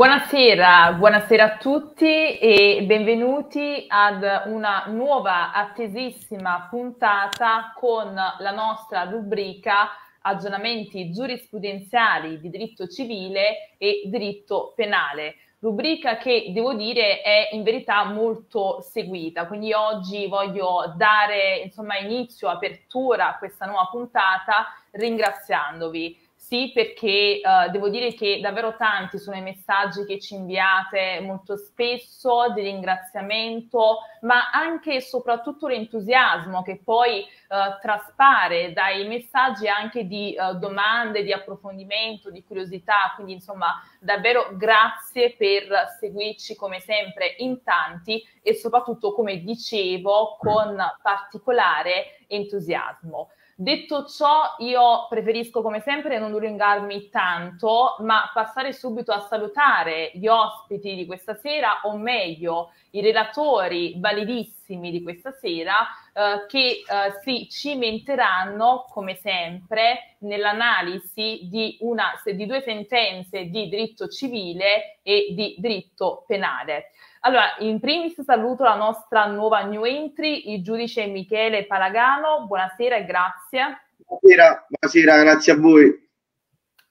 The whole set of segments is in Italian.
Buonasera, buonasera a tutti e benvenuti ad una nuova attesissima puntata con la nostra rubrica aggiornamenti giurisprudenziali di diritto civile e diritto penale. Rubrica che devo dire è in verità molto seguita, quindi oggi voglio dare insomma inizio, apertura a questa nuova puntata ringraziandovi sì, perché uh, devo dire che davvero tanti sono i messaggi che ci inviate molto spesso di ringraziamento, ma anche e soprattutto l'entusiasmo che poi uh, traspare dai messaggi anche di uh, domande, di approfondimento, di curiosità. Quindi, insomma, davvero grazie per seguirci come sempre in tanti e soprattutto, come dicevo, con particolare entusiasmo. Detto ciò, io preferisco come sempre non dilungarmi tanto, ma passare subito a salutare gli ospiti di questa sera, o meglio, i relatori validissimi di questa sera, eh, che eh, si cimenteranno, come sempre, nell'analisi di, una, di due sentenze di diritto civile e di diritto penale. Allora, in primis saluto la nostra nuova new entry, il giudice Michele Palagano. Buonasera e grazie. Buonasera, buonasera, grazie a voi.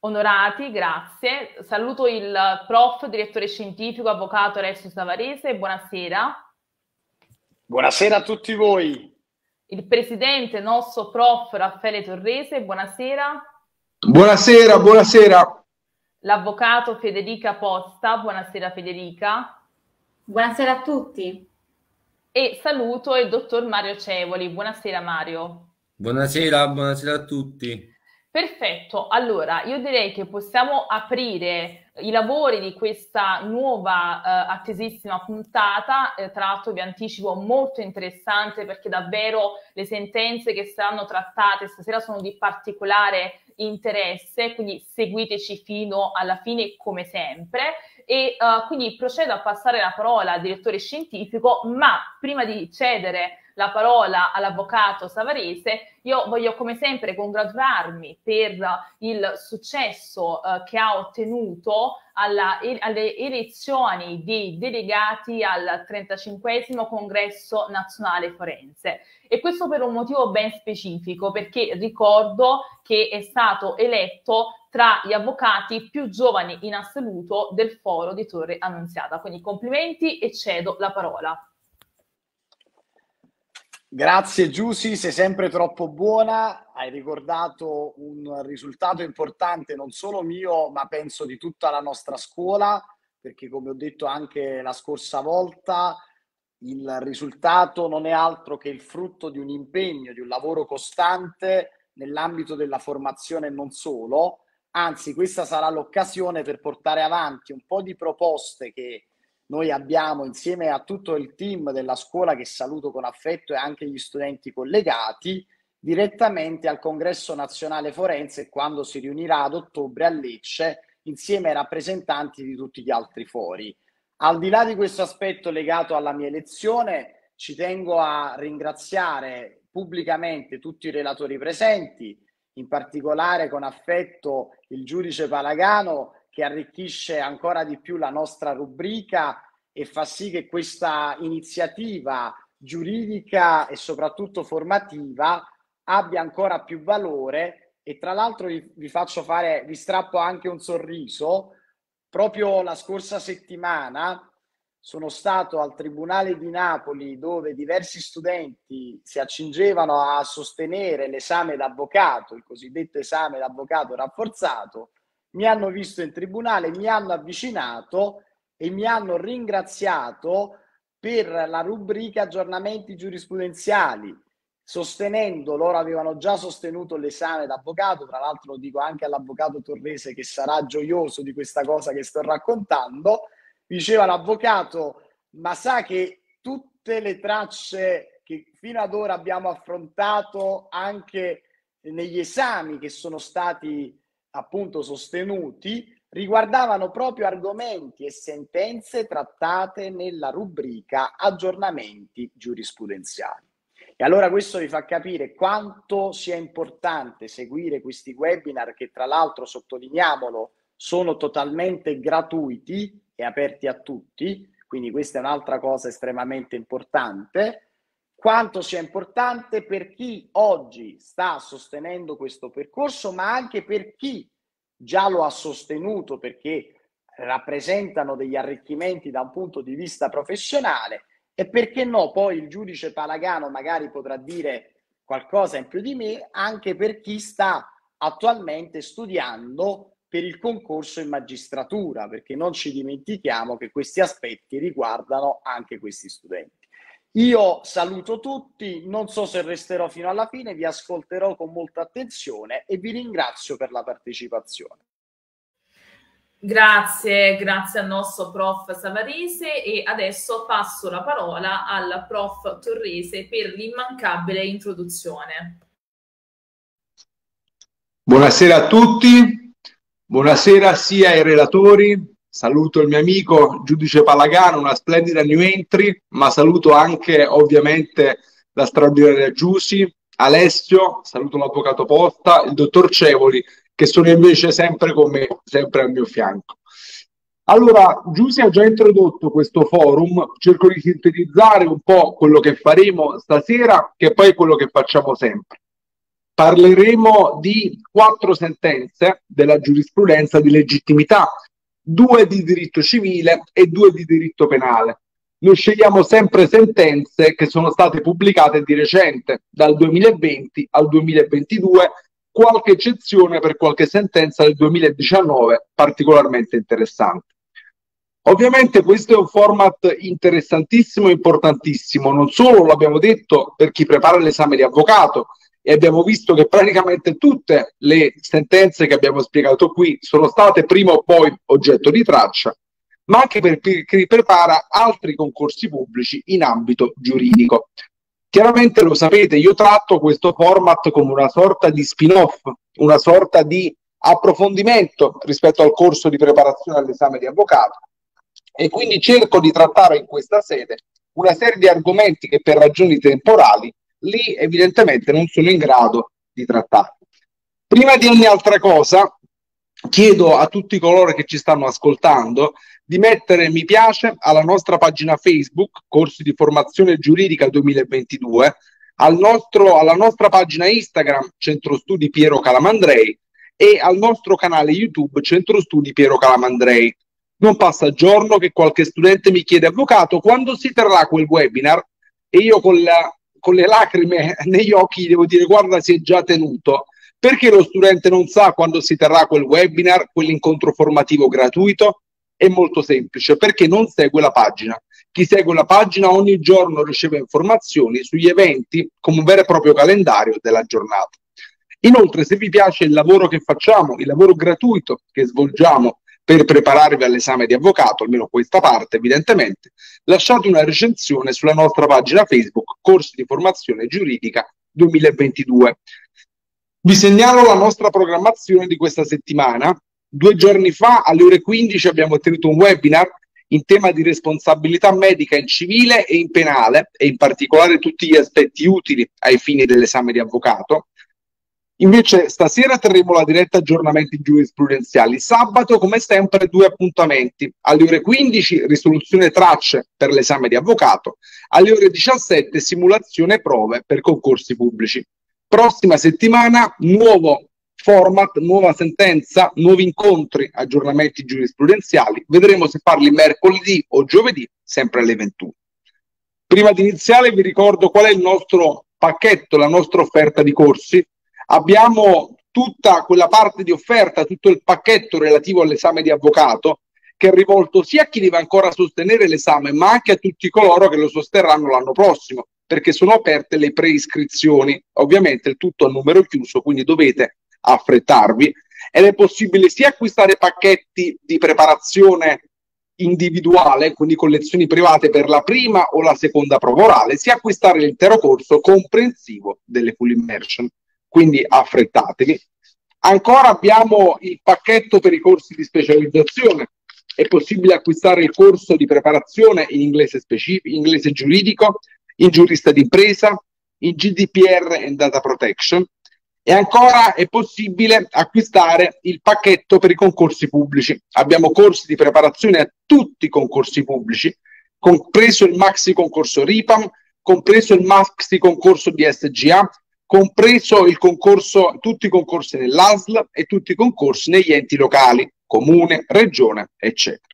Onorati, grazie. Saluto il prof, direttore scientifico, avvocato Alessio Savarese. Buonasera. Buonasera a tutti voi. Il presidente nostro prof Raffaele Torrese. Buonasera. Buonasera, buonasera. L'avvocato Federica Posta. Buonasera Federica. Buonasera a tutti. E saluto il dottor Mario Cevoli. Buonasera Mario. Buonasera, buonasera a tutti. Perfetto, allora io direi che possiamo aprire i lavori di questa nuova eh, attesissima puntata, eh, tra l'altro vi anticipo molto interessante perché davvero le sentenze che saranno trattate stasera sono di particolare interesse, quindi seguiteci fino alla fine come sempre. E uh, quindi procedo a passare la parola al direttore scientifico, ma prima di cedere la parola all'avvocato Savarese, io voglio come sempre congratularmi per il successo uh, che ha ottenuto alla, alle elezioni dei delegati al 35 congresso nazionale forense. E questo per un motivo ben specifico, perché ricordo che è stato eletto tra gli avvocati più giovani in assoluto del foro di Torre Annunziata. Quindi complimenti e cedo la parola. Grazie Giussi, sei sempre troppo buona, hai ricordato un risultato importante non solo mio, ma penso di tutta la nostra scuola, perché come ho detto anche la scorsa volta, il risultato non è altro che il frutto di un impegno, di un lavoro costante nell'ambito della formazione non solo, anzi questa sarà l'occasione per portare avanti un po' di proposte che noi abbiamo insieme a tutto il team della scuola che saluto con affetto e anche gli studenti collegati direttamente al Congresso Nazionale Forense quando si riunirà ad ottobre a Lecce insieme ai rappresentanti di tutti gli altri fori. Al di là di questo aspetto legato alla mia elezione, ci tengo a ringraziare pubblicamente tutti i relatori presenti, in particolare con affetto il giudice Palagano che arricchisce ancora di più la nostra rubrica e fa sì che questa iniziativa giuridica e soprattutto formativa abbia ancora più valore e tra l'altro vi, vi faccio fare, vi strappo anche un sorriso. Proprio la scorsa settimana sono stato al Tribunale di Napoli dove diversi studenti si accingevano a sostenere l'esame d'avvocato, il cosiddetto esame d'avvocato rafforzato, mi hanno visto in tribunale, mi hanno avvicinato e mi hanno ringraziato per la rubrica aggiornamenti giurisprudenziali, sostenendo, loro avevano già sostenuto l'esame d'avvocato, tra l'altro lo dico anche all'avvocato Torrese che sarà gioioso di questa cosa che sto raccontando, diceva l'avvocato, ma sa che tutte le tracce che fino ad ora abbiamo affrontato anche negli esami che sono stati appunto sostenuti riguardavano proprio argomenti e sentenze trattate nella rubrica aggiornamenti giurisprudenziali. E allora questo vi fa capire quanto sia importante seguire questi webinar che tra l'altro sottolineiamolo sono totalmente gratuiti e aperti a tutti, quindi questa è un'altra cosa estremamente importante. Quanto sia importante per chi oggi sta sostenendo questo percorso, ma anche per chi già lo ha sostenuto perché rappresentano degli arricchimenti da un punto di vista professionale e perché no, poi il giudice Palagano magari potrà dire qualcosa in più di me anche per chi sta attualmente studiando per il concorso in magistratura, perché non ci dimentichiamo che questi aspetti riguardano anche questi studenti. Io saluto tutti, non so se resterò fino alla fine, vi ascolterò con molta attenzione e vi ringrazio per la partecipazione. Grazie, grazie al nostro prof Savarese e adesso passo la parola al prof Torrese per l'immancabile introduzione. Buonasera a tutti, buonasera sia ai relatori, saluto il mio amico giudice Palagano, una splendida new entry, ma saluto anche ovviamente la straordinaria Giusi, Alessio, saluto l'avvocato Posta, il dottor Cevoli che sono invece sempre con me, sempre al mio fianco. Allora, Giussi ha già introdotto questo forum, cerco di sintetizzare un po' quello che faremo stasera, che poi è quello che facciamo sempre. Parleremo di quattro sentenze della giurisprudenza di legittimità, due di diritto civile e due di diritto penale. Noi scegliamo sempre sentenze che sono state pubblicate di recente, dal 2020 al 2022, qualche eccezione per qualche sentenza del 2019 particolarmente interessante. Ovviamente questo è un format interessantissimo e importantissimo, non solo l'abbiamo detto per chi prepara l'esame di avvocato e abbiamo visto che praticamente tutte le sentenze che abbiamo spiegato qui sono state prima o poi oggetto di traccia, ma anche per chi prepara altri concorsi pubblici in ambito giuridico. Chiaramente lo sapete, io tratto questo format come una sorta di spin-off, una sorta di approfondimento rispetto al corso di preparazione all'esame di avvocato e quindi cerco di trattare in questa sede una serie di argomenti che per ragioni temporali lì evidentemente non sono in grado di trattare. Prima di ogni altra cosa, chiedo a tutti coloro che ci stanno ascoltando di mettere mi piace alla nostra pagina Facebook, Corsi di Formazione Giuridica 2022, al nostro, alla nostra pagina Instagram, Centro Studi Piero Calamandrei, e al nostro canale YouTube, Centro Studi Piero Calamandrei. Non passa giorno che qualche studente mi chiede, avvocato, quando si terrà quel webinar? E io con, la, con le lacrime negli occhi devo dire, guarda, si è già tenuto perché lo studente non sa quando si terrà quel webinar, quell'incontro formativo gratuito? È molto semplice, perché non segue la pagina. Chi segue la pagina ogni giorno riceve informazioni sugli eventi come un vero e proprio calendario della giornata. Inoltre, se vi piace il lavoro che facciamo, il lavoro gratuito che svolgiamo per prepararvi all'esame di avvocato, almeno questa parte evidentemente, lasciate una recensione sulla nostra pagina Facebook Corsi di Formazione Giuridica 2022. Vi segnalo la nostra programmazione di questa settimana. Due giorni fa, alle ore 15, abbiamo tenuto un webinar in tema di responsabilità medica in civile e in penale e in particolare tutti gli aspetti utili ai fini dell'esame di avvocato. Invece stasera terremo la diretta aggiornamenti giurisprudenziali. Sabato, come sempre, due appuntamenti. Alle ore 15 risoluzione tracce per l'esame di avvocato, alle ore 17 simulazione prove per concorsi pubblici. Prossima settimana, nuovo format, nuova sentenza, nuovi incontri, aggiornamenti giurisprudenziali. Vedremo se farli mercoledì o giovedì, sempre alle 21. Prima di iniziare vi ricordo qual è il nostro pacchetto, la nostra offerta di corsi. Abbiamo tutta quella parte di offerta, tutto il pacchetto relativo all'esame di avvocato, che è rivolto sia a chi deve ancora sostenere l'esame, ma anche a tutti coloro che lo sosterranno l'anno prossimo perché sono aperte le preiscrizioni. Ovviamente il tutto a numero chiuso, quindi dovete affrettarvi ed è possibile sia acquistare pacchetti di preparazione individuale, quindi con lezioni private per la prima o la seconda prova orale, sia acquistare l'intero corso comprensivo delle full immersion. Quindi affrettatevi. Ancora abbiamo il pacchetto per i corsi di specializzazione. È possibile acquistare il corso di preparazione in inglese specifico, inglese giuridico, in giurista d'impresa, in GDPR e Data Protection E ancora è possibile acquistare il pacchetto per i concorsi pubblici. Abbiamo corsi di preparazione a tutti i concorsi pubblici, compreso il maxi concorso RIPAM, compreso il maxi concorso di SGA, compreso il concorso, tutti i concorsi nell'ASL e tutti i concorsi negli enti locali, comune, regione, eccetera.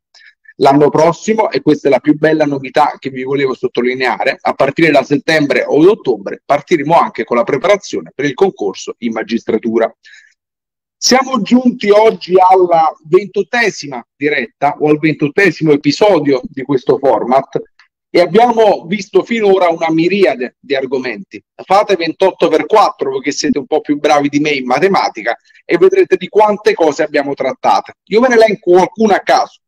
L'anno prossimo, e questa è la più bella novità che vi volevo sottolineare, a partire da settembre o da ottobre partiremo anche con la preparazione per il concorso in magistratura. Siamo giunti oggi alla ventottesima diretta o al ventottesimo episodio di questo format e abbiamo visto finora una miriade di argomenti. Fate 28 per 4 perché siete un po' più bravi di me in matematica e vedrete di quante cose abbiamo trattate. Io ve ne elenco qualcuna a caso.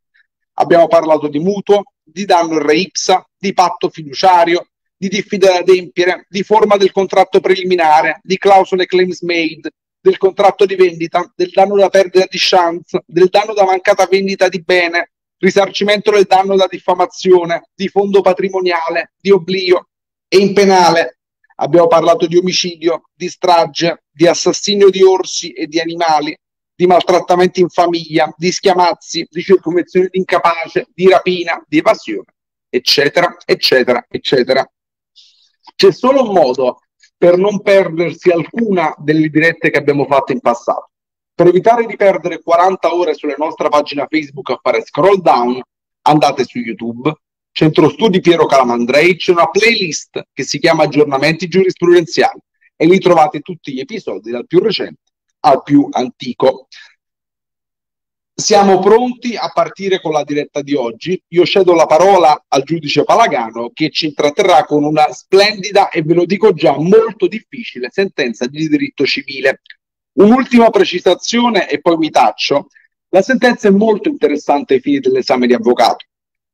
Abbiamo parlato di mutuo, di danno REIPSA, di patto fiduciario, di diffida da adempiere, di forma del contratto preliminare, di clausole claims made, del contratto di vendita, del danno da perdita di chance, del danno da mancata vendita di bene, risarcimento del danno da diffamazione, di fondo patrimoniale, di oblio e in penale abbiamo parlato di omicidio, di strage, di assassinio di orsi e di animali, di maltrattamenti in famiglia, di schiamazzi, di circonvenzione di incapace, di rapina, di evasione, eccetera, eccetera, eccetera. C'è solo un modo per non perdersi alcuna delle dirette che abbiamo fatto in passato per evitare di perdere 40 ore sulla nostra pagina Facebook a fare scroll down, andate su YouTube, Centro Studi Piero Calamandrei, c'è una playlist che si chiama Aggiornamenti giurisprudenziali e lì trovate tutti gli episodi dal più recente al più antico. Siamo pronti a partire con la diretta di oggi. Io cedo la parola al giudice Palagano che ci intratterrà con una splendida e ve lo dico già molto difficile sentenza di diritto civile Un'ultima precisazione e poi mi taccio. La sentenza è molto interessante ai fini dell'esame di avvocato.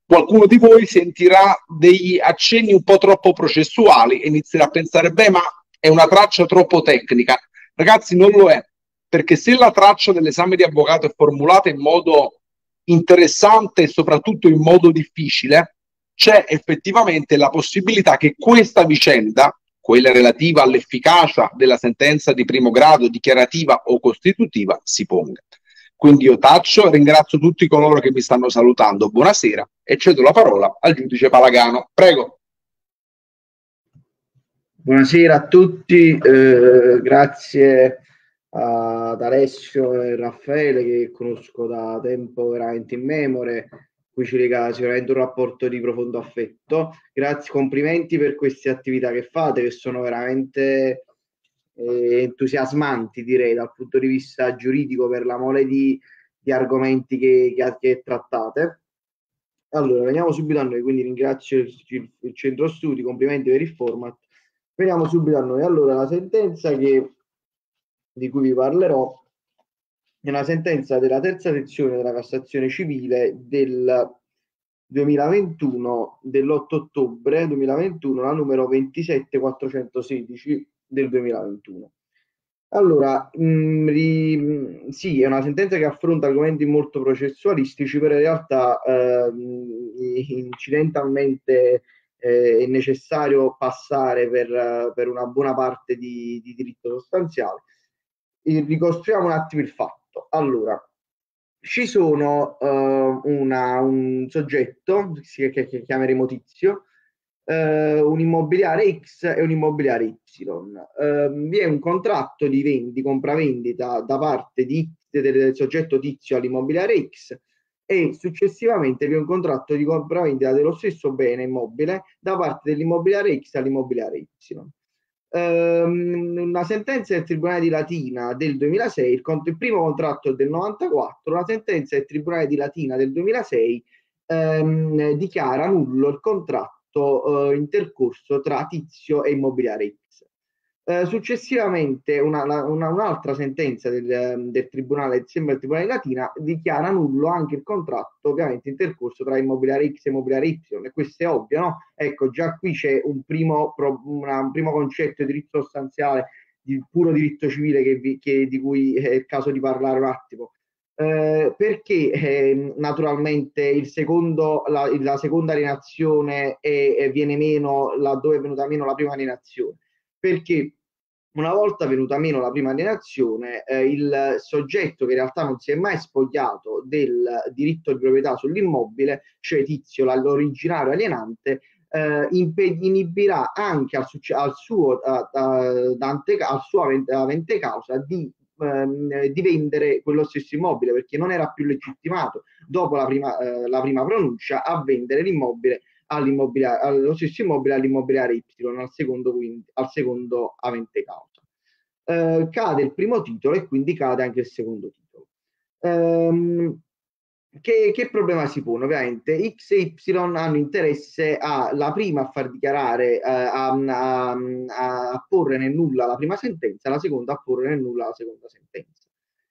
Qualcuno di voi sentirà degli accenni un po' troppo processuali e inizierà a pensare, beh, ma è una traccia troppo tecnica. Ragazzi, non lo è, perché se la traccia dell'esame di avvocato è formulata in modo interessante e soprattutto in modo difficile, c'è effettivamente la possibilità che questa vicenda quella relativa all'efficacia della sentenza di primo grado dichiarativa o costitutiva, si ponga. Quindi io taccio, ringrazio tutti coloro che mi stanno salutando, buonasera e cedo la parola al giudice Palagano. Prego. Buonasera a tutti, eh, grazie ad Alessio e Raffaele che conosco da tempo veramente immemore cui ci lega sicuramente un rapporto di profondo affetto. Grazie, complimenti per queste attività che fate, che sono veramente eh, entusiasmanti, direi, dal punto di vista giuridico per la mole di, di argomenti che, che, che, trattate. Allora, veniamo subito a noi, quindi ringrazio il, il, centro studi, complimenti per il format. Veniamo subito a noi. Allora, la sentenza che, di cui vi parlerò nella sentenza della terza sezione della Cassazione civile del 2021, dell'8 ottobre 2021, la numero 27416 del 2021. Allora, mh, mm, ri, sì, è una sentenza che affronta argomenti molto processualistici, però in realtà eh, incidentalmente eh, è necessario passare per, per, una buona parte di, di diritto sostanziale. E ricostruiamo un attimo il fatto allora, ci sono uh, una, un soggetto che, che, che chiameremo Tizio, uh, un immobiliare X e un immobiliare Y. Uh, vi è un contratto di, vendi, compravendita da parte di, del soggetto Tizio all'immobiliare X e successivamente vi è un contratto di compravendita dello stesso bene immobile da parte dell'immobiliare X all'immobiliare Y ehm, una sentenza del Tribunale di Latina del 2006, il, il, primo contratto del 94, una sentenza del Tribunale di Latina del 2006 ehm, dichiara nullo il contratto eh, intercorso tra Tizio e Immobiliare X. Eh, successivamente una, una, un'altra sentenza del, del Tribunale, sempre del Tribunale Latina, dichiara nullo anche il contratto ovviamente intercorso tra Immobiliare X e Immobiliare Y e questo è ovvio, no? Ecco, già qui c'è un primo, una, un primo concetto di diritto sostanziale, di puro diritto civile che vi, che, di cui è il caso di parlare un attimo. Eh, perché eh, naturalmente il secondo, la, la seconda alienazione è, è, viene meno laddove è venuta meno la prima alienazione? Perché una volta venuta meno la prima alienazione, eh, il soggetto che in realtà non si è mai spogliato del diritto di proprietà sull'immobile, cioè Tizio, l'originario alienante, eh, inibirà anche al, al suo, Dante, al suo avente, causa di, uh, di, vendere quello stesso immobile perché non era più legittimato. Dopo la prima, eh, la prima pronuncia a vendere l'immobile allo stesso immobile all'immobiliare Y, al secondo, quindi, al secondo avente causa. Eh, cade il primo titolo e quindi cade anche il secondo titolo. Ehm, che, che, problema si pone? Ovviamente X e Y hanno interesse a la prima a far dichiarare, eh, a, a, a, porre nel nulla la prima sentenza, la seconda a porre nel nulla la seconda sentenza.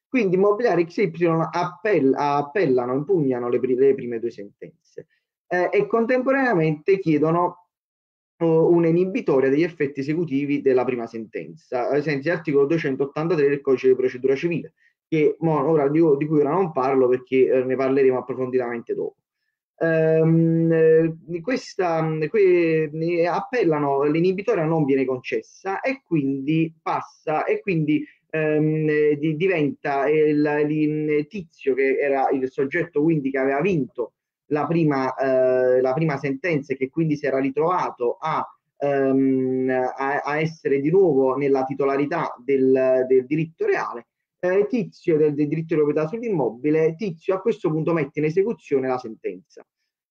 Quindi immobiliare X e Y appell, appellano, impugnano le, le, prime due sentenze eh, e contemporaneamente chiedono uh, un inibitoria degli effetti esecutivi della prima sentenza, ai sensi dell'articolo 283 del codice di procedura civile che mo, ora, di, di, cui ora non parlo perché eh, ne parleremo approfonditamente dopo. Ehm, questa, que, appellano l'inibitoria non viene concessa e quindi passa e quindi ehm, di, diventa il, il, tizio che era il soggetto quindi che aveva vinto la prima, eh, la prima sentenza e che quindi si era ritrovato a, ehm, a, a essere di nuovo nella titolarità del, del diritto reale eh, Tizio del, del, diritto di proprietà sull'immobile, Tizio a questo punto mette in esecuzione la sentenza.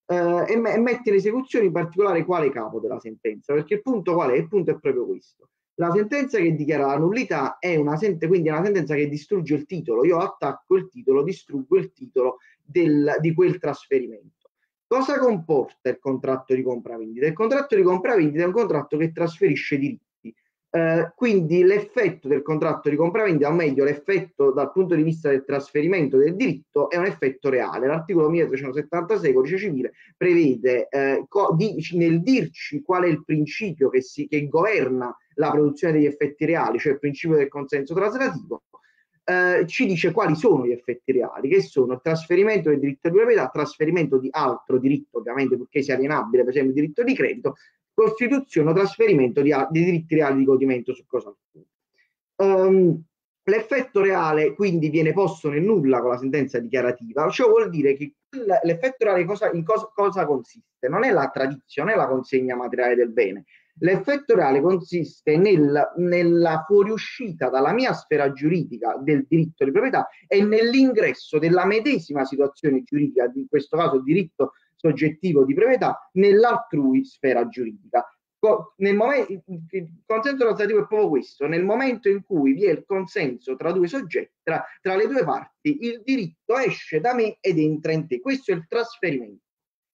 Eh, e, me, e, mette in esecuzione in particolare quale capo della sentenza, perché il punto qual è? Il punto è proprio questo. La sentenza che dichiara la nullità è una, sent- quindi è una sentenza che distrugge il titolo. Io attacco il titolo, distruggo il titolo del, di quel trasferimento. Cosa comporta il contratto di compravendita? Il contratto di compravendita è un contratto che trasferisce diritti eh, quindi l'effetto del contratto di compravendita, o meglio l'effetto dal punto di vista del trasferimento del diritto, è un effetto reale. L'articolo 1376 codice civile prevede eh, di, nel dirci qual è il principio che, si, che governa la produzione degli effetti reali, cioè il principio del consenso traslativo, eh, ci dice quali sono gli effetti reali, che sono il trasferimento del diritto di proprietà, trasferimento di altro diritto, ovviamente purché sia alienabile, per esempio il diritto di credito, costituzione o trasferimento di, di, diritti reali di godimento su cosa alcuna. Um, l'effetto reale quindi viene posto nel nulla con la sentenza dichiarativa, ciò vuol dire che l'effetto reale cosa, in cosa, cosa consiste? Non è la tradizione, è la consegna materiale del bene. L'effetto reale consiste nel, nella fuoriuscita dalla mia sfera giuridica del diritto di proprietà e nell'ingresso della medesima situazione giuridica, in questo caso diritto soggettivo di proprietà nell'altrui sfera giuridica. Nel momento, il consenso transattivo è proprio questo, nel momento in cui vi è il consenso tra due soggetti, tra, tra le due parti, il diritto esce da me ed entra in te. Questo è il trasferimento,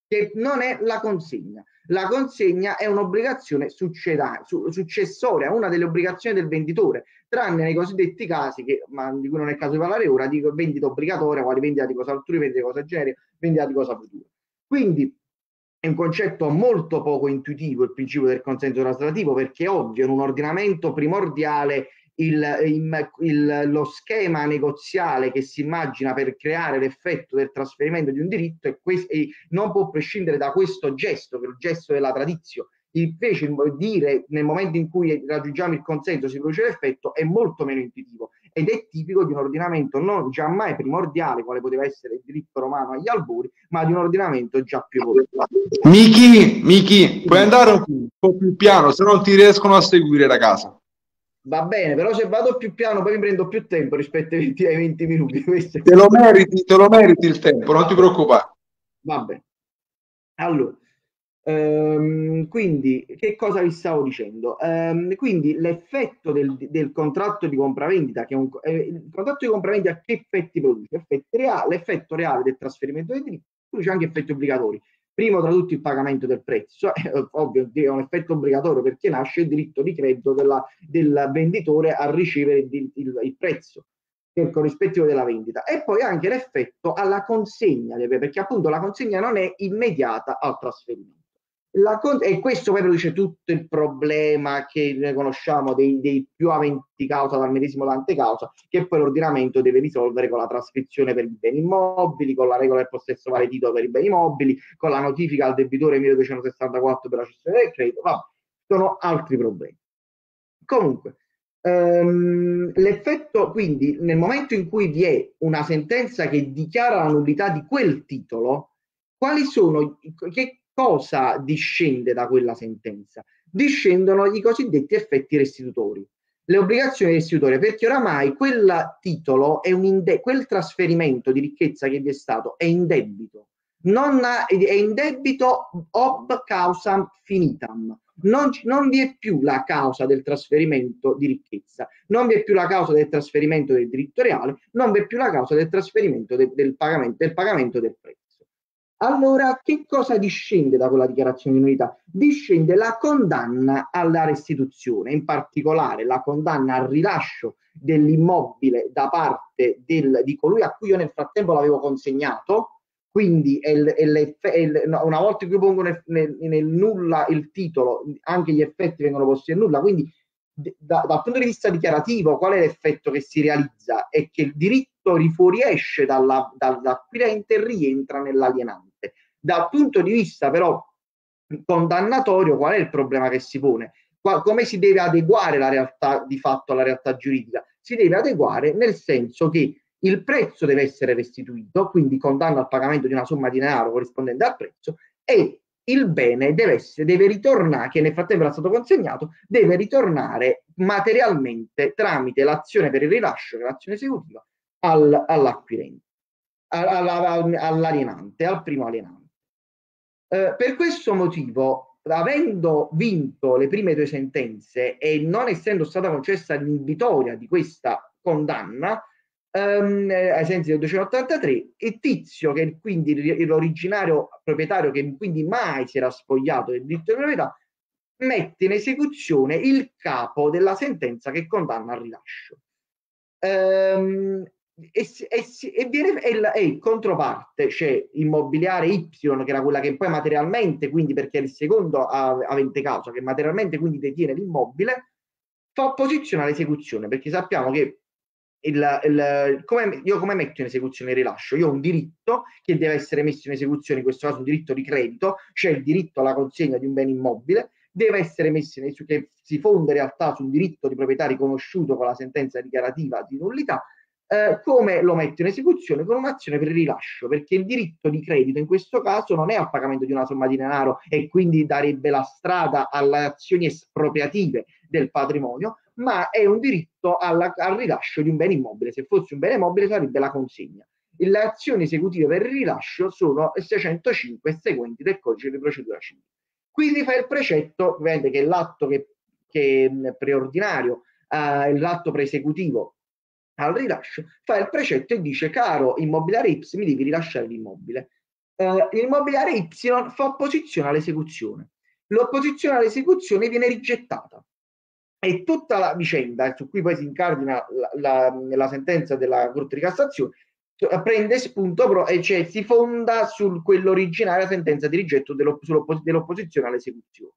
che non è la consegna. La consegna è un'obbligazione successoria, una delle obbligazioni del venditore, tranne nei cosiddetti casi, che, ma di cui non è caso di parlare ora, di vendita obbligatoria, quali vendita di cosa altrui, vendita di cosa genere, vendita di cosa futura. Quindi è un concetto molto poco intuitivo il principio del consenso traslativo perché ovvio in un ordinamento primordiale il, il, il, lo schema negoziale che si immagina per creare l'effetto del trasferimento di un diritto e, quest- e non può prescindere da questo gesto, che è il gesto della tradizione. Invece dire nel momento in cui raggiungiamo il consenso si produce l'effetto è molto meno intuitivo ed è tipico di un ordinamento non giammai primordiale, quale poteva essere il diritto romano agli albori, ma di un ordinamento già più evoluto. Michi, Michi, puoi andare un po' più piano, se non ti riescono a seguire da casa. Va bene, però se vado più piano poi mi prendo più tempo rispetto ai 20, ai 20 minuti. Te lo meriti, te lo meriti il tempo, non ti preoccupare. Va bene. Allora, Ehm, quindi, che cosa vi stavo dicendo? Ehm, quindi, l'effetto del, del, contratto di compravendita, che è un, eh, il contratto di compravendita che effetti produce? Effetti reali, l'effetto reale del trasferimento dei diritti produce anche effetti obbligatori. Primo tra tutti il pagamento del prezzo, eh, ovvio è un effetto obbligatorio perché nasce il diritto di credito della, del venditore a ricevere il, il, il prezzo è il corrispettivo della vendita e poi anche l'effetto alla consegna, perché appunto la consegna non è immediata al trasferimento. La, e questo poi produce tutto il problema che ne conosciamo dei, dei più aventi causa dal medesimo dante causa, che poi l'ordinamento deve risolvere con la trascrizione per i beni immobili, con la regola del possesso vale titolo per i beni immobili, con la notifica al debitore 1264 per la cessione del credito, vabbè, sono altri problemi. Comunque, Um, l'effetto, quindi, nel momento in cui vi è una sentenza che dichiara la nullità di quel titolo, quali sono, che cosa discende da quella sentenza? Discendono i cosiddetti effetti restitutori, le obbligazioni restitutorie, perché oramai quel titolo è un inde- quel trasferimento di ricchezza che vi è stato è in debito, non ha, è in debito ob causam finitam, non, non, vi è più la causa del trasferimento di ricchezza, non vi è più la causa del trasferimento del diritto reale, non vi è più la causa del trasferimento de, del, pagamento, del, pagamento, del prezzo. Allora, che cosa discende da quella dichiarazione di unità? Discende la condanna alla restituzione, in particolare la condanna al rilascio dell'immobile da parte del, di colui a cui io nel frattempo l'avevo consegnato, quindi è il, è è il, una volta che pongo nel, nel, nel, nulla il titolo, anche gli effetti vengono posti nel nulla, quindi da, dal punto di vista dichiarativo qual è l'effetto che si realizza? È che il diritto rifuoriesce dalla, dall'acquirente e rientra nell'alienante. Dal punto di vista però condannatorio qual è il problema che si pone? come si deve adeguare la realtà di fatto alla realtà giuridica? Si deve adeguare nel senso che il prezzo deve essere restituito, quindi condanna al pagamento di una somma di denaro corrispondente al prezzo e il bene deve, essere, deve ritornare, che nel frattempo era stato consegnato, deve ritornare materialmente tramite l'azione per il rilascio, l'azione esecutiva, al, all'acquirente, all'alienante, al primo alienante. Eh, per questo motivo, avendo vinto le prime due sentenze e non essendo stata concessa l'inibitoria di questa condanna, um, ai sensi del 283 e Tizio che è quindi l'originario proprietario che quindi mai si era spogliato del diritto di proprietà mette in esecuzione il capo della sentenza che condanna al rilascio. Um, e, e, e, viene, e, la, e controparte c'è immobiliare Y che era quella che poi materialmente quindi perché è il secondo avente causa che materialmente quindi detiene l'immobile fa opposizione all'esecuzione perché sappiamo che il, il, come, io come metto in esecuzione il rilascio? Io ho un diritto che deve essere messo in esecuzione, in questo caso un diritto di credito, cioè il diritto alla consegna di un bene immobile, deve essere messo in esecuzione, che si fonda in realtà su un diritto di proprietà riconosciuto con la sentenza dichiarativa di nullità, eh, come lo metto in esecuzione con un'azione per il rilascio, perché il diritto di credito in questo caso non è al pagamento di una somma di denaro e quindi darebbe la strada alle azioni espropriative del patrimonio, ma è un diritto alla, al rilascio di un bene immobile. Se fosse un bene immobile sarebbe la consegna. Le azioni esecutive per il rilascio sono 605 seguenti del codice di procedura civile. Quindi fa il precetto, vede che l'atto che, che preordinario, eh, l'atto presecutivo al rilascio, fa il precetto e dice caro immobiliare Y mi devi rilasciare l'immobile. Eh, l'immobiliare Y fa opposizione all'esecuzione. L'opposizione all'esecuzione viene rigettata e tutta la vicenda su cui poi si incardina la, la, la sentenza della Corte di Cassazione prende spunto e cioè si fonda su quell'originaria sentenza di rigetto dell'opp- dell'opposizione all'esecuzione.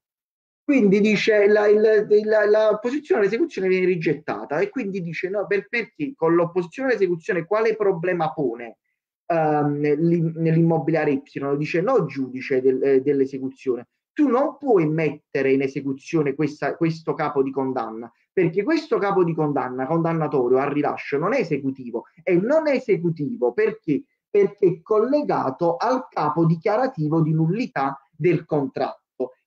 Quindi dice la, il, la, la posizione all'esecuzione viene rigettata e quindi dice no, per, perché con l'opposizione all'esecuzione quale problema pone um, nell'immobiliare Y? Dice no giudice del, eh, dell'esecuzione, tu non puoi mettere in esecuzione questa, questo capo di condanna, perché questo capo di condanna, condannatorio al rilascio, non è esecutivo e non è esecutivo perché, perché è collegato al capo dichiarativo di nullità del contratto.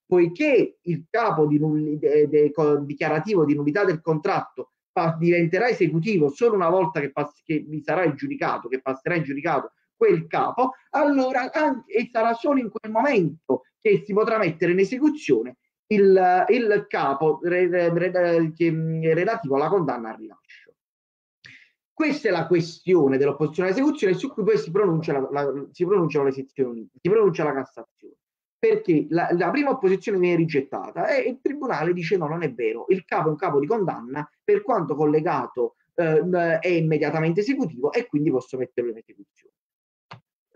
Poiché il capo di nulli, de, de, dichiarativo di nullità del contratto diventerà esecutivo solo una volta che, pass- che vi sarà giudicato, che passerà in giudicato quel capo, allora anche, sarà solo in quel momento che si potrà mettere in esecuzione il, il capo re, re, re, relativo alla condanna al rilascio. Questa è la questione dell'opposizione all'esecuzione su cui poi si, pronuncia la, la, si pronunciano le sezioni si pronuncia la Cassazione. Perché la, la, prima opposizione viene rigettata e il Tribunale dice no, non è vero, il capo è un capo di condanna per quanto collegato eh, è immediatamente esecutivo e quindi posso metterlo in esecuzione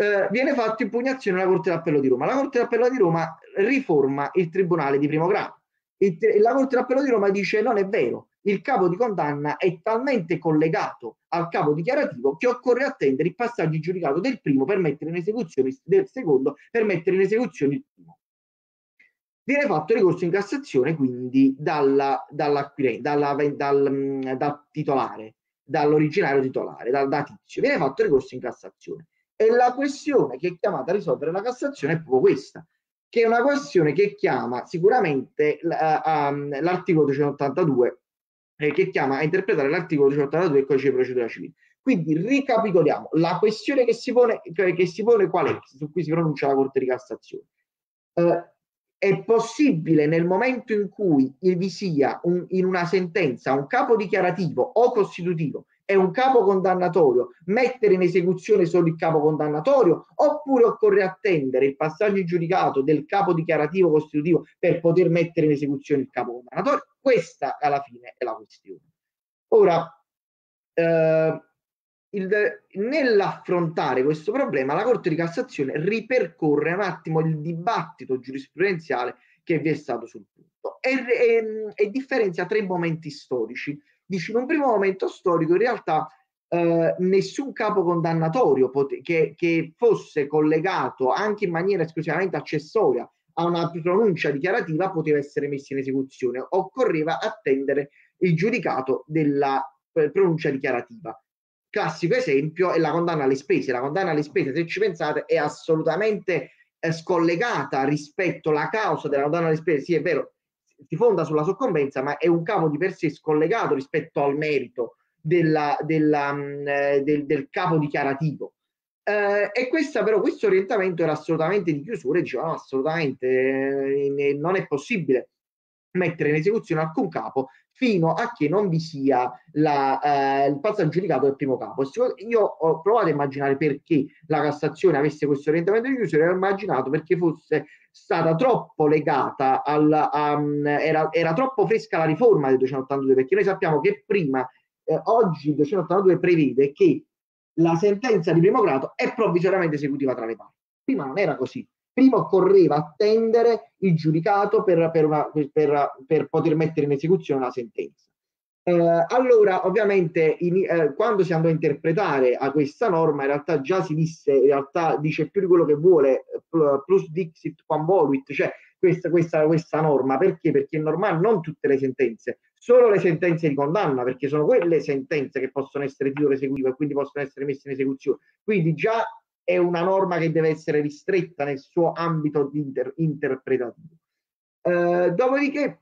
eh, viene fatto impugnazione alla Corte d'Appello di Roma. La Corte d'Appello di Roma riforma il Tribunale di primo grado. Il, la Corte d'Appello di Roma dice non è vero, il capo di condanna è talmente collegato al capo dichiarativo che occorre attendere il passaggio giudicato del primo per mettere in esecuzione del secondo per mettere in esecuzione il primo. Viene fatto ricorso in Cassazione quindi dalla, dalla, dalla, dal, dal titolare, dall'originario titolare, dal, da tizio. Viene fatto ricorso in Cassazione. E la questione che è chiamata a risolvere la Cassazione è proprio questa, che è una questione che chiama sicuramente l'articolo 282, eh, che chiama a interpretare l'articolo 282 del codice di procedura civile. Quindi ricapitoliamo, la questione che si pone, che si pone qual è, su cui si pronuncia la Corte di Cassazione. Eh, è possibile nel momento in cui vi sia un, in una sentenza un capo dichiarativo o costitutivo e un capo condannatorio mettere in esecuzione solo il capo condannatorio oppure occorre attendere il passaggio giudicato del capo dichiarativo costitutivo per poter mettere in esecuzione il capo condannatorio? Questa alla fine è la questione. Ora, eh, il, nell'affrontare questo problema, la Corte di Cassazione ripercorre un attimo il dibattito giurisprudenziale che vi è stato sul punto e, e, e differenzia tre momenti storici. Dice in un primo momento storico in realtà eh, nessun capo condannatorio pot- che, che fosse collegato anche in maniera esclusivamente accessoria a una pronuncia dichiarativa poteva essere messo in esecuzione. Occorreva attendere il giudicato della eh, pronuncia dichiarativa classico esempio è la condanna alle spese. La condanna alle spese, se ci pensate, è assolutamente eh, scollegata rispetto alla causa della condanna alle spese. Sì, è vero, si fonda sulla soccombenza, ma è un capo di per sé scollegato rispetto al merito della, della, mm, eh, del, del, capo dichiarativo. Eh, e questa, però, questo orientamento era assolutamente di chiusura e diceva no, assolutamente eh, non è possibile mettere in esecuzione alcun capo fino a che non vi sia la, eh, il passaggio giudicato del primo capo. Io ho provato a immaginare perché la Cassazione avesse questo orientamento di chiusura e ho immaginato perché fosse stata troppo legata al, um, era, era, troppo fresca la riforma del 282 perché noi sappiamo che prima eh, oggi il 282 prevede che la sentenza di primo grado è provvisoriamente esecutiva tra le parti. Prima non era così prima occorreva attendere il giudicato per, per, una, per, per poter mettere in esecuzione la sentenza. Eh, allora, ovviamente, in, eh, quando si andò a interpretare a questa norma, in realtà già si disse, in realtà dice più di quello che vuole, plus dixit quam voluit, cioè questa, questa, questa norma, perché? Perché è normale non tutte le sentenze, solo le sentenze di condanna, perché sono quelle sentenze che possono essere titolo esecutivo e quindi possono essere messe in esecuzione. Quindi già è una norma che deve essere ristretta nel suo ambito inter- interpretativo. Eh, dopodiché,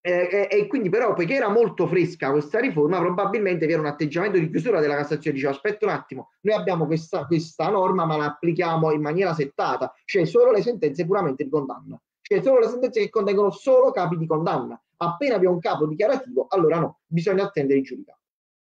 eh, e quindi però, poiché era molto fresca questa riforma, probabilmente vi era un atteggiamento di chiusura della Cassazione. Diceva, aspetta un attimo, noi abbiamo questa, questa norma, ma la applichiamo in maniera settata, cioè solo le sentenze puramente di condanna, cioè solo le sentenze che contengono solo capi di condanna. Appena vi è un capo dichiarativo, allora no, bisogna attendere il giudicato.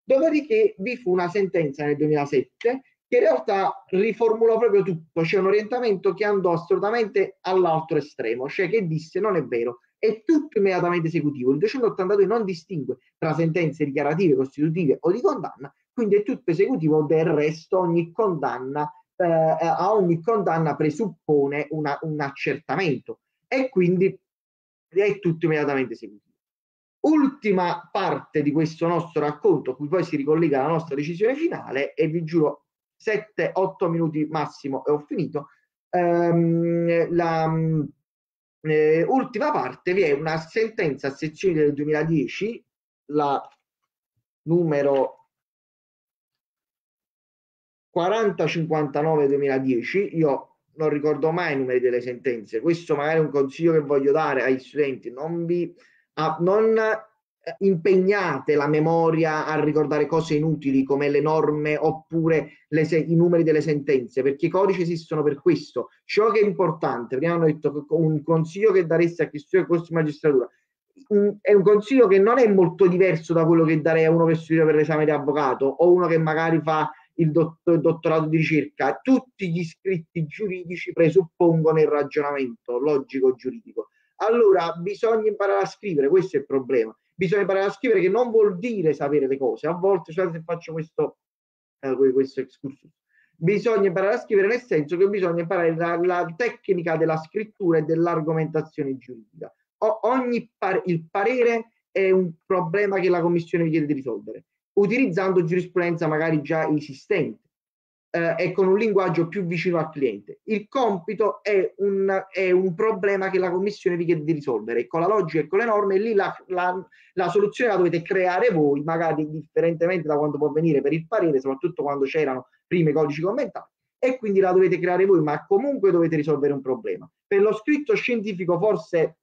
Dopodiché vi fu una sentenza nel 2007 che in realtà riformulò proprio tutto, c'è un orientamento che andò assolutamente all'altro estremo, cioè che disse non è vero, è tutto immediatamente esecutivo. Il 282 non distingue tra sentenze dichiarative, costitutive o di condanna, quindi è tutto esecutivo, del resto ogni condanna, eh, a ogni condanna presuppone una, un accertamento e quindi è tutto immediatamente esecutivo. Ultima parte di questo nostro racconto, a cui poi si ricollega la nostra decisione finale, e vi giuro 7-8 minuti massimo e ho finito. Um, la eh, ultima parte vi è una sentenza a sezione del 2010, la numero 4059 2010. Io non ricordo mai i numeri delle sentenze. Questo magari è un consiglio che voglio dare agli studenti. Non vi a, non impegnate la memoria a ricordare cose inutili come le norme oppure le i numeri delle sentenze, perché i codici esistono per questo. Ciò che è importante, prima hanno detto un consiglio che daresti a chi studia il corso di magistratura è un consiglio che non è molto diverso da quello che darei a uno che studia per l'esame di avvocato o uno che magari fa il, dott- il dottorato di ricerca. Tutti gli scritti giuridici presuppongono il ragionamento logico giuridico. Allora bisogna imparare a scrivere, questo è il problema bisogna imparare a scrivere che non vuol dire sapere le cose. A volte, cioè se faccio questo, eh, questo excursus, bisogna imparare a scrivere nel senso che bisogna imparare la, la tecnica della scrittura e dell'argomentazione giuridica. O, ogni par- il parere è un problema che la commissione vi chiede di risolvere, utilizzando giurisprudenza magari già esistente. Eh, e con un linguaggio più vicino al cliente. Il compito è un, è un, problema che la commissione vi chiede di risolvere. Con la logica e con le norme, lì la, la, la, soluzione la dovete creare voi, magari differentemente da quanto può venire per il parere, soprattutto quando c'erano prima codici commentati, e quindi la dovete creare voi, ma comunque dovete risolvere un problema. Per lo scritto scientifico forse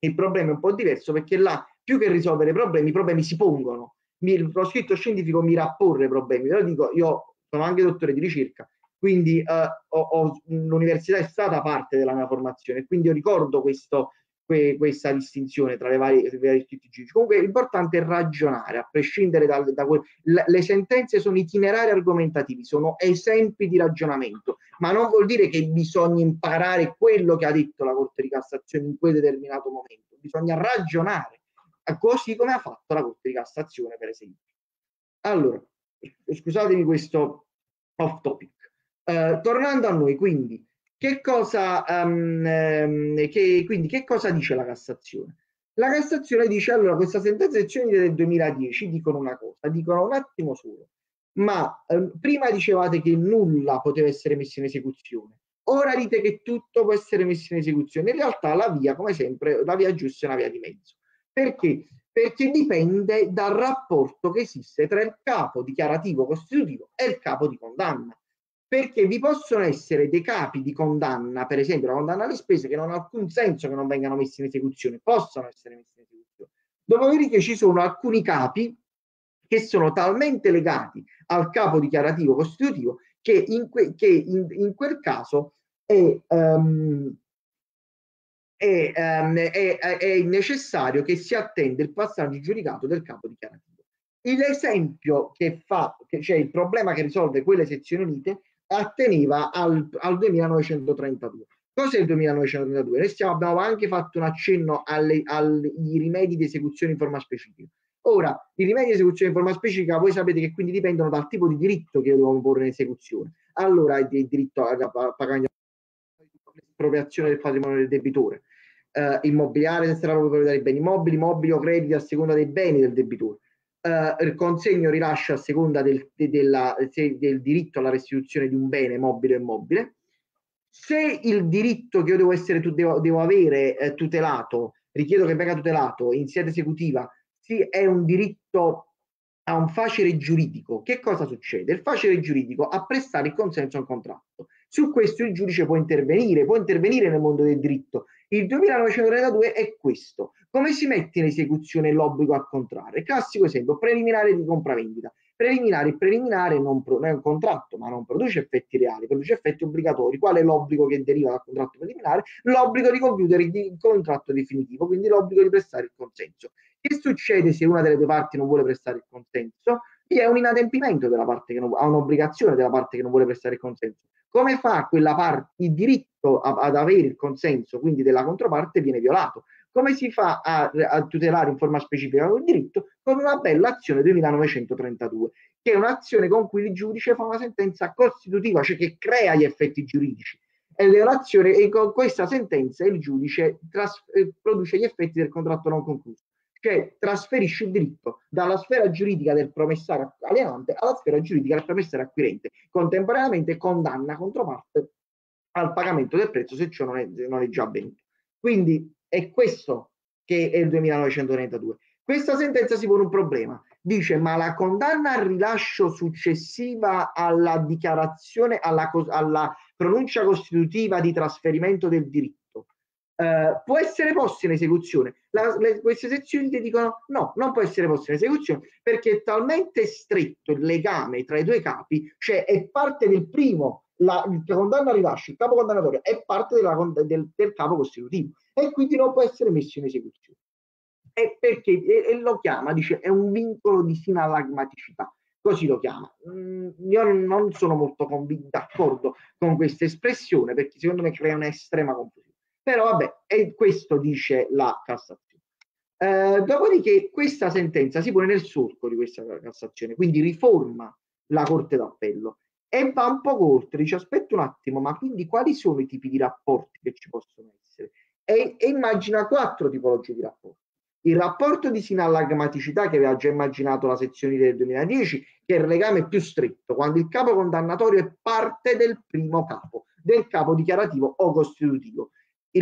il problema è un po' diverso perché là più che risolvere problemi, i problemi si pongono. Mi, lo scritto scientifico mira a porre problemi. Io dico, io sono anche dottore di ricerca, quindi eh, ho, ho, l'università è stata parte della mia formazione, quindi io ricordo questo, que, questa distinzione tra le varie, i vari scritti giuridici. Comunque l'importante è ragionare, a prescindere da, da quel, le, le sentenze sono itinerari argomentativi, sono esempi di ragionamento, ma non vuol dire che bisogna imparare quello che ha detto la Corte di Cassazione in quel determinato momento, bisogna ragionare, così come ha fatto la Corte di Cassazione, per esempio. Allora, scusatemi questo off topic. Uh, tornando a noi, quindi che, cosa, um, che, quindi, che cosa dice la Cassazione? La Cassazione dice allora questa sentenza del 2010 dicono una cosa, dicono un attimo solo, ma eh, prima dicevate che nulla poteva essere messo in esecuzione, ora dite che tutto può essere messo in esecuzione. In realtà la via, come sempre, la via giusta è una via di mezzo. Perché? Perché dipende dal rapporto che esiste tra il capo dichiarativo costitutivo e il capo di condanna. Perché vi possono essere dei capi di condanna, per esempio la condanna alle spese, che non ha alcun senso che non vengano messi in esecuzione, possono essere messi in esecuzione. Dopodiché ci sono alcuni capi che sono talmente legati al capo dichiarativo costitutivo che in, que, che in, in quel caso è, um, è, um, è, è, necessario che si attenda il passaggio giudicato del capo dichiarativo. L'esempio che fa, che cioè il problema che risolve quelle sezioni unite, atteneva al, al 2932. Cos'è il 2932? Noi stiamo, abbiamo anche fatto un accenno agli rimedi di esecuzione in forma specifica. Ora, i rimedi di esecuzione in forma specifica, voi sapete che quindi dipendono dal tipo di diritto che dobbiamo porre in esecuzione. Allora, il diritto alla pagamento l'espropriazione del patrimonio del debitore, eh, immobiliare senza la proprietà dei beni mobili, mobili o crediti a seconda dei beni del debitore, eh, il consegno rilascio a seconda del, de, della, se, del diritto alla restituzione di un bene mobile o immobile. Se il diritto che io devo, essere, devo, devo avere eh, tutelato, richiedo che venga tutelato in sede esecutiva, sì, è un diritto a un facile giuridico, che cosa succede? Il facile giuridico a prestare il consenso al contratto. Su questo il giudice può intervenire, può intervenire nel mondo del diritto. Il 2932 è questo. Come si mette in esecuzione l'obbligo a contrarre? Classico esempio, preliminare di compravendita. Preliminare, il preliminare non, pro, non, è un contratto, ma non produce effetti reali, produce effetti obbligatori. Qual è l'obbligo che deriva dal contratto preliminare? L'obbligo di compiutere il contratto definitivo, quindi l'obbligo di prestare il consenso. Che succede se una delle due parti non vuole prestare il consenso? Vi è un inadempimento della parte che non ha un'obbligazione della parte che non vuole prestare il consenso. Come fa quella parte, il diritto a, ad avere il consenso, quindi della controparte, viene violato? Come si fa a, a tutelare in forma specifica quel diritto? Con una bella azione 2932, che è un'azione con cui il giudice fa una sentenza costitutiva, cioè che crea gli effetti giuridici. Un'azione, e con questa sentenza il giudice tras- eh, produce gli effetti del contratto non concluso cioè trasferisce il diritto dalla sfera giuridica del promessario alienante alla sfera giuridica del promessario acquirente, contemporaneamente condanna controparte al pagamento del prezzo se ciò non è, non è già avvenuto. Quindi è questo che è il 2932. Questa sentenza si pone un problema. Dice, ma la condanna al rilascio successiva alla dichiarazione, alla, alla pronuncia costitutiva di trasferimento del diritto, Uh, può essere posto in esecuzione. La, le, queste sezioni ti dicono no, non può essere posto in esecuzione perché è talmente stretto il legame tra i due capi, cioè è parte del primo, la, il condanna rilascio, il capo condannatorio è parte della, del, del, capo costitutivo e quindi non può essere messo in esecuzione. E perché e, e lo chiama, dice, è un vincolo di sinallagmaticità così lo chiama. Mm, io non sono molto convinto, d'accordo con questa espressione perché secondo me crea un'estrema confusione. Però vabbè, e questo dice la Cassazione. Eh, dopodiché questa sentenza si pone nel solco di questa Cassazione, quindi riforma la Corte d'Appello e va un po' oltre, dice aspetta un attimo, ma quindi quali sono i tipi di rapporti che ci possono essere? E, e immagina quattro tipologie di rapporti. il rapporto di sinallagmaticità che aveva già immaginato la sezione del 2010, che è il legame più stretto, quando il capo condannatorio è parte del primo capo, del capo dichiarativo o costitutivo.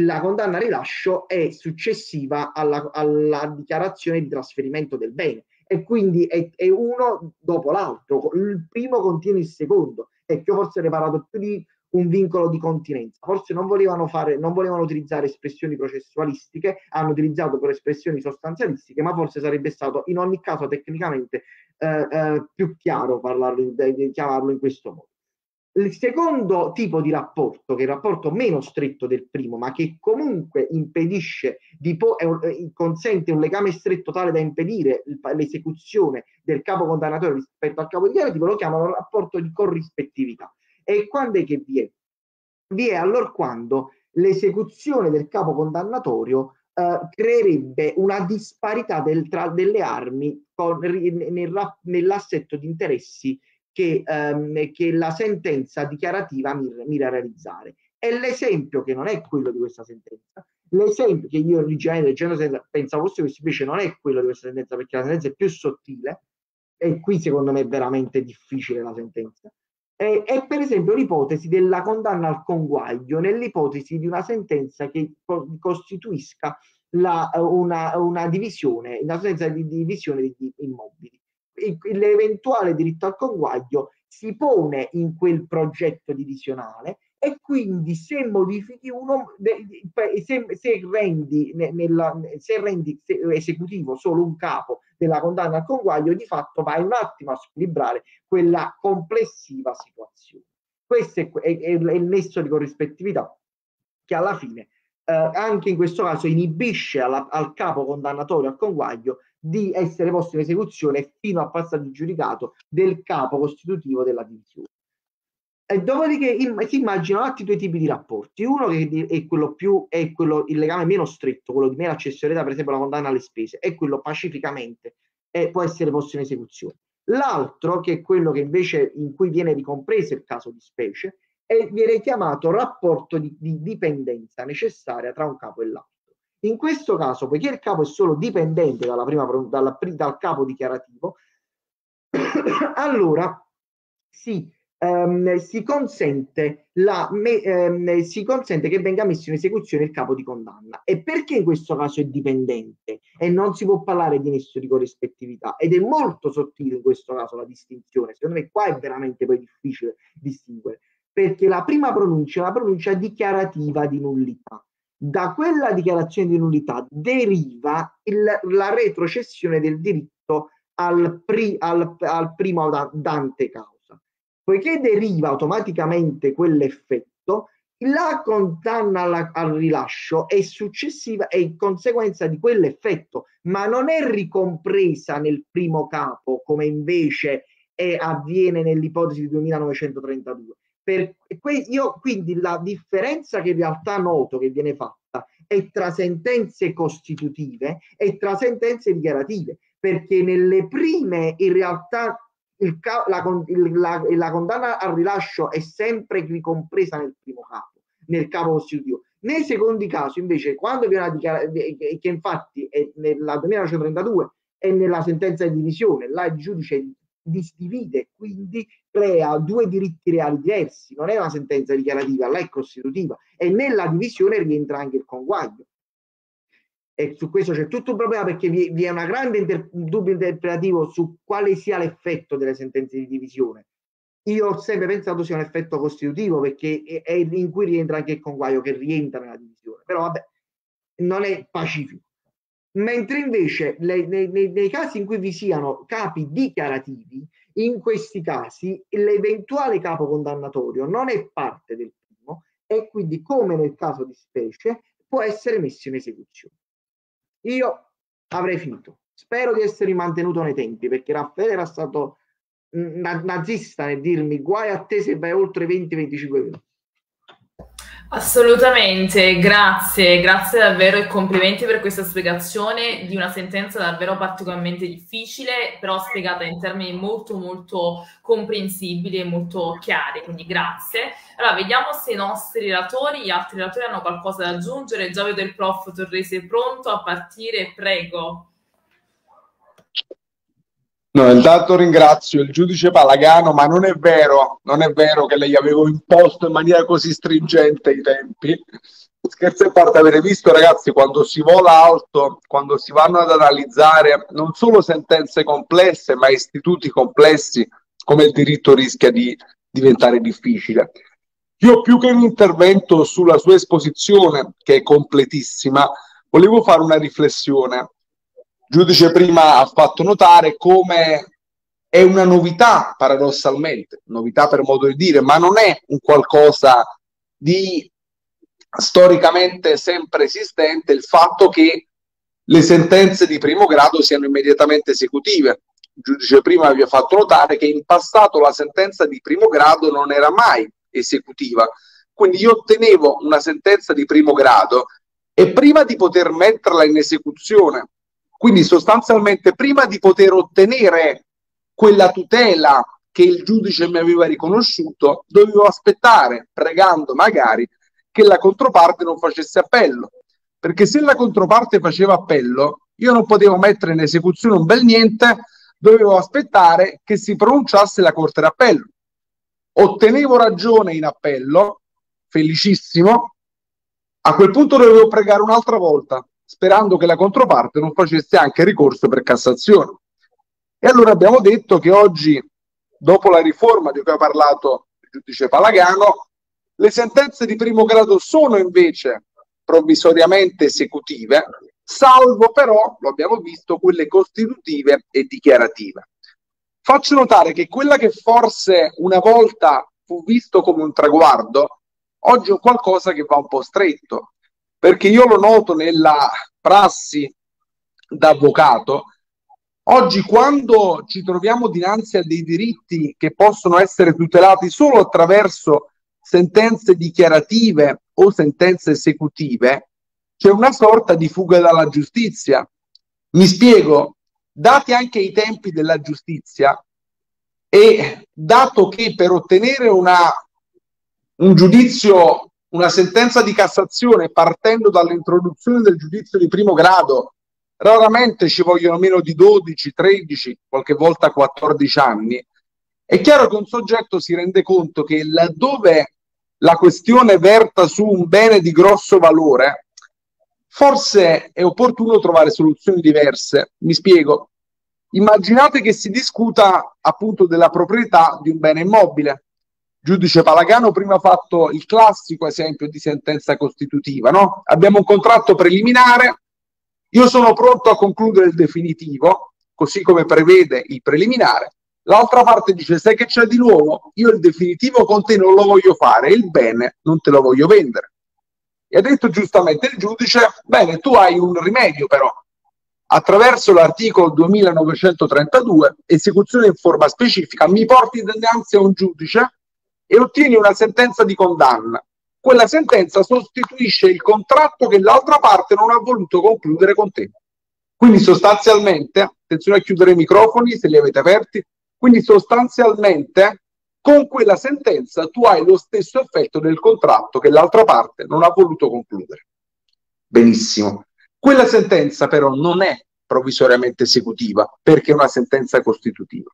La condanna a rilascio è successiva alla, alla dichiarazione di trasferimento del bene e quindi è, è uno dopo l'altro. Il primo contiene il secondo. E che io forse ne ho parlato più di un vincolo di continenza. Forse non volevano, fare, non volevano utilizzare espressioni processualistiche, hanno utilizzato per espressioni sostanzialistiche, ma forse sarebbe stato in ogni caso tecnicamente eh, eh, più chiaro parlarlo, chiamarlo in questo modo. Il secondo tipo di rapporto, che è il rapporto meno stretto del primo, ma che comunque impedisce, di po- eh, consente un legame stretto tale da impedire l'esecuzione del capo condannatorio rispetto al capo dichiarativo, lo chiamano rapporto di corrispettività. E quando è che vi è? Vi è allora quando l'esecuzione del capo condannatorio eh, creerebbe una disparità del, tra, delle armi con, nel, nell'assetto di interessi che, ehm, che la sentenza dichiarativa mira, mira a realizzare. E l'esempio che non è quello di questa sentenza, l'esempio che io originariamente leggendo pensavo fosse questo, invece non è quello di questa sentenza perché la sentenza è più sottile e qui secondo me è veramente difficile la sentenza è, è per esempio l'ipotesi della condanna al conguaglio nell'ipotesi di una sentenza che costituisca la, una, una, divisione, una sentenza di divisione di immobili. L'eventuale diritto al conguaglio si pone in quel progetto divisionale e quindi se modifichi uno, se, se, rendi, nella, se rendi esecutivo solo un capo della condanna al conguaglio, di fatto vai un attimo a squilibrare quella complessiva situazione. Questo è, è, è il nesso di corrispettività che alla fine eh, anche in questo caso inibisce alla, al capo condannatorio al conguaglio di essere posto in esecuzione fino al passaggio giudicato del capo costitutivo della divisione. E dopodiché si immaginano altri due tipi di rapporti. Uno che è quello più, è quello, il legame meno stretto, quello di mera accessorietà, per esempio la condanna alle spese, è quello pacificamente e può essere posto in esecuzione. L'altro, che è quello che invece in cui viene ricompreso il caso di specie, è, viene chiamato rapporto di, di dipendenza necessaria tra un capo e l'altro. In questo caso, poiché il capo è solo dipendente dalla prima, dalla, dal capo dichiarativo, allora sì, ehm, si, consente la, me, ehm, si consente che venga messo in esecuzione il capo di condanna. E perché in questo caso è dipendente e non si può parlare di nesso di corrispettività? Ed è molto sottile in questo caso la distinzione. Secondo me qua è veramente poi difficile distinguere, perché la prima pronuncia è una pronuncia dichiarativa di nullità. Da quella dichiarazione di nullità deriva il, la retrocessione del diritto al, pri, al, al primo dante causa poiché deriva automaticamente quell'effetto, la condanna alla, al rilascio è successiva, è conseguenza di quell'effetto, ma non è ricompresa nel primo capo come invece è, avviene nell'ipotesi di 2932. Per, io, quindi la differenza che in realtà noto che viene fatta è tra sentenze costitutive e tra sentenze dichiarative, perché nelle prime in realtà il, la, il, la, la, condanna al rilascio è sempre ricompresa nel primo capo, nel capo costitutivo. Nei secondi casi, invece, quando viene dichiarata, che infatti è nella 2932 è nella sentenza di divisione, là il giudice disdivide, quindi crea due diritti reali diversi, non è una sentenza dichiarativa, là è costitutiva e nella divisione rientra anche il conguaglio e su questo c'è tutto un problema perché vi, vi è una grande inter- dubbio interpretativo su quale sia l'effetto delle sentenze di divisione. Io ho sempre pensato sia un effetto costitutivo perché è, è in cui rientra anche il conguaglio che rientra nella divisione, però vabbè, non è pacifico. Mentre invece le, nei, nei, nei casi in cui vi siano capi dichiarativi, in questi casi l'eventuale capo condannatorio non è parte del primo e quindi come nel caso di specie può essere messo in esecuzione io avrei finito. Spero di essere mantenuto nei tempi perché Raffaele era stato nazista nel dirmi guai a te se vai oltre 20-25 minuti. Assolutamente, grazie, grazie davvero e complimenti per questa spiegazione di una sentenza davvero particolarmente difficile, però spiegata in termini molto molto comprensibili e molto chiari, quindi grazie. Allora, vediamo se i nostri relatori, gli altri relatori hanno qualcosa da aggiungere. Già vedo il prof Torrese pronto a partire, prego. No, intanto ringrazio il giudice Palagano, ma non è vero, non è vero che lei avevo imposto in maniera così stringente i tempi. Scherzi a parte, avete visto ragazzi, quando si vola alto, quando si vanno ad analizzare non solo sentenze complesse, ma istituti complessi, come il diritto rischia di diventare difficile. Io più che un intervento sulla sua esposizione, che è completissima, volevo fare una riflessione giudice prima ha fatto notare come è una novità paradossalmente, novità per modo di dire, ma non è un qualcosa di storicamente sempre esistente il fatto che le sentenze di primo grado siano immediatamente esecutive. Il giudice prima vi ha fatto notare che in passato la sentenza di primo grado non era mai esecutiva. Quindi io ottenevo una sentenza di primo grado e prima di poter metterla in esecuzione quindi sostanzialmente prima di poter ottenere quella tutela che il giudice mi aveva riconosciuto, dovevo aspettare, pregando magari che la controparte non facesse appello. Perché se la controparte faceva appello, io non potevo mettere in esecuzione un bel niente, dovevo aspettare che si pronunciasse la Corte d'Appello. Ottenevo ragione in appello, felicissimo, a quel punto dovevo pregare un'altra volta sperando che la controparte non facesse anche ricorso per Cassazione. E allora abbiamo detto che oggi, dopo la riforma di cui ha parlato il giudice Palagano, le sentenze di primo grado sono invece provvisoriamente esecutive, salvo però, lo abbiamo visto, quelle costitutive e dichiarative. Faccio notare che quella che forse una volta fu visto come un traguardo, oggi è qualcosa che va un po' stretto, perché io lo noto nella prassi d'avvocato, oggi quando ci troviamo dinanzi a dei diritti che possono essere tutelati solo attraverso sentenze dichiarative o sentenze esecutive, c'è una sorta di fuga dalla giustizia. Mi spiego, dati anche i tempi della giustizia e dato che per ottenere una, un giudizio una sentenza di Cassazione partendo dall'introduzione del giudizio di primo grado, raramente ci vogliono meno di 12, 13, qualche volta 14 anni. È chiaro che un soggetto si rende conto che laddove la questione verta su un bene di grosso valore, forse è opportuno trovare soluzioni diverse. Mi spiego. Immaginate che si discuta appunto della proprietà di un bene immobile giudice Palagano prima ha fatto il classico esempio di sentenza costitutiva, no? Abbiamo un contratto preliminare, io sono pronto a concludere il definitivo, così come prevede il preliminare, l'altra parte dice sai che c'è di nuovo, io il definitivo con te non lo voglio fare, il bene non te lo voglio vendere. E ha detto giustamente il giudice, bene, tu hai un rimedio però, attraverso l'articolo 2932, esecuzione in forma specifica, mi porti dinanzi a un giudice e ottieni una sentenza di condanna. Quella sentenza sostituisce il contratto che l'altra parte non ha voluto concludere con te. Quindi sostanzialmente, attenzione a chiudere i microfoni se li avete aperti, quindi sostanzialmente con quella sentenza tu hai lo stesso effetto del contratto che l'altra parte non ha voluto concludere. Benissimo. Quella sentenza però non è provvisoriamente esecutiva perché è una sentenza costitutiva.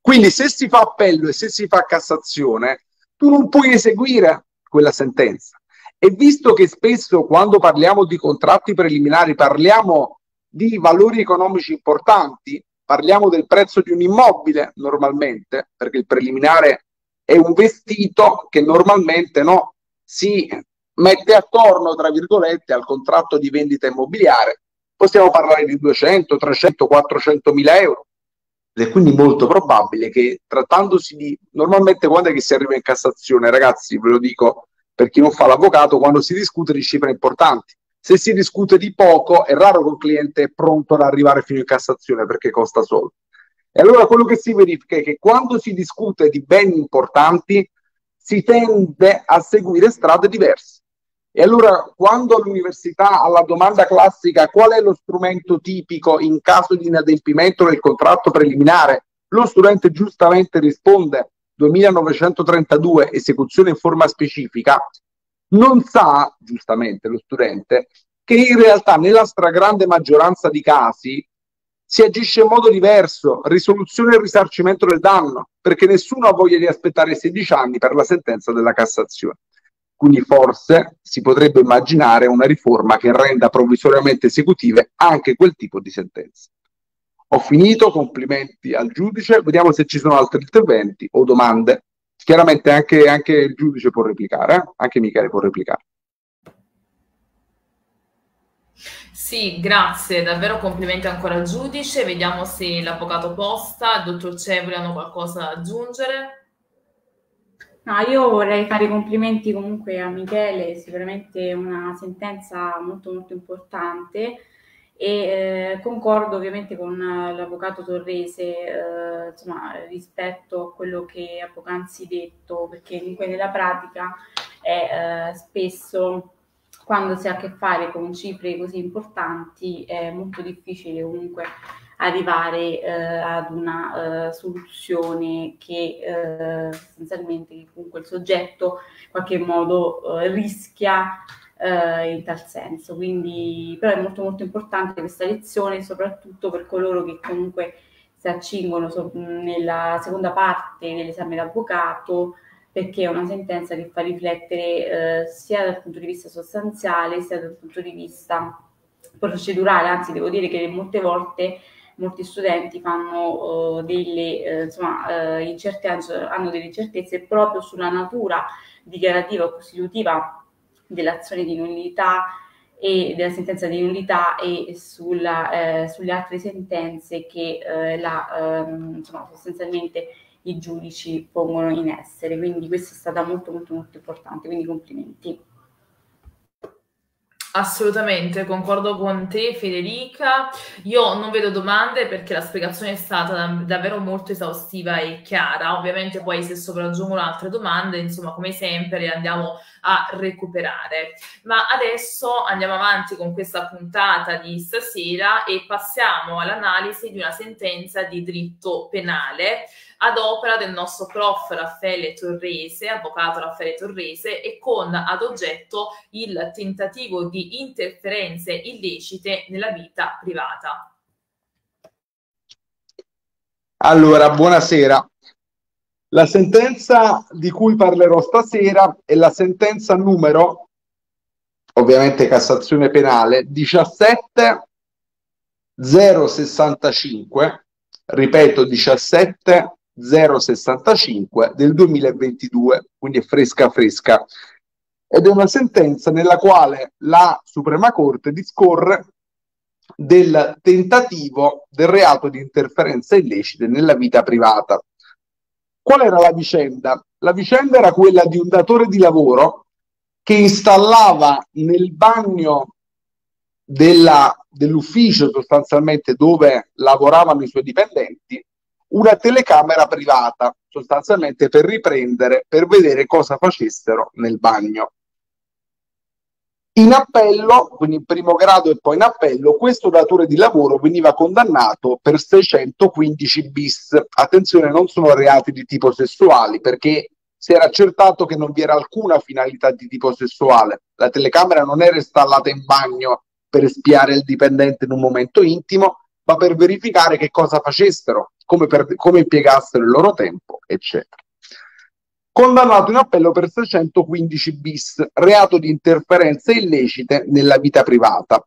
Quindi se si fa appello e se si fa Cassazione, tu non puoi eseguire quella sentenza. E visto che spesso quando parliamo di contratti preliminari parliamo di valori economici importanti, parliamo del prezzo di un immobile normalmente, perché il preliminare è un vestito che normalmente no, si mette attorno, tra virgolette, al contratto di vendita immobiliare. Possiamo parlare di 200, 300, 400 mila euro ed è quindi molto probabile che trattandosi di normalmente quando è che si arriva in Cassazione, ragazzi, ve lo dico per chi non fa l'avvocato, quando si discute di cifre importanti. Se si discute di poco, è raro che un cliente è pronto ad arrivare fino in Cassazione perché costa soldi. E allora quello che si verifica è che quando si discute di beni importanti, si tende a seguire strade diverse. E allora, quando all'università, alla domanda classica qual è lo strumento tipico in caso di inadempimento del contratto preliminare, lo studente giustamente risponde 2932 esecuzione in forma specifica, non sa, giustamente lo studente, che in realtà nella stragrande maggioranza di casi si agisce in modo diverso, risoluzione e risarcimento del danno, perché nessuno ha voglia di aspettare 16 anni per la sentenza della Cassazione. Quindi forse si potrebbe immaginare una riforma che renda provvisoriamente esecutive anche quel tipo di sentenze. Ho finito, complimenti al giudice, vediamo se ci sono altri interventi o domande. Chiaramente anche, anche il giudice può replicare, eh? anche Michele può replicare. Sì, grazie, davvero complimenti ancora al giudice. Vediamo se l'avvocato Posta, il dottor Cevoli hanno qualcosa da aggiungere. No, io vorrei fare i complimenti comunque a Michele, sicuramente una sentenza molto molto importante e eh, concordo ovviamente con l'avvocato Torrese eh, insomma, rispetto a quello che ha poc'anzi detto perché comunque nella pratica è eh, spesso quando si ha a che fare con cifre così importanti è molto difficile comunque arrivare eh, ad una uh, soluzione che uh, sostanzialmente comunque il soggetto in qualche modo uh, rischia eh, in tal senso. Quindi, però è molto molto importante questa lezione, soprattutto per coloro che comunque si accingono so, nella seconda parte dell'esame d'avvocato, perché è una sentenza che fa riflettere eh, sia dal punto di vista sostanziale sia dal punto di vista procedurale, anzi devo dire che molte volte molti studenti fanno uh, delle uh, insomma, incertezze, hanno delle incertezze proprio sulla natura dichiarativa o costitutiva dell'azione di nullità e della sentenza di nullità e sulla, eh, sulle altre sentenze che eh, la, ehm, insomma, sostanzialmente i giudici pongono in essere. Quindi questa è stata molto molto molto importante, quindi complimenti. Assolutamente, concordo con te Federica. Io non vedo domande perché la spiegazione è stata dav- davvero molto esaustiva e chiara. Ovviamente poi se sopraggiungono altre domande, insomma, come sempre le andiamo a recuperare. Ma adesso andiamo avanti con questa puntata di stasera e passiamo all'analisi di una sentenza di diritto penale ad opera del nostro prof Raffaele Torrese, avvocato Raffaele Torrese, e con ad oggetto il tentativo di interferenze illecite nella vita privata. Allora, buonasera. La sentenza di cui parlerò stasera è la sentenza numero, ovviamente Cassazione penale, 17065, ripeto 17 065 del 2022, quindi è fresca fresca. Ed è una sentenza nella quale la Suprema Corte discorre del tentativo del reato di interferenza illecite nella vita privata. Qual era la vicenda? La vicenda era quella di un datore di lavoro che installava nel bagno della, dell'ufficio sostanzialmente dove lavoravano i suoi dipendenti una telecamera privata, sostanzialmente per riprendere, per vedere cosa facessero nel bagno. In appello, quindi in primo grado e poi in appello, questo datore di lavoro veniva condannato per 615 bis. Attenzione, non sono reati di tipo sessuali, perché si era accertato che non vi era alcuna finalità di tipo sessuale. La telecamera non era installata in bagno per spiare il dipendente in un momento intimo, ma per verificare che cosa facessero, come, per, come impiegassero il loro tempo, eccetera. Condannato in appello per 615 bis, reato di interferenze illecite nella vita privata,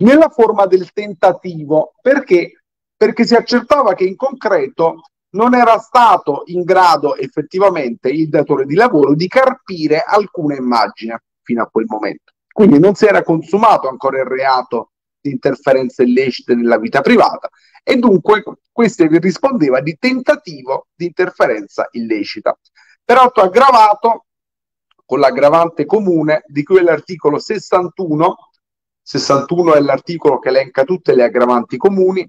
nella forma del tentativo, perché? Perché si accertava che in concreto non era stato in grado effettivamente il datore di lavoro di carpire alcuna immagine fino a quel momento. Quindi non si era consumato ancora il reato di interferenze illecite nella vita privata e dunque questo rispondeva di tentativo di interferenza illecita. Peraltro aggravato con l'aggravante comune di cui è l'articolo 61, 61 è l'articolo che elenca tutte le aggravanti comuni,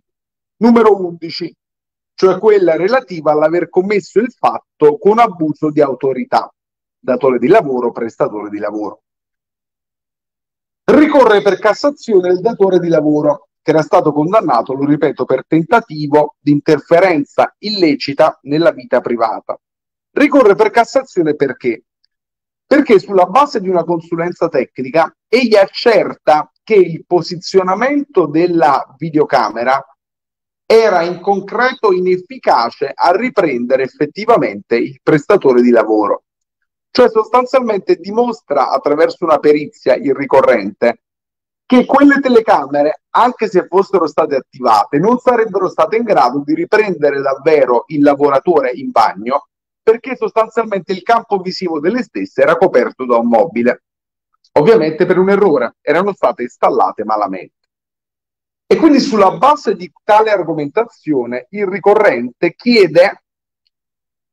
numero 11, cioè quella relativa all'aver commesso il fatto con abuso di autorità. datore di lavoro, prestatore di lavoro. Ricorre per Cassazione il datore di lavoro che era stato condannato, lo ripeto, per tentativo di interferenza illecita nella vita privata. Ricorre per Cassazione perché? Perché sulla base di una consulenza tecnica egli accerta che il posizionamento della videocamera era in concreto inefficace a riprendere effettivamente il prestatore di lavoro. Cioè sostanzialmente dimostra attraverso una perizia il ricorrente che quelle telecamere, anche se fossero state attivate, non sarebbero state in grado di riprendere davvero il lavoratore in bagno perché sostanzialmente il campo visivo delle stesse era coperto da un mobile. Ovviamente per un errore, erano state installate malamente. E quindi sulla base di tale argomentazione il ricorrente chiede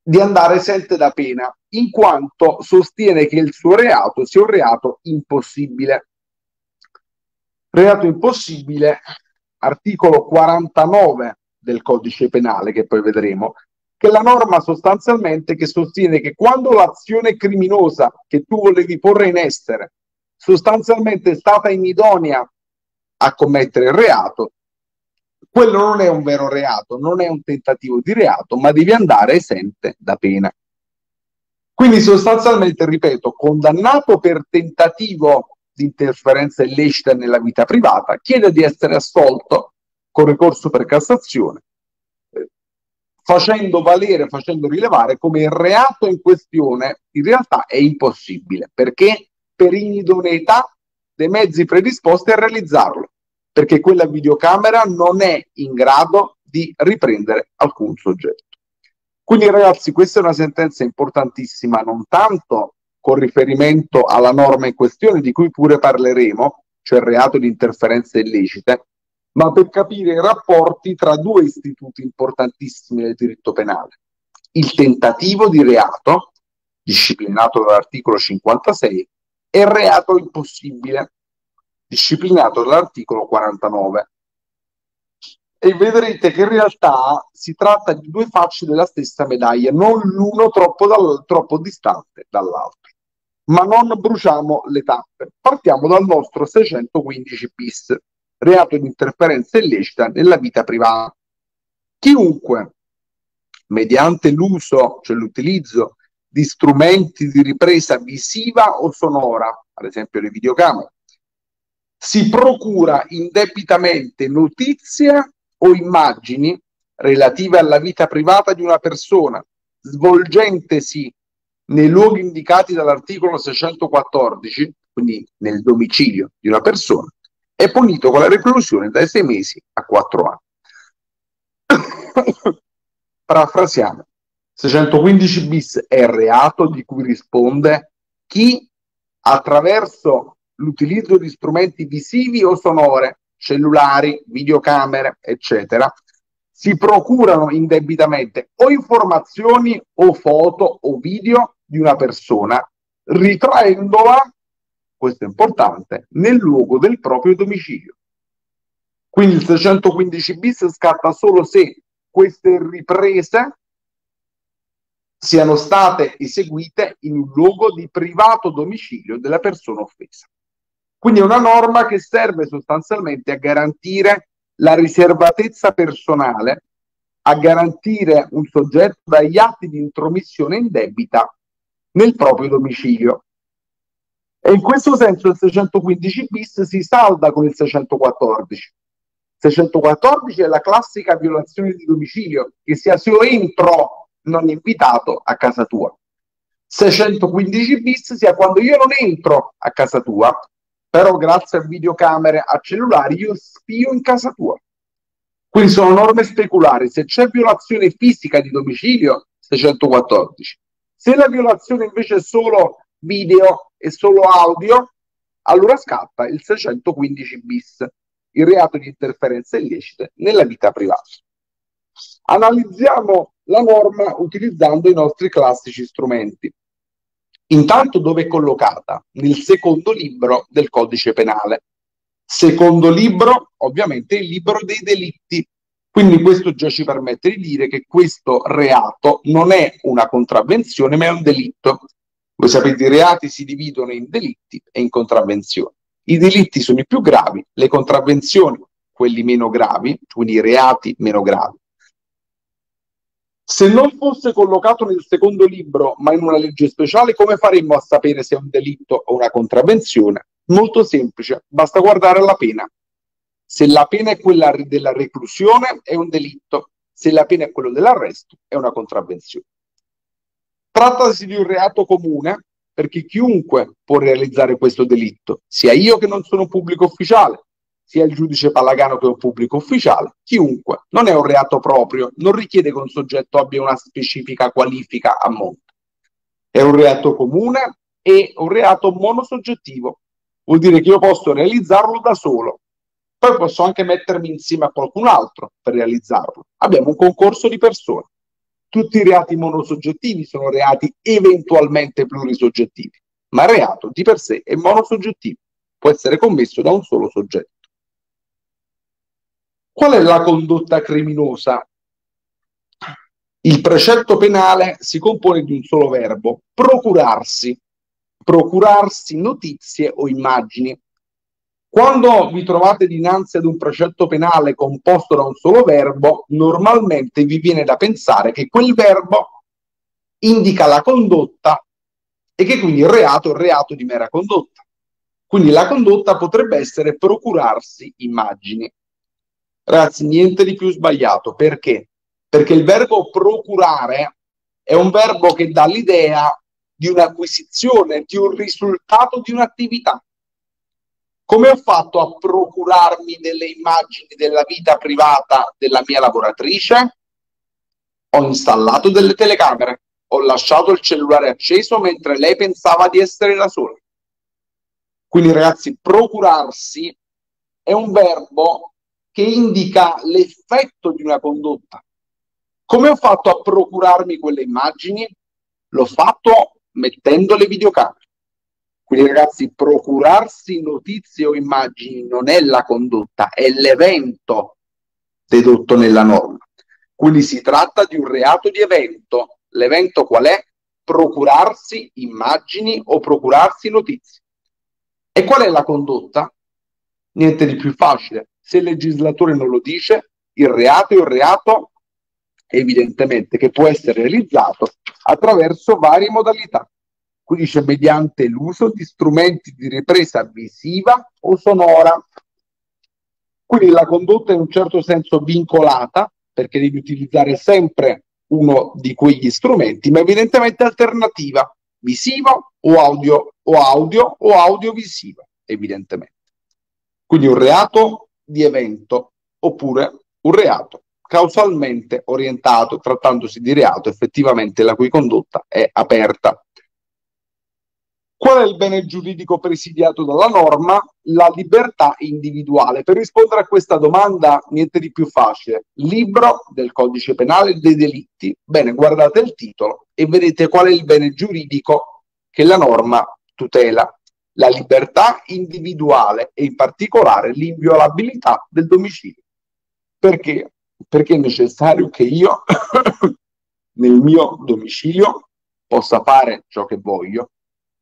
di andare esente da pena, in quanto sostiene che il suo reato sia un reato impossibile. Reato impossibile, articolo 49 del codice penale, che poi vedremo, che è la norma sostanzialmente che sostiene che quando l'azione criminosa che tu volevi porre in essere sostanzialmente è stata inidonea a commettere il reato, quello non è un vero reato, non è un tentativo di reato, ma devi andare esente da pena. Quindi sostanzialmente, ripeto, condannato per tentativo di interferenza illecita nella vita privata, chiede di essere assolto con ricorso per Cassazione, facendo valere, facendo rilevare come il reato in questione in realtà è impossibile, perché per inidoneità dei mezzi predisposti a realizzarlo perché quella videocamera non è in grado di riprendere alcun soggetto. Quindi ragazzi, questa è una sentenza importantissima, non tanto con riferimento alla norma in questione, di cui pure parleremo, cioè il reato di interferenze illecite, ma per capire i rapporti tra due istituti importantissimi del diritto penale. Il tentativo di reato, disciplinato dall'articolo 56, e il reato impossibile, disciplinato dall'articolo 49. E vedrete che in realtà si tratta di due facce della stessa medaglia, non l'uno troppo, dal, troppo distante dall'altro. Ma non bruciamo le tappe. Partiamo dal nostro 615 bis, reato di interferenza illecita nella vita privata. Chiunque, mediante l'uso, cioè l'utilizzo di strumenti di ripresa visiva o sonora, ad esempio le videocamere, si procura indebitamente notizie o immagini relative alla vita privata di una persona, svolgentesi nei luoghi indicati dall'articolo 614, quindi nel domicilio di una persona, è punito con la reclusione dai sei mesi a quattro anni. Parafrasiamo. 615 bis è reato di cui risponde chi attraverso l'utilizzo di strumenti visivi o sonore, cellulari, videocamere, eccetera, si procurano indebitamente o informazioni o foto o video di una persona, ritraendola, questo è importante, nel luogo del proprio domicilio. Quindi il 615 bis scatta solo se queste riprese siano state eseguite in un luogo di privato domicilio della persona offesa. Quindi è una norma che serve sostanzialmente a garantire la riservatezza personale, a garantire un soggetto dagli atti di intromissione indebita nel proprio domicilio. E in questo senso il 615 bis si salda con il 614. 614 è la classica violazione di domicilio, che sia se io entro non invitato a casa tua. 615 bis sia quando io non entro a casa tua, però grazie a videocamere, a cellulari, io spio in casa tua. Quindi sono norme speculari. Se c'è violazione fisica di domicilio, 614. Se la violazione invece è solo video e solo audio, allora scatta il 615 bis, il reato di interferenze illecite nella vita privata. Analizziamo la norma utilizzando i nostri classici strumenti. Intanto dove è collocata? Nel secondo libro del codice penale. Secondo libro, ovviamente, il libro dei delitti. Quindi questo già ci permette di dire che questo reato non è una contravvenzione, ma è un delitto. Voi sapete, i reati si dividono in delitti e in contravvenzioni. I delitti sono i più gravi, le contravvenzioni quelli meno gravi, quindi i reati meno gravi. Se non fosse collocato nel secondo libro, ma in una legge speciale, come faremmo a sapere se è un delitto o una contravvenzione? Molto semplice, basta guardare la pena. Se la pena è quella della reclusione, è un delitto. Se la pena è quella dell'arresto, è una contravvenzione. Trattasi di un reato comune perché chiunque può realizzare questo delitto, sia io che non sono pubblico ufficiale, sia il giudice Palagano che un pubblico ufficiale, chiunque. Non è un reato proprio, non richiede che un soggetto abbia una specifica qualifica a monte. È un reato comune e un reato monosoggettivo. Vuol dire che io posso realizzarlo da solo. Poi posso anche mettermi insieme a qualcun altro per realizzarlo. Abbiamo un concorso di persone. Tutti i reati monosoggettivi sono reati eventualmente plurisoggettivi, ma il reato di per sé è monosoggettivo, può essere commesso da un solo soggetto. Qual è la condotta criminosa? Il precetto penale si compone di un solo verbo, procurarsi, procurarsi notizie o immagini. Quando vi trovate dinanzi ad un precetto penale composto da un solo verbo, normalmente vi viene da pensare che quel verbo indica la condotta e che quindi il reato è il reato di mera condotta. Quindi la condotta potrebbe essere procurarsi immagini. Ragazzi, niente di più sbagliato. Perché? Perché il verbo procurare è un verbo che dà l'idea di un'acquisizione, di un risultato di un'attività. Come ho fatto a procurarmi delle immagini della vita privata della mia lavoratrice? Ho installato delle telecamere, ho lasciato il cellulare acceso mentre lei pensava di essere da sola. Quindi ragazzi, procurarsi è un verbo che indica l'effetto di una condotta. Come ho fatto a procurarmi quelle immagini? L'ho fatto mettendo le videocamere. Quindi ragazzi, procurarsi notizie o immagini non è la condotta, è l'evento dedotto nella norma. Quindi si tratta di un reato di evento. L'evento qual è? Procurarsi immagini o procurarsi notizie. E qual è la condotta? Niente di più facile. Se il legislatore non lo dice, il reato è un reato evidentemente che può essere realizzato attraverso varie modalità qui dice mediante l'uso di strumenti di ripresa visiva o sonora. Quindi la condotta è in un certo senso vincolata perché devi utilizzare sempre uno di quegli strumenti, ma evidentemente alternativa, visiva o audio o audio o audiovisiva, evidentemente. Quindi un reato di evento oppure un reato causalmente orientato, trattandosi di reato effettivamente la cui condotta è aperta. Qual è il bene giuridico presidiato dalla norma? La libertà individuale. Per rispondere a questa domanda, niente di più facile. Libro del codice penale dei delitti. Bene, guardate il titolo e vedete qual è il bene giuridico che la norma tutela. La libertà individuale e in particolare l'inviolabilità del domicilio. Perché? Perché è necessario che io nel mio domicilio possa fare ciò che voglio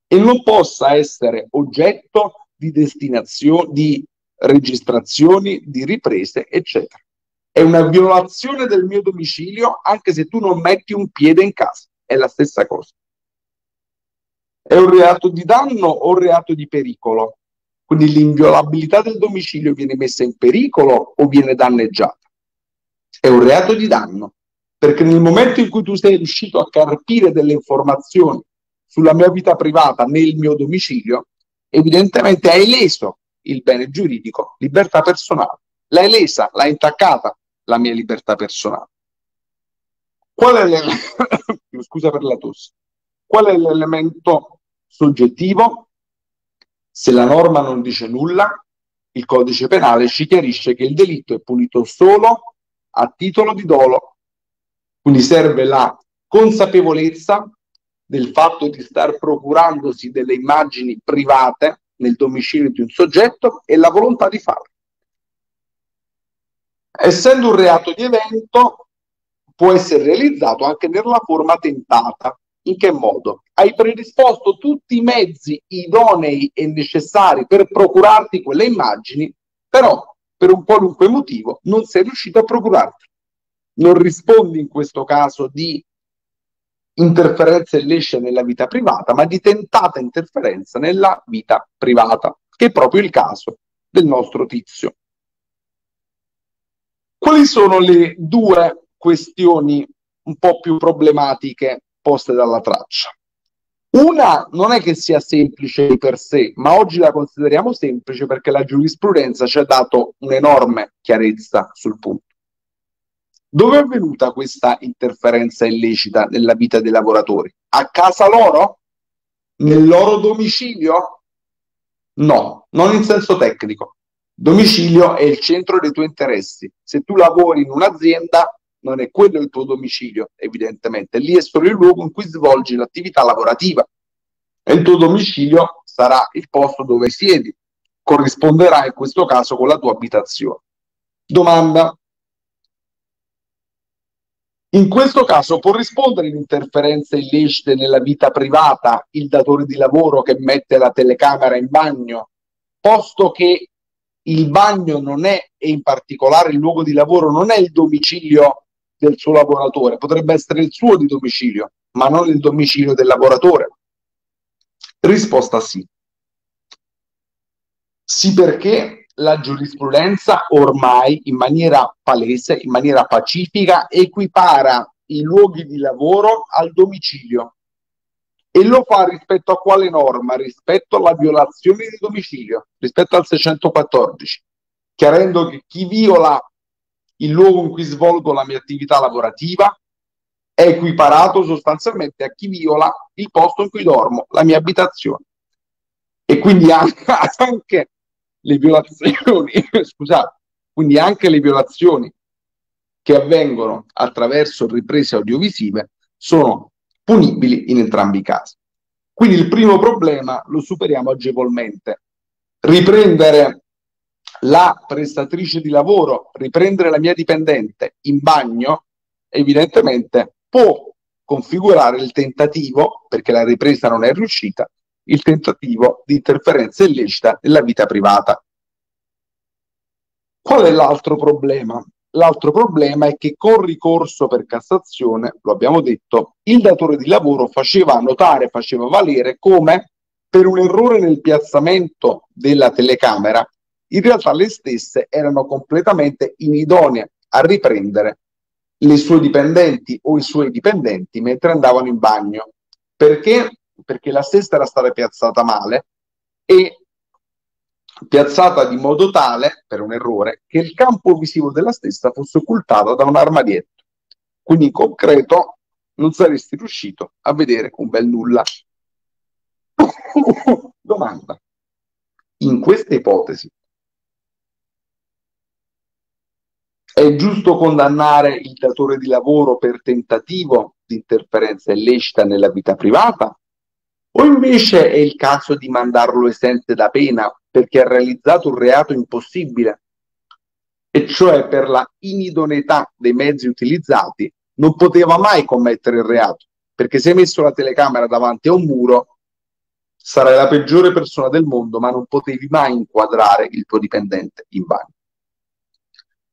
e non possa essere oggetto di destinazioni, di registrazioni, di riprese, eccetera. È una violazione del mio domicilio anche se tu non metti un piede in casa, è la stessa cosa. È un reato di danno o un reato di pericolo? Quindi l'inviolabilità del domicilio viene messa in pericolo o viene danneggiata? È un reato di danno, perché nel momento in cui tu sei riuscito a carpire delle informazioni sulla mia vita privata nel mio domicilio, evidentemente hai leso il bene giuridico, libertà personale. L'hai lesa, l'hai intaccata la mia libertà personale. Qual è l'elemento? Scusa per la tosse. Qual è l'elemento soggettivo? Se la norma non dice nulla, il codice penale ci chiarisce che il delitto è punito solo a titolo di dolo. Quindi serve la consapevolezza del fatto di star procurandosi delle immagini private nel domicilio di un soggetto e la volontà di farlo. Essendo un reato di evento, può essere realizzato anche nella forma tentata. In che modo? Hai predisposto tutti i mezzi idonei e necessari per procurarti quelle immagini, però per un qualunque motivo non sei riuscito a procurarti. Non rispondi in questo caso di interferenza illecita nella vita privata, ma di tentata interferenza nella vita privata, che è proprio il caso del nostro tizio. Quali sono le due questioni un po' più problematiche poste dalla traccia? Una non è che sia semplice di per sé, ma oggi la consideriamo semplice perché la giurisprudenza ci ha dato un'enorme chiarezza sul punto. Dove è avvenuta questa interferenza illecita nella vita dei lavoratori? A casa loro? Nel loro domicilio? No, non in senso tecnico. Domicilio è il centro dei tuoi interessi. Se tu lavori in un'azienda, non è quello il tuo domicilio, evidentemente. Lì è solo il luogo in cui svolgi l'attività lavorativa. E il tuo domicilio sarà il posto dove siedi. Corrisponderà in questo caso con la tua abitazione. Domanda, in questo caso può rispondere in interferenze illecite nella vita privata il datore di lavoro che mette la telecamera in bagno, posto che il bagno non è, e in particolare il luogo di lavoro, non è il domicilio del suo lavoratore, potrebbe essere il suo di domicilio, ma non il domicilio del lavoratore. Risposta sì. Sì perché la giurisprudenza ormai in maniera palese, in maniera pacifica, equipara i luoghi di lavoro al domicilio e lo fa rispetto a quale norma? Rispetto alla violazione di domicilio, rispetto al 614, chiarendo che chi viola il luogo in cui svolgo la mia attività lavorativa è equiparato sostanzialmente a chi viola il posto in cui dormo, la mia abitazione. E quindi anche, le violazioni, scusate, quindi anche le violazioni che avvengono attraverso riprese audiovisive sono punibili in entrambi i casi. Quindi il primo problema lo superiamo agevolmente. Riprendere la prestatrice di lavoro, riprendere la mia dipendente in bagno, evidentemente può configurare il tentativo, perché la ripresa non è riuscita, il tentativo di interferenza illecita nella vita privata. Qual è l'altro problema? L'altro problema è che con ricorso per Cassazione, lo abbiamo detto, il datore di lavoro faceva notare, faceva valere come per un errore nel piazzamento della telecamera, in realtà le stesse erano completamente inidonee a riprendere le sue dipendenti o i suoi dipendenti mentre andavano in bagno. Perché? perché la stessa era stata piazzata male e piazzata di modo tale, per un errore, che il campo visivo della stessa fosse occultato da un armadietto. Quindi in concreto non saresti riuscito a vedere un bel nulla. Domanda. In questa ipotesi è giusto condannare il datore di lavoro per tentativo di interferenza illecita nella vita privata o invece è il caso di mandarlo esente da pena perché ha realizzato un reato impossibile, e cioè per la inidoneità dei mezzi utilizzati non poteva mai commettere il reato, perché se hai messo la telecamera davanti a un muro sarai la peggiore persona del mondo, ma non potevi mai inquadrare il tuo dipendente in bagno.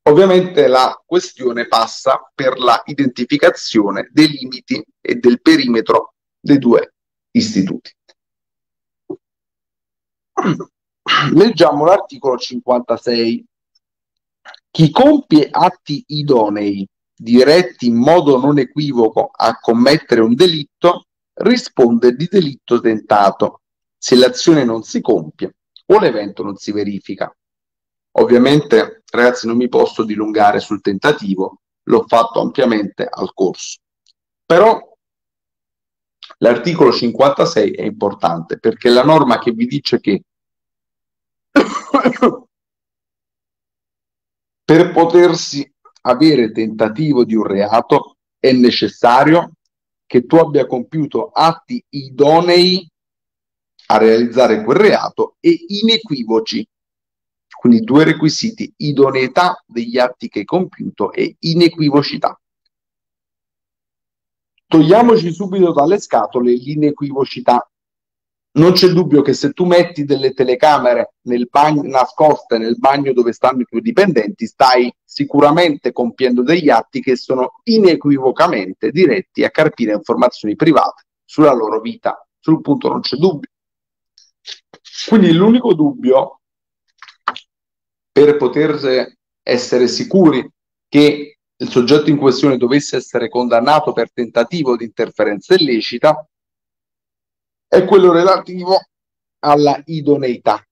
Ovviamente la questione passa per la identificazione dei limiti e del perimetro dei due istituti. Leggiamo l'articolo 56. Chi compie atti idonei diretti in modo non equivoco a commettere un delitto risponde di delitto tentato se l'azione non si compie o l'evento non si verifica. Ovviamente, ragazzi, non mi posso dilungare sul tentativo, l'ho fatto ampiamente al corso. Però L'articolo 56 è importante perché è la norma che vi dice che per potersi avere tentativo di un reato è necessario che tu abbia compiuto atti idonei a realizzare quel reato e inequivoci. Quindi due requisiti, idoneità degli atti che hai compiuto e inequivocità. togliamoci subito dalle scatole l'inequivocità. Non c'è dubbio che se tu metti delle telecamere nel bagno, nascoste nel bagno dove stanno i tuoi dipendenti, stai sicuramente compiendo degli atti che sono inequivocamente diretti a carpire informazioni private sulla loro vita. Sul punto non c'è dubbio. Quindi l'unico dubbio per poter essere sicuri che il soggetto in questione dovesse essere condannato per tentativo di interferenza illecita è quello relativo alla idoneità.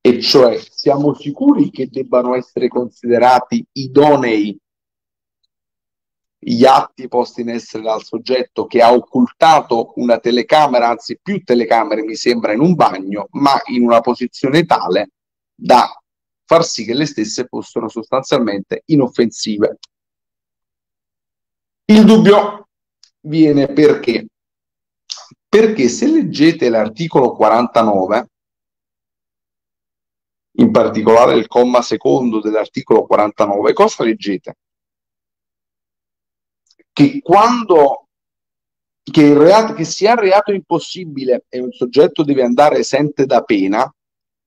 E cioè siamo sicuri che debbano essere considerati idonei gli atti posti in essere dal soggetto che ha occultato una telecamera, anzi più telecamere mi sembra, in un bagno, ma in una posizione tale da far sì che le stesse fossero sostanzialmente inoffensive. Il dubbio viene perché? Perché se leggete l'articolo 49, in particolare il comma secondo dell'articolo 49, cosa leggete? che quando che, reato, che sia reato impossibile e un soggetto deve andare esente da pena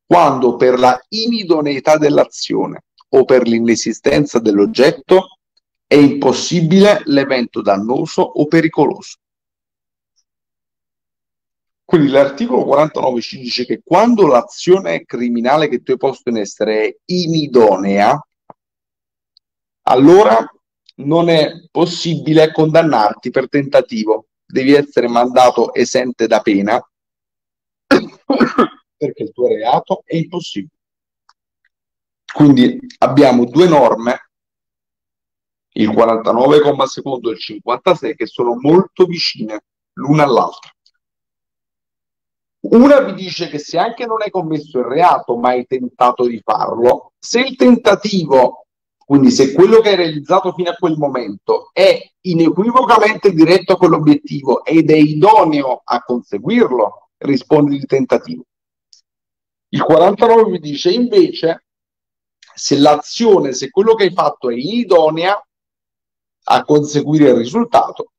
quando per la inidoneità dell'azione o per l'inesistenza dell'oggetto è impossibile l'evento dannoso o pericoloso. Quindi l'articolo 49 ci dice che quando l'azione criminale che tu hai posto in essere è inidonea, allora non è possibile condannarti per tentativo, devi essere mandato esente da pena perché il tuo reato è impossibile. Quindi abbiamo due norme, il 49, secondo e il 56, che sono molto vicine l'una all'altra. Una vi dice che se anche non hai commesso il reato, ma hai tentato di farlo, se il tentativo quindi se quello che hai realizzato fino a quel momento è inequivocamente diretto a quell'obiettivo ed è idoneo a conseguirlo, rispondi di tentativo. Il 49 mi dice invece se l'azione, se quello che hai fatto è inidonea a conseguire il risultato,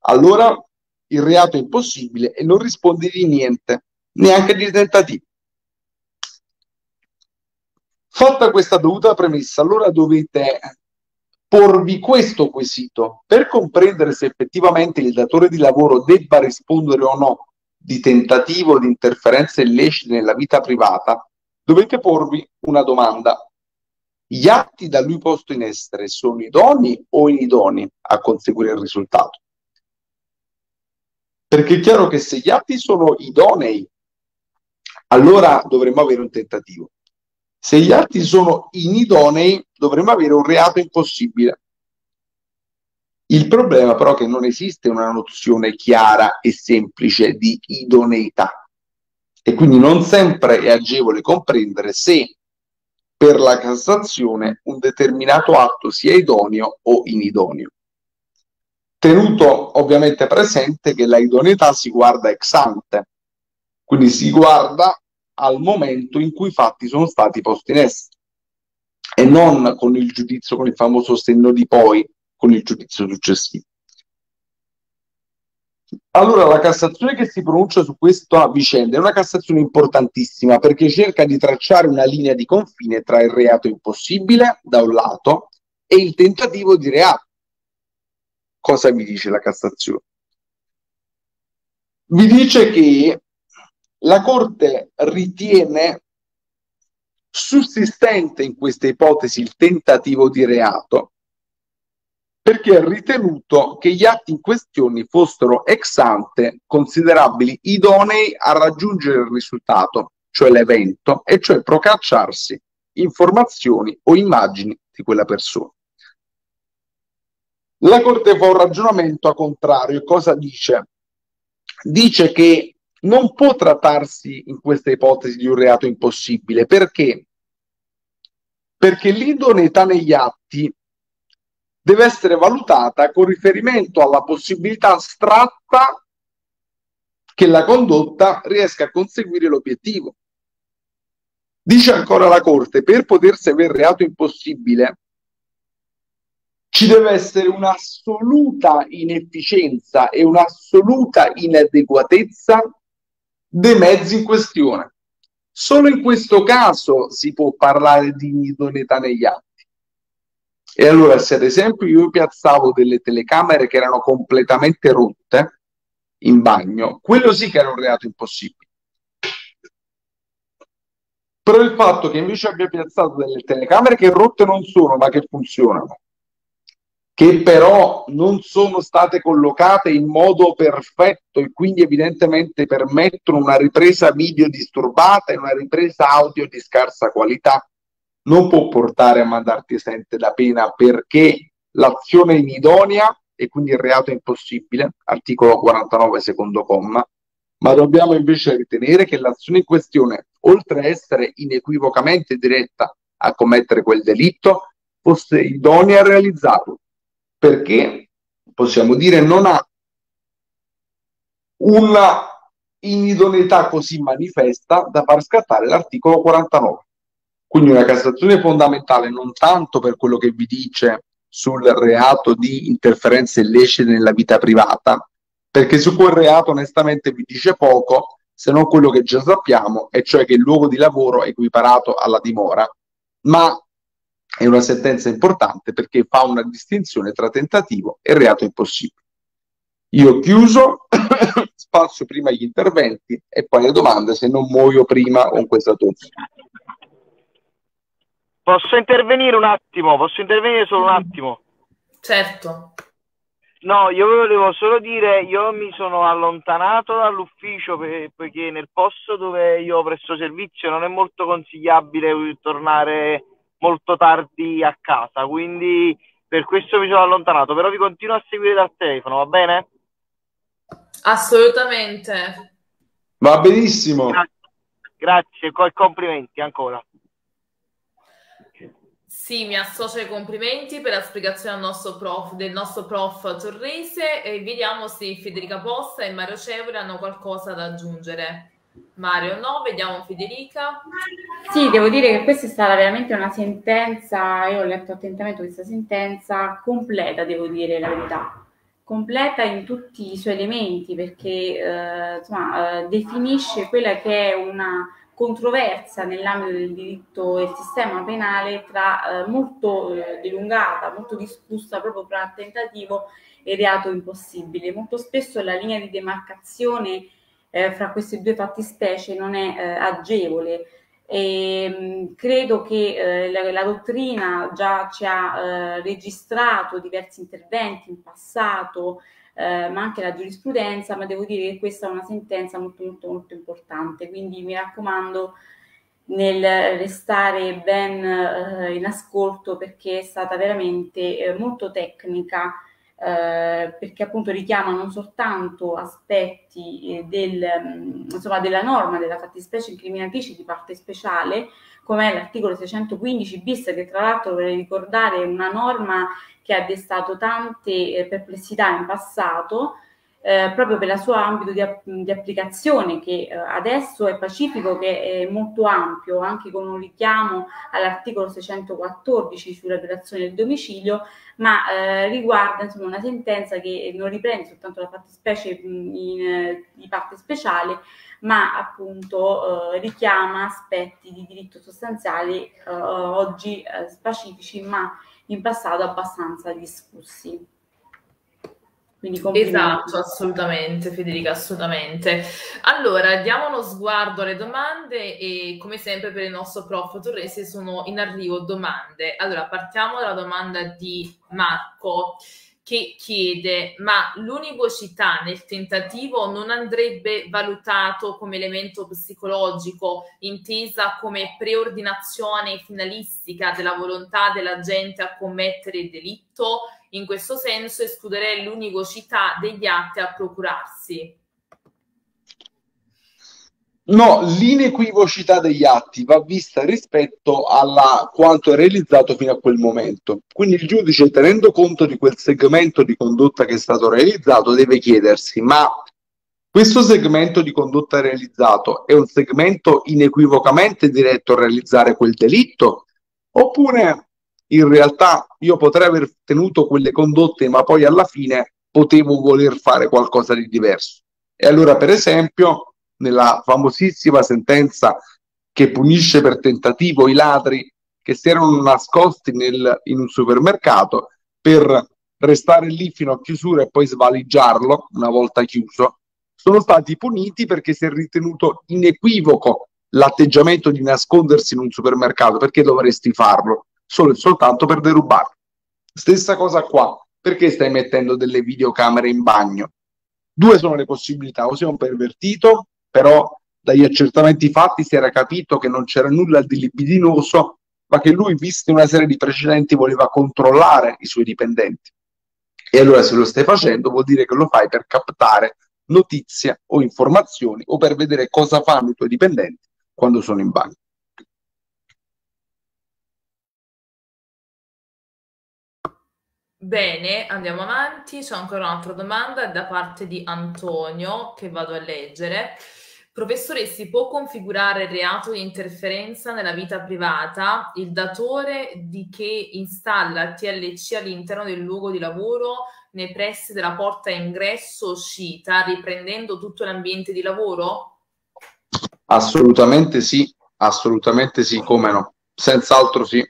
allora il reato è impossibile e non rispondi di niente, neanche di tentativo. Fatta questa dovuta premessa, allora dovete porvi questo quesito per comprendere se effettivamente il datore di lavoro debba rispondere o no di tentativo di interferenza illecita nella vita privata, dovete porvi una domanda. Gli atti da lui posto in essere sono idonei o inidonei a conseguire il risultato? Perché è chiaro che se gli atti sono idonei, allora dovremmo avere un tentativo. Se gli atti sono inidonei, dovremmo avere un reato impossibile. Il problema però è che non esiste una nozione chiara e semplice di idoneità e quindi non sempre è agevole comprendere se per la Cassazione un determinato atto sia idoneo o inidoneo. Tenuto ovviamente presente che la idoneità si guarda ex ante, quindi si guarda al momento in cui i fatti sono stati posti in essere e non con il giudizio, con il famoso senno di poi, con il giudizio successivo. Allora, la Cassazione che si pronuncia su questa vicenda è una Cassazione importantissima perché cerca di tracciare una linea di confine tra il reato impossibile, da un lato, e il tentativo di reato. Cosa vi dice la Cassazione? Vi dice che la Corte ritiene sussistente in questa ipotesi il tentativo di reato perché ha ritenuto che gli atti in questione fossero ex ante considerabili idonei a raggiungere il risultato, cioè l'evento, e cioè procacciarsi informazioni o immagini di quella persona. La Corte fa un ragionamento a contrario. Cosa dice? Dice che non può trattarsi in questa ipotesi di un reato impossibile. Perché? Perché l'idoneità negli atti deve essere valutata con riferimento alla possibilità astratta che la condotta riesca a conseguire l'obiettivo. Dice ancora la Corte, per potersi avere reato impossibile, ci deve essere un'assoluta inefficienza e un'assoluta inadeguatezza dei mezzi in questione. Solo in questo caso si può parlare di inidoneità negli atti. E allora, se ad esempio io piazzavo delle telecamere che erano completamente rotte in bagno, quello sì che era un reato impossibile. Però il fatto che invece abbia piazzato delle telecamere che rotte non sono, ma che funzionano, che però non sono state collocate in modo perfetto e quindi evidentemente permettono una ripresa video disturbata e una ripresa audio di scarsa qualità, non può portare a mandarti esente da pena perché l'azione è inidonea e quindi il reato è impossibile, articolo 49 secondo comma, ma dobbiamo invece ritenere che l'azione in questione, oltre a essere inequivocamente diretta a commettere quel delitto, fosse idonea a realizzarlo. Perché? Possiamo dire non ha una inidoneità così manifesta da far scattare l'articolo 49. Quindi una Cassazione fondamentale non tanto per quello che vi dice sul reato di interferenze illecite nella vita privata, perché su quel reato onestamente vi dice poco, se non quello che già sappiamo, e cioè che il luogo di lavoro è equiparato alla dimora, ma è una sentenza importante perché fa una distinzione tra tentativo e reato impossibile. Io ho chiuso, spazio prima gli interventi e poi le domande se non muoio prima con questa tosse. Posso intervenire un attimo? Posso intervenire solo un attimo? Certo. No, io volevo solo dire, io mi sono allontanato dall'ufficio perché nel posto dove io presto servizio non è molto consigliabile tornare molto tardi a casa, quindi per questo mi sono allontanato, però vi continuo a seguire dal telefono, va bene? Assolutamente. Va benissimo. Grazie, Grazie. complimenti ancora. Sì, mi associo ai complimenti per la spiegazione nostro prof, del nostro prof Torrese e vediamo se Federica Posta e Mario Cevoli hanno qualcosa da aggiungere. Mario, no? Vediamo Federica. Sì, devo dire che questa è stata veramente una sentenza, io ho letto attentamente questa sentenza, completa, devo dire la verità, completa in tutti i suoi elementi perché eh, insomma, eh, definisce quella che è una controversia nell'ambito del diritto e sistema penale tra eh, molto eh, dilungata, molto discussa proprio tra tentativo e reato impossibile. Molto spesso la linea di demarcazione eh, fra queste due fattispecie non è eh, agevole. E, mh, mm, credo che eh, la, la, dottrina già ci ha eh, registrato diversi interventi in passato, eh, ma anche la giurisprudenza, ma devo dire che questa è una sentenza molto molto molto importante, quindi mi raccomando nel restare ben eh, in ascolto perché è stata veramente molto tecnica eh, perché appunto richiama non soltanto aspetti eh, del, mm, insomma, della norma della fattispecie incriminatrice di parte speciale, come è l'articolo 615 bis, che tra l'altro vorrei ricordare è una norma che ha destato tante eh, perplessità in passato, eh, proprio per il suo ambito di, di applicazione che eh, adesso è pacifico, che è molto ampio, anche con un richiamo all'articolo 614 sulla violazione del domicilio, ma eh, riguarda insomma, una sentenza che non riprende soltanto la fattispecie in, di parte speciale, ma appunto eh, richiama aspetti di diritto sostanziali eh, oggi eh, specifici, ma in passato abbastanza discussi. Esatto, assolutamente Federica, assolutamente. Allora, diamo uno sguardo alle domande e come sempre per il nostro prof Torrese sono in arrivo domande. Allora, partiamo dalla domanda di Marco che chiede ma l'univocità nel tentativo non andrebbe valutato come elemento psicologico intesa come preordinazione finalistica della volontà dell'agente a commettere il delitto in questo senso escluderei l'univocità degli atti a procurarsi. No, l'inequivocità degli atti va vista rispetto a quanto è realizzato fino a quel momento. Quindi il giudice, tenendo conto di quel segmento di condotta che è stato realizzato, deve chiedersi: ma questo segmento di condotta realizzato è un segmento inequivocamente diretto a realizzare quel delitto? Oppure in realtà io potrei aver tenuto quelle condotte, ma poi alla fine potevo voler fare qualcosa di diverso. E allora, per esempio, nella famosissima sentenza che punisce per tentativo i ladri che si erano nascosti nel, in un supermercato per restare lì fino a chiusura e poi svaligiarlo una volta chiuso, sono stati puniti perché si è ritenuto inequivoco l'atteggiamento di nascondersi in un supermercato, perché dovresti farlo? Solo e soltanto per derubarlo. Stessa cosa qua, perché stai mettendo delle videocamere in bagno? Due sono le possibilità, o sei un pervertito, però dagli accertamenti fatti si era capito che non c'era nulla di libidinoso, ma che lui, viste una serie di precedenti, voleva controllare i suoi dipendenti. E allora se lo stai facendo vuol dire che lo fai per captare notizie o informazioni o per vedere cosa fanno i tuoi dipendenti quando sono in bagno. Bene, andiamo avanti. C'è ancora un'altra domanda da parte di Antonio che vado a leggere. Professore, si può configurare il reato di interferenza nella vita privata il datore di che installa TLC all'interno del luogo di lavoro nei pressi della porta ingresso uscita, riprendendo tutto l'ambiente di lavoro? Assolutamente sì, assolutamente sì, come no, senz'altro sì.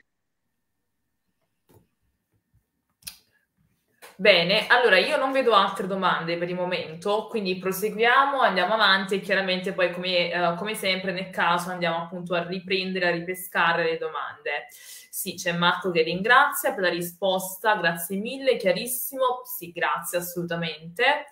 Bene, allora io non vedo altre domande per il momento, quindi proseguiamo, andiamo avanti e chiaramente poi come, uh, come sempre nel caso andiamo appunto a riprendere, a ripescare le domande. Sì, c'è Marco che ringrazia per la risposta, grazie mille, chiarissimo. Sì, grazie assolutamente.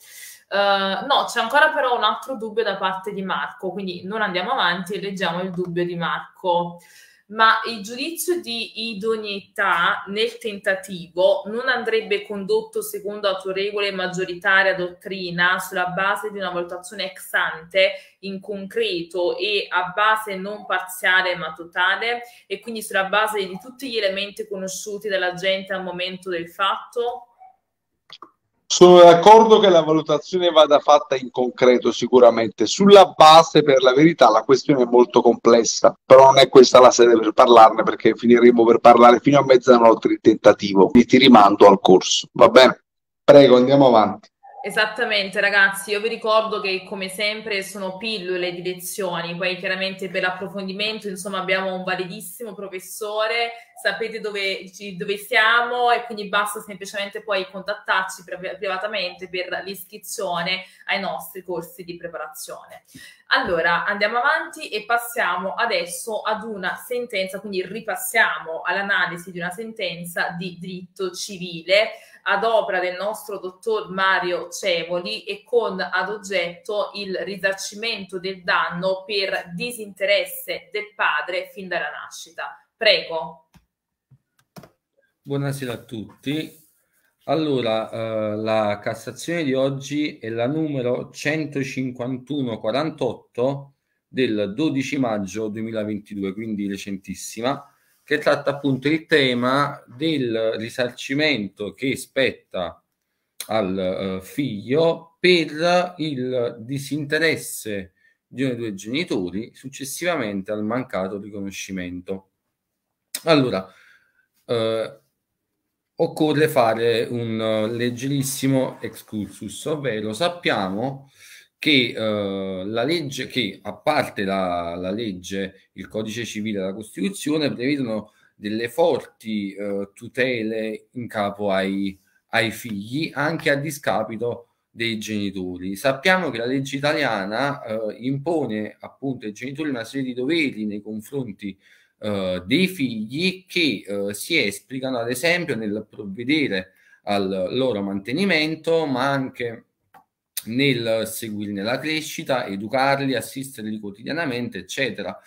Uh, no, c'è ancora però un altro dubbio da parte di Marco, quindi non andiamo avanti e leggiamo il dubbio di Marco ma il giudizio di idoneità nel tentativo non andrebbe condotto secondo autorevole maggioritaria dottrina sulla base di una valutazione ex ante in concreto e a base non parziale ma totale e quindi sulla base di tutti gli elementi conosciuti dalla gente al momento del fatto? Sono d'accordo che la valutazione vada fatta in concreto sicuramente. Sulla base, per la verità, la questione è molto complessa, però non è questa la sede per parlarne perché finiremo per parlare fino a mezzanotte di tentativo. Quindi ti rimando al corso, va bene? Prego, andiamo avanti. Esattamente, ragazzi. Io vi ricordo che come sempre sono pillole di lezioni, poi chiaramente per l'approfondimento, insomma, abbiamo un validissimo professore, sapete dove, dove siamo e quindi basta semplicemente poi contattarci privatamente per l'iscrizione ai nostri corsi di preparazione. Allora, andiamo avanti e passiamo adesso ad una sentenza, quindi ripassiamo all'analisi di una sentenza di diritto civile ad opera del nostro dottor Mario Cevoli e con ad oggetto il risarcimento del danno per disinteresse del padre fin dalla nascita. Prego. Buonasera a tutti. Allora, eh, la Cassazione di oggi è la numero 15148 del 12 maggio 2022, quindi recentissima che tratta appunto il tema del risarcimento che spetta al uh, figlio per il disinteresse di uno dei due genitori successivamente al mancato riconoscimento. Allora, uh, occorre fare un uh, leggerissimo excursus, ovvero sappiamo che uh, la legge, che a parte la, la, legge, il codice civile e la Costituzione prevedono delle forti uh, tutele in capo ai, ai figli, anche a discapito dei genitori. Sappiamo che la legge italiana uh, impone appunto ai genitori una serie di doveri nei confronti dei figli che si esplicano ad esempio nel provvedere al loro mantenimento, ma anche nel seguirne la crescita, educarli, assisterli quotidianamente, eccetera.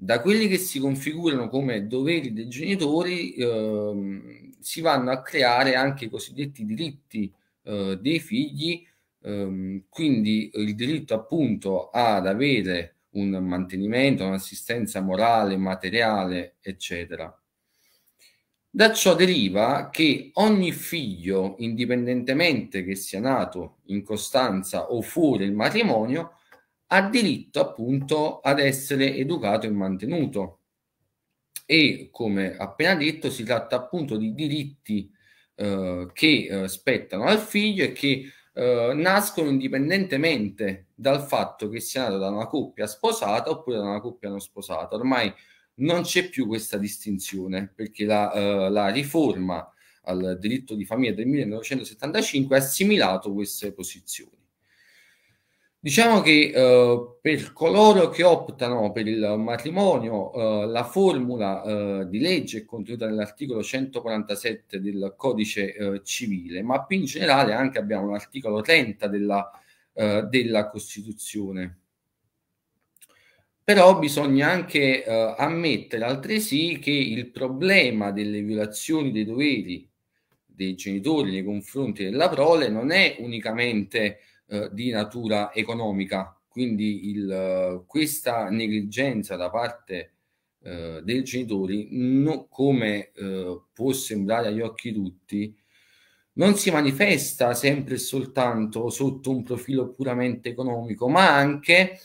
Da quelli che si configurano come doveri dei genitori ehm, si vanno a creare anche i cosiddetti diritti eh, dei figli, ehm, quindi il diritto appunto ad avere un mantenimento, un'assistenza morale, materiale, eccetera. Da ciò deriva che ogni figlio, indipendentemente che sia nato in costanza o fuori il matrimonio, ha diritto appunto ad essere educato e mantenuto. e come appena detto si tratta appunto di diritti eh, che eh, spettano al figlio e che eh, nascono indipendentemente dal fatto che sia nato da una coppia sposata oppure da una coppia non sposata. Ormai non c'è più questa distinzione perché la, eh, la riforma al diritto di famiglia del 1975 ha assimilato queste posizioni. Diciamo che eh, per coloro che optano per il matrimonio, eh, la formula eh, di legge è contenuta nell'articolo 147 del codice eh, civile, ma più in generale anche abbiamo l'articolo 30 della, eh, della Costituzione. Però bisogna anche eh, ammettere altresì che il problema delle violazioni dei doveri dei genitori nei confronti della prole non è unicamente eh, di natura economica. Quindi il, questa negligenza da parte eh, dei genitori, no, come eh, può sembrare agli occhi tutti, non si manifesta sempre e soltanto sotto un profilo puramente economico, ma anche,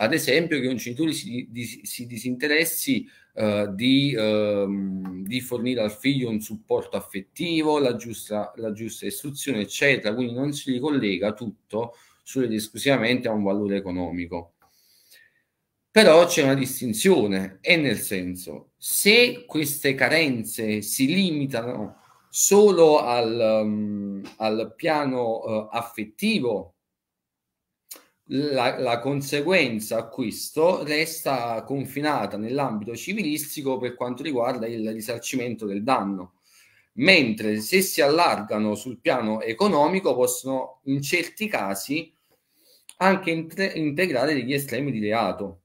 ad esempio, che un genitore si, di, si disinteressi uh, di, uh, di, fornire al figlio un supporto affettivo, la giusta, la giusta istruzione, eccetera. Quindi non si ricollega tutto solo ed esclusivamente a un valore economico. Però c'è una distinzione, e nel senso, se queste carenze si limitano solo al, um, al piano uh, affettivo, la, la, conseguenza a questo resta confinata nell'ambito civilistico per quanto riguarda il risarcimento del danno, mentre se si allargano sul piano economico possono in certi casi anche intre- integrare degli estremi di reato.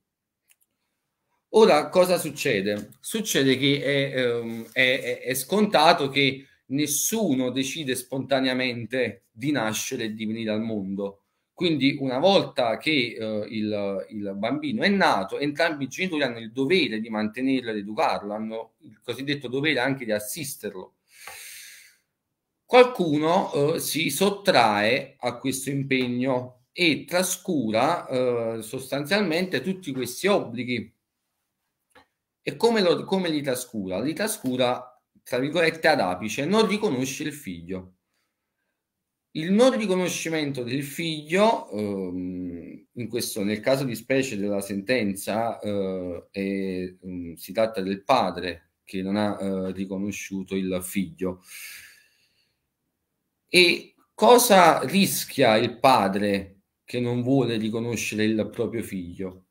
Ora, cosa succede? Succede che è, um, è, è scontato che nessuno decide spontaneamente di nascere e di venire al mondo quindi una volta che eh, il, il, bambino è nato, entrambi i genitori hanno il dovere di mantenerlo ed educarlo, hanno il cosiddetto dovere anche di assisterlo. Qualcuno eh, si sottrae a questo impegno e trascura eh, sostanzialmente tutti questi obblighi. E come, lo, come li trascura? Li trascura, tra virgolette, ad apice, non riconosce il figlio il non riconoscimento del figlio, ehm, questo, nel caso di specie della sentenza, eh, è, um, si tratta del padre che non ha eh, riconosciuto il figlio. E cosa rischia il padre che non vuole riconoscere il proprio figlio?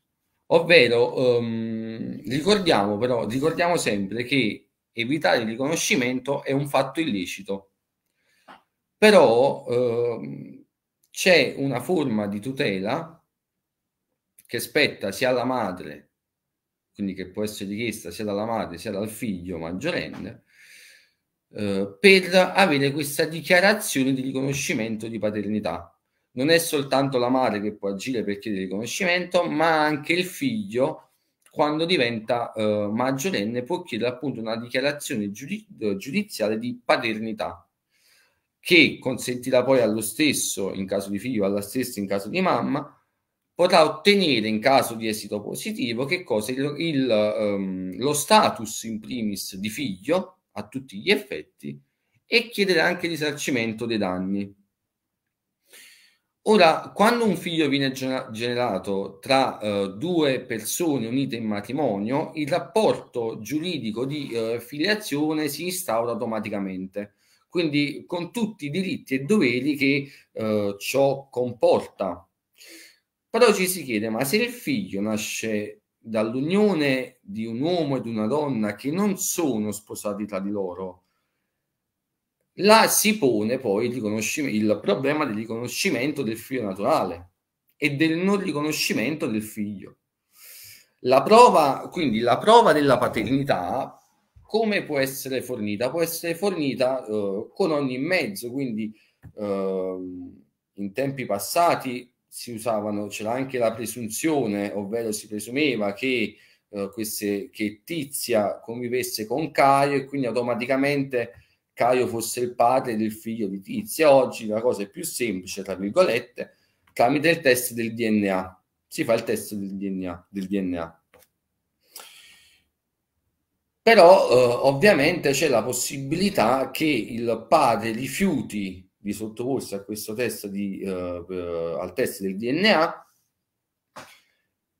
Ovvero, ehm, ricordiamo però, ricordiamo sempre che evitare il riconoscimento è un fatto illecito però ehm, c'è una forma di tutela che spetta sia alla madre, quindi che può essere richiesta sia dalla madre sia dal figlio maggiorenne, eh, per avere questa dichiarazione di riconoscimento di paternità. Non è soltanto la madre che può agire per chiedere riconoscimento, ma anche il figlio, quando diventa eh, maggiorenne, può chiedere appunto una dichiarazione giudiz- giudiziale di paternità che consentirà poi allo stesso, in caso di figlio, alla stessa in caso di mamma, potrà ottenere in caso di esito positivo che cosa? Il, il, um, lo status in primis di figlio a tutti gli effetti e chiedere anche risarcimento dei danni. Ora, quando un figlio viene generato tra uh, due persone unite in matrimonio, il rapporto giuridico di uh, filiazione si instaura automaticamente quindi con tutti i diritti e doveri che eh, ciò comporta. Però ci si chiede, ma se il figlio nasce dall'unione di un uomo e di una donna che non sono sposati tra di loro, là si pone poi il, il problema del riconoscimento del figlio naturale e del non riconoscimento del figlio. La prova, quindi la prova della paternità come può essere fornita? Può essere fornita uh, con ogni mezzo, quindi uh, in tempi passati si usavano, c'era anche la presunzione, ovvero si presumeva che, uh, queste, che Tizia convivesse con Caio e quindi automaticamente Caio fosse il padre del figlio di Tizia. Oggi la cosa è più semplice, tra virgolette, tramite il test del DNA. Si fa il test del DNA. Del DNA. Però eh, ovviamente c'è la possibilità che il padre rifiuti di sottoporsi a questo test di, eh, al test del DNA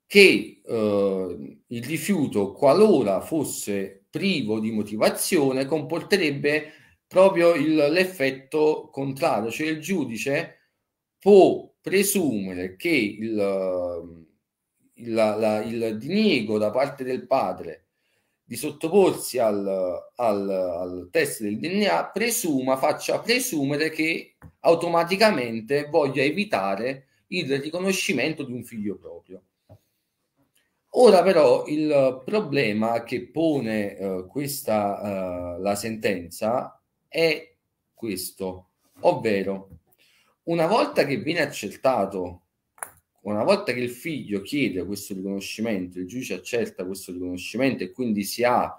che eh, il rifiuto, qualora fosse privo di motivazione, comporterebbe proprio l'effetto contrario, cioè il giudice può presumere che il, il, la, il diniego da parte del padre di sottoporsi al, al, al, test del DNA presuma, faccia presumere che automaticamente voglia evitare il riconoscimento di un figlio proprio. Ora però il problema che pone uh, questa, uh, la sentenza è questo, ovvero una volta che viene accertato, una volta che il figlio chiede questo riconoscimento, il giudice accerta questo riconoscimento e quindi si ha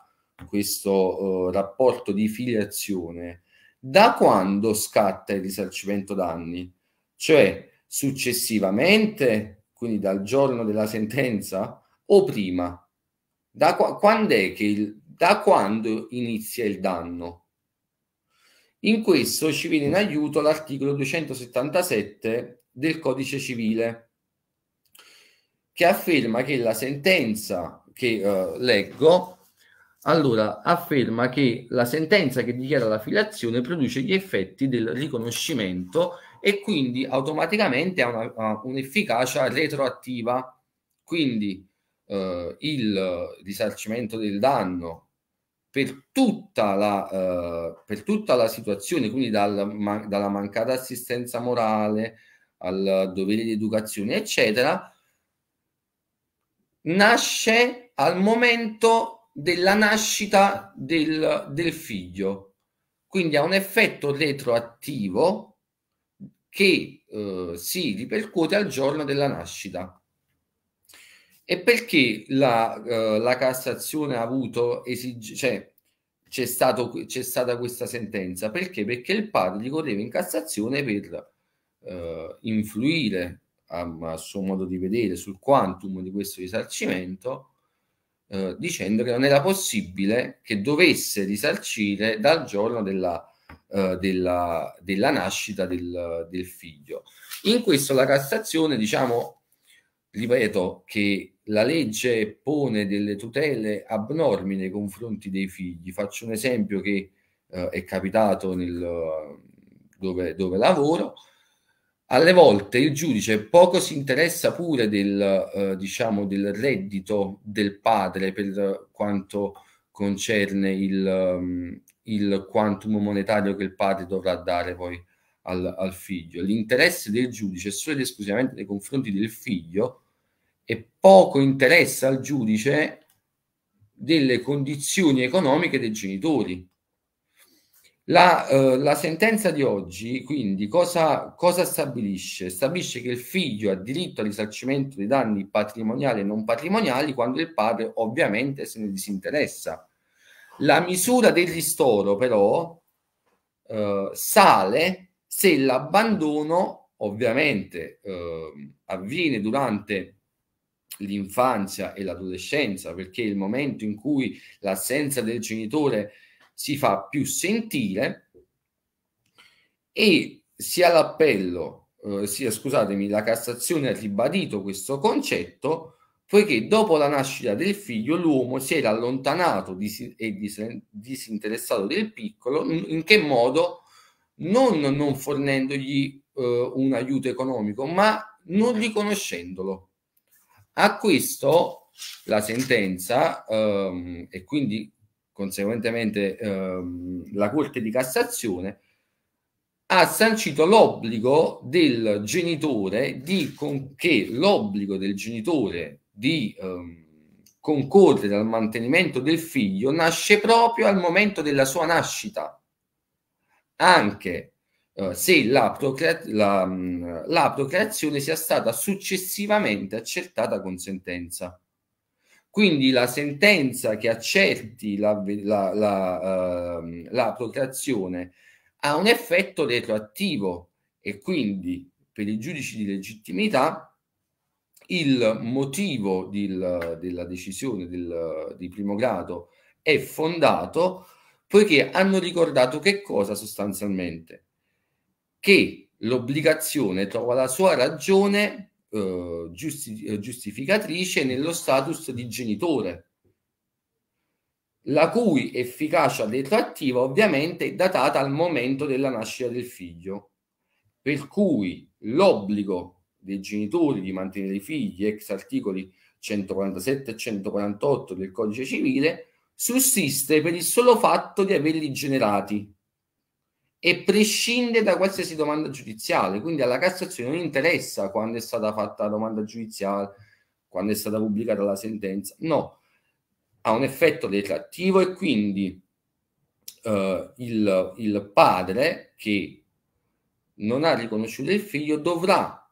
questo uh, rapporto di filiazione, da quando scatta il risarcimento danni? Cioè successivamente, quindi dal giorno della sentenza o prima? Da qua, quando è che il, da quando inizia il danno? In questo ci viene in aiuto l'articolo 277 del codice civile che afferma che la sentenza che uh, leggo allora afferma che la sentenza che dichiara la filiazione produce gli effetti del riconoscimento e quindi automaticamente ha, una, ha un'efficacia retroattiva. Quindi uh, il risarcimento del danno per tutta la, uh, per tutta la situazione, quindi dal, ma, dalla mancata assistenza morale al dovere di educazione, eccetera, nasce al momento della nascita del, del figlio. Quindi ha un effetto retroattivo che uh, si ripercuote al giorno della nascita. E perché la, uh, la Cassazione ha avuto esigenza, cioè c'è, stato, c'è stata questa sentenza? Perché? Perché il padre ricorreva in Cassazione per uh, influire a, suo modo di vedere sul quantum di questo risarcimento, uh, dicendo che non era possibile che dovesse risarcire dal giorno della, della, della nascita del, del figlio. In questo la Cassazione, diciamo, ripeto che la legge pone delle tutele abnormi nei confronti dei figli. Faccio un esempio che eh, è capitato nel, dove, dove, lavoro. Alle volte il giudice poco si interessa pure del, eh, diciamo, del reddito del padre per quanto concerne il, il quantum monetario che il padre dovrà dare poi al, al figlio. L'interesse del giudice è solo ed esclusivamente nei confronti del figlio e poco interessa al giudice delle condizioni economiche dei genitori. La, eh, la sentenza di oggi, quindi, cosa, cosa, stabilisce? Stabilisce che il figlio ha diritto al risarcimento dei danni patrimoniali e non patrimoniali quando il padre ovviamente se ne disinteressa. La misura del ristoro, però, eh, sale se l'abbandono ovviamente eh, avviene durante l'infanzia e l'adolescenza, perché il momento in cui l'assenza del genitore si fa più sentire e sia l'appello, eh, sia scusatemi, la Cassazione ha ribadito questo concetto poiché dopo la nascita del figlio l'uomo si era allontanato dis- e dis- disinteressato del piccolo, in che modo? Non, non fornendogli eh, un aiuto economico, ma non riconoscendolo a questo la sentenza ehm, e quindi conseguentemente ehm, la Corte di Cassazione ha sancito l'obbligo del genitore di con, che l'obbligo del genitore di ehm, concorrere al mantenimento del figlio nasce proprio al momento della sua nascita anche eh, se la, procrea- la, la, procreazione sia stata successivamente accertata con sentenza. Quindi la sentenza che accerti la, la, uh, la procreazione ha un effetto retroattivo e quindi per i giudici di legittimità il motivo del, della decisione del, di primo grado è fondato poiché hanno ricordato che cosa sostanzialmente? Che l'obbligazione trova la sua ragione eh, giusti- eh, giustificatrice nello status di genitore, la cui efficacia retroattiva ovviamente è datata al momento della nascita del figlio, per cui l'obbligo dei genitori di mantenere i figli, ex articoli 147 e 148 del codice civile, sussiste per il solo fatto di averli generati e prescinde da qualsiasi domanda giudiziale. Quindi alla Cassazione non interessa quando è stata fatta la domanda giudiziale, quando è stata pubblicata la sentenza. No, ha un effetto detrattivo e quindi uh, il, il padre che non ha riconosciuto il figlio dovrà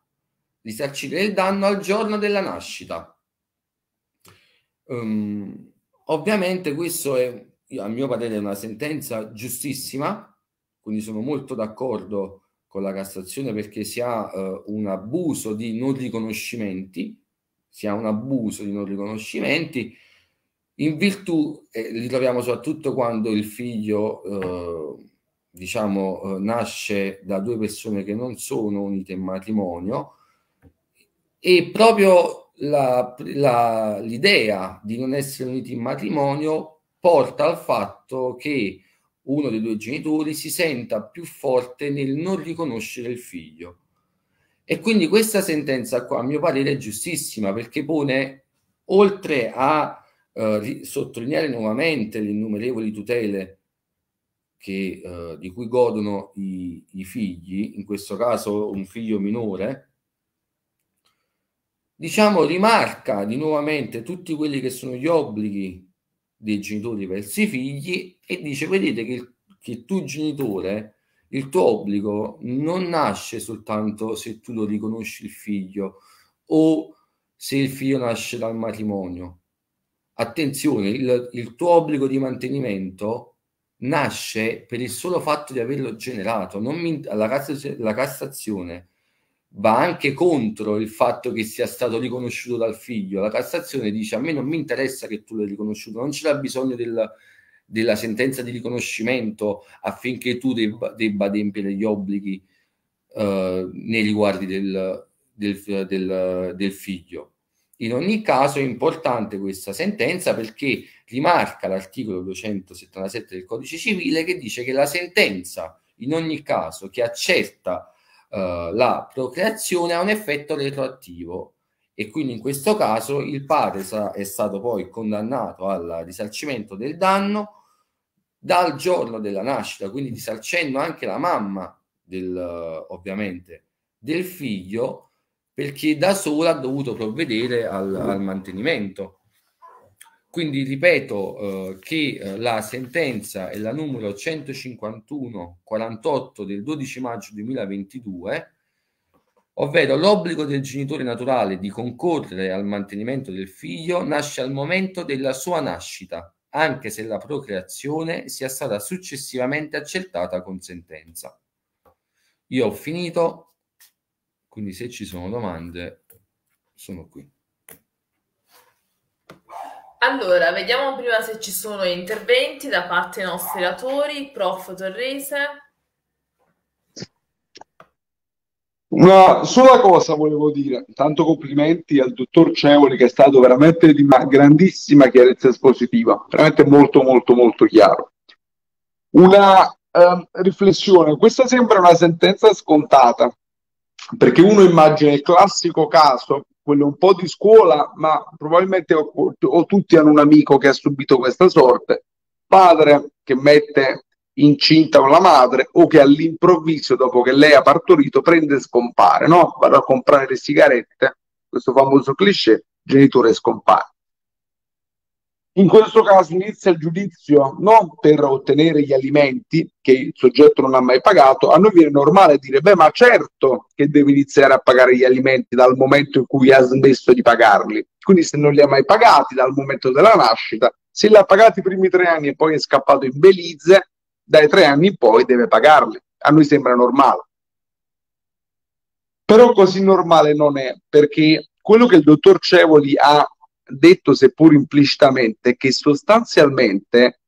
risarcire il danno al giorno della nascita. Um, ovviamente questo è, a mio parere, una sentenza giustissima quindi sono molto d'accordo con la Cassazione perché si ha eh, un abuso di non riconoscimenti, si ha un abuso di non riconoscimenti, in virtù, eh, li troviamo soprattutto quando il figlio, eh, diciamo, eh, nasce da due persone che non sono unite in matrimonio, e proprio la, la, l'idea di non essere uniti in matrimonio porta al fatto che uno dei due genitori si senta più forte nel non riconoscere il figlio. E quindi questa sentenza qua, a mio parere, è giustissima perché pone, oltre a eh, sottolineare nuovamente le innumerevoli tutele che, eh, di cui godono i, i figli, in questo caso un figlio minore, diciamo, rimarca di nuovamente tutti quelli che sono gli obblighi dei genitori verso i figli e dice vedete che, che tu genitore il tuo obbligo non nasce soltanto se tu lo riconosci il figlio o se il figlio nasce dal matrimonio. Attenzione, il, il tuo obbligo di mantenimento nasce per il solo fatto di averlo generato. Mi, la, la Cassazione va anche contro il fatto che sia stato riconosciuto dal figlio. La Cassazione dice a me non mi interessa che tu l'hai riconosciuto, non c'era bisogno del, della sentenza di riconoscimento affinché tu debba, debba adempiere gli obblighi eh, nei riguardi del, del, del, del figlio. In ogni caso è importante questa sentenza perché rimarca l'articolo 277 del codice civile che dice che la sentenza in ogni caso che accerta uh, la procreazione ha un effetto retroattivo e quindi in questo caso il padre sa- è stato poi condannato al risarcimento del danno dal giorno della nascita, quindi risarcendo anche la mamma del, ovviamente del figlio perché da sola ha dovuto provvedere al, al mantenimento quindi ripeto eh, che eh, la sentenza è la numero 151-48 del 12 maggio 2022, ovvero l'obbligo del genitore naturale di concorrere al mantenimento del figlio nasce al momento della sua nascita, anche se la procreazione sia stata successivamente accertata con sentenza. Io ho finito, quindi se ci sono domande sono qui. Allora, vediamo prima se ci sono interventi da parte dei nostri relatori. Prof. Torrese. Una sola cosa volevo dire, tanto complimenti al dottor Cevoli che è stato veramente di una grandissima chiarezza espositiva, veramente molto molto molto chiaro. Una eh, riflessione, questa sembra una sentenza scontata, perché uno immagina il classico caso quello un po' di scuola, ma probabilmente o, o, tutti hanno un amico che ha subito questa sorte, padre che mette incinta con la madre o che all'improvviso, dopo che lei ha partorito, prende e scompare, no? Vado a comprare le sigarette, questo famoso cliché, genitore scompare. In questo caso inizia il giudizio non per ottenere gli alimenti che il soggetto non ha mai pagato, a noi viene normale dire, beh, ma certo che deve iniziare a pagare gli alimenti dal momento in cui ha smesso di pagarli. Quindi se non li ha mai pagati dal momento della nascita, se li ha pagati i primi tre anni e poi è scappato in Belize, dai tre anni in poi deve pagarli. A noi sembra normale. Però così normale non è, perché quello che il dottor Cevoli ha detto seppur implicitamente che sostanzialmente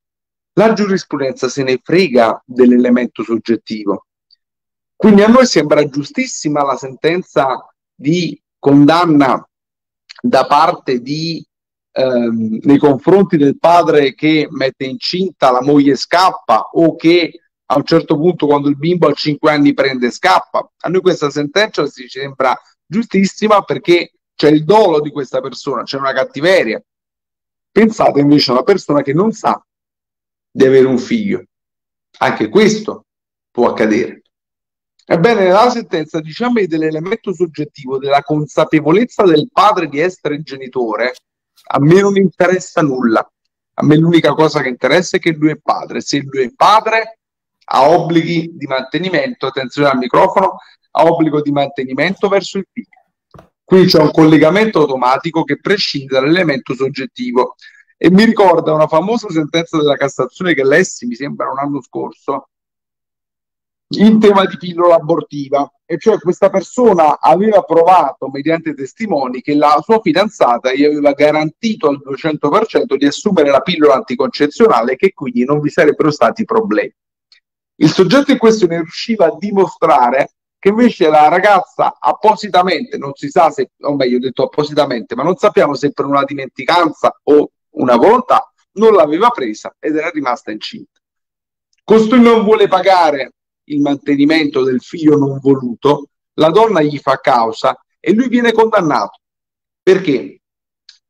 la giurisprudenza se ne frega dell'elemento soggettivo. Quindi a noi sembra giustissima la sentenza di condanna da parte di ehm, nei confronti del padre che mette incinta la moglie scappa o che a un certo punto quando il bimbo a 5 anni prende scappa. A noi questa sentenza ci sembra giustissima perché c'è il dolo di questa persona, c'è una cattiveria. Pensate invece a una persona che non sa di avere un figlio. Anche questo può accadere. Ebbene, nella sentenza diciamo dell'elemento soggettivo della consapevolezza del padre di essere genitore, a me non interessa nulla. A me l'unica cosa che interessa è che lui è padre. Se lui è padre, ha obblighi di mantenimento, attenzione al microfono, ha obbligo di mantenimento verso il figlio. Qui c'è un collegamento automatico che prescinde dall'elemento soggettivo e mi ricorda una famosa sentenza della Cassazione che lessi, mi sembra un anno scorso, in tema di pillola abortiva, e cioè questa persona aveva provato mediante testimoni che la sua fidanzata gli aveva garantito al 200% di assumere la pillola anticoncezionale e che quindi non vi sarebbero stati problemi. Il soggetto in questione riusciva a dimostrare che invece la ragazza appositamente, non si sa se, o meglio detto appositamente, ma non sappiamo se per una dimenticanza o una volontà, non l'aveva presa ed era rimasta incinta. Costui non vuole pagare il mantenimento del figlio non voluto, la donna gli fa causa e lui viene condannato. Perché?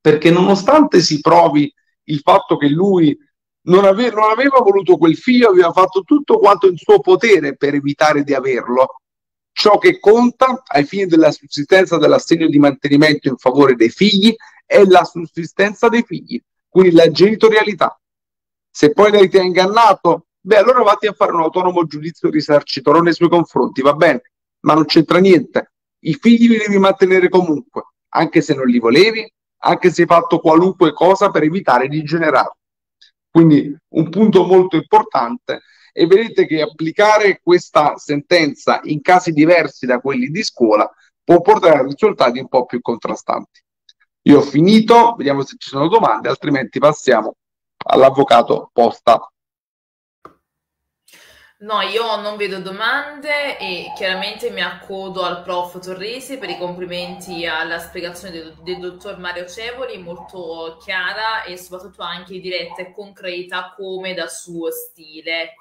Perché nonostante si provi il fatto che lui non, ave- non aveva voluto quel figlio, aveva fatto tutto quanto in suo potere per evitare di averlo, ciò che conta ai fini della sussistenza dell'assegno di mantenimento in favore dei figli è la sussistenza dei figli, quindi la genitorialità. Se poi lei ti ha ingannato, beh, allora vatti a fare un autonomo giudizio risarcitorio nei suoi confronti, va bene, ma non c'entra niente. I figli li devi mantenere comunque, anche se non li volevi, anche se hai fatto qualunque cosa per evitare di generare. Quindi un punto molto importante e vedete che applicare questa sentenza in casi diversi da quelli di scuola può portare a risultati un po' più contrastanti. Io ho finito, vediamo se ci sono domande, altrimenti passiamo all'avvocato Posta. No, io non vedo domande e chiaramente mi accodo al prof Torresi per i complimenti alla spiegazione del, del dottor Mario Cevoli, molto chiara e soprattutto anche diretta e concreta come da suo stile.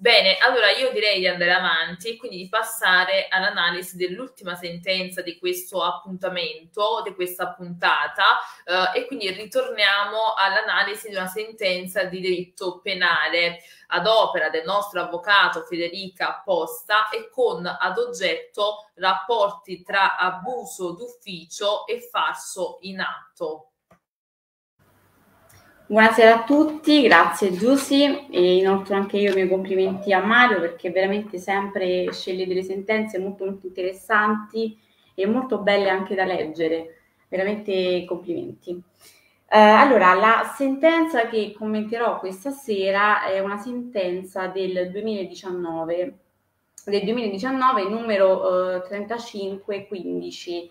Bene, allora io direi di andare avanti quindi di passare all'analisi dell'ultima sentenza di questo appuntamento, di questa puntata, eh, e quindi ritorniamo all'analisi di una sentenza di diritto penale ad opera del nostro avvocato Federica Posta e con ad oggetto rapporti tra abuso d'ufficio e falso in atto. Buonasera a tutti, grazie Giussi e inoltre anche io i miei complimenti a Mario perché veramente sempre sceglie delle sentenze molto molto interessanti e molto belle anche da leggere, veramente complimenti. Eh, allora, la sentenza che commenterò questa sera è una sentenza del 2019, del 2019 numero eh, 3515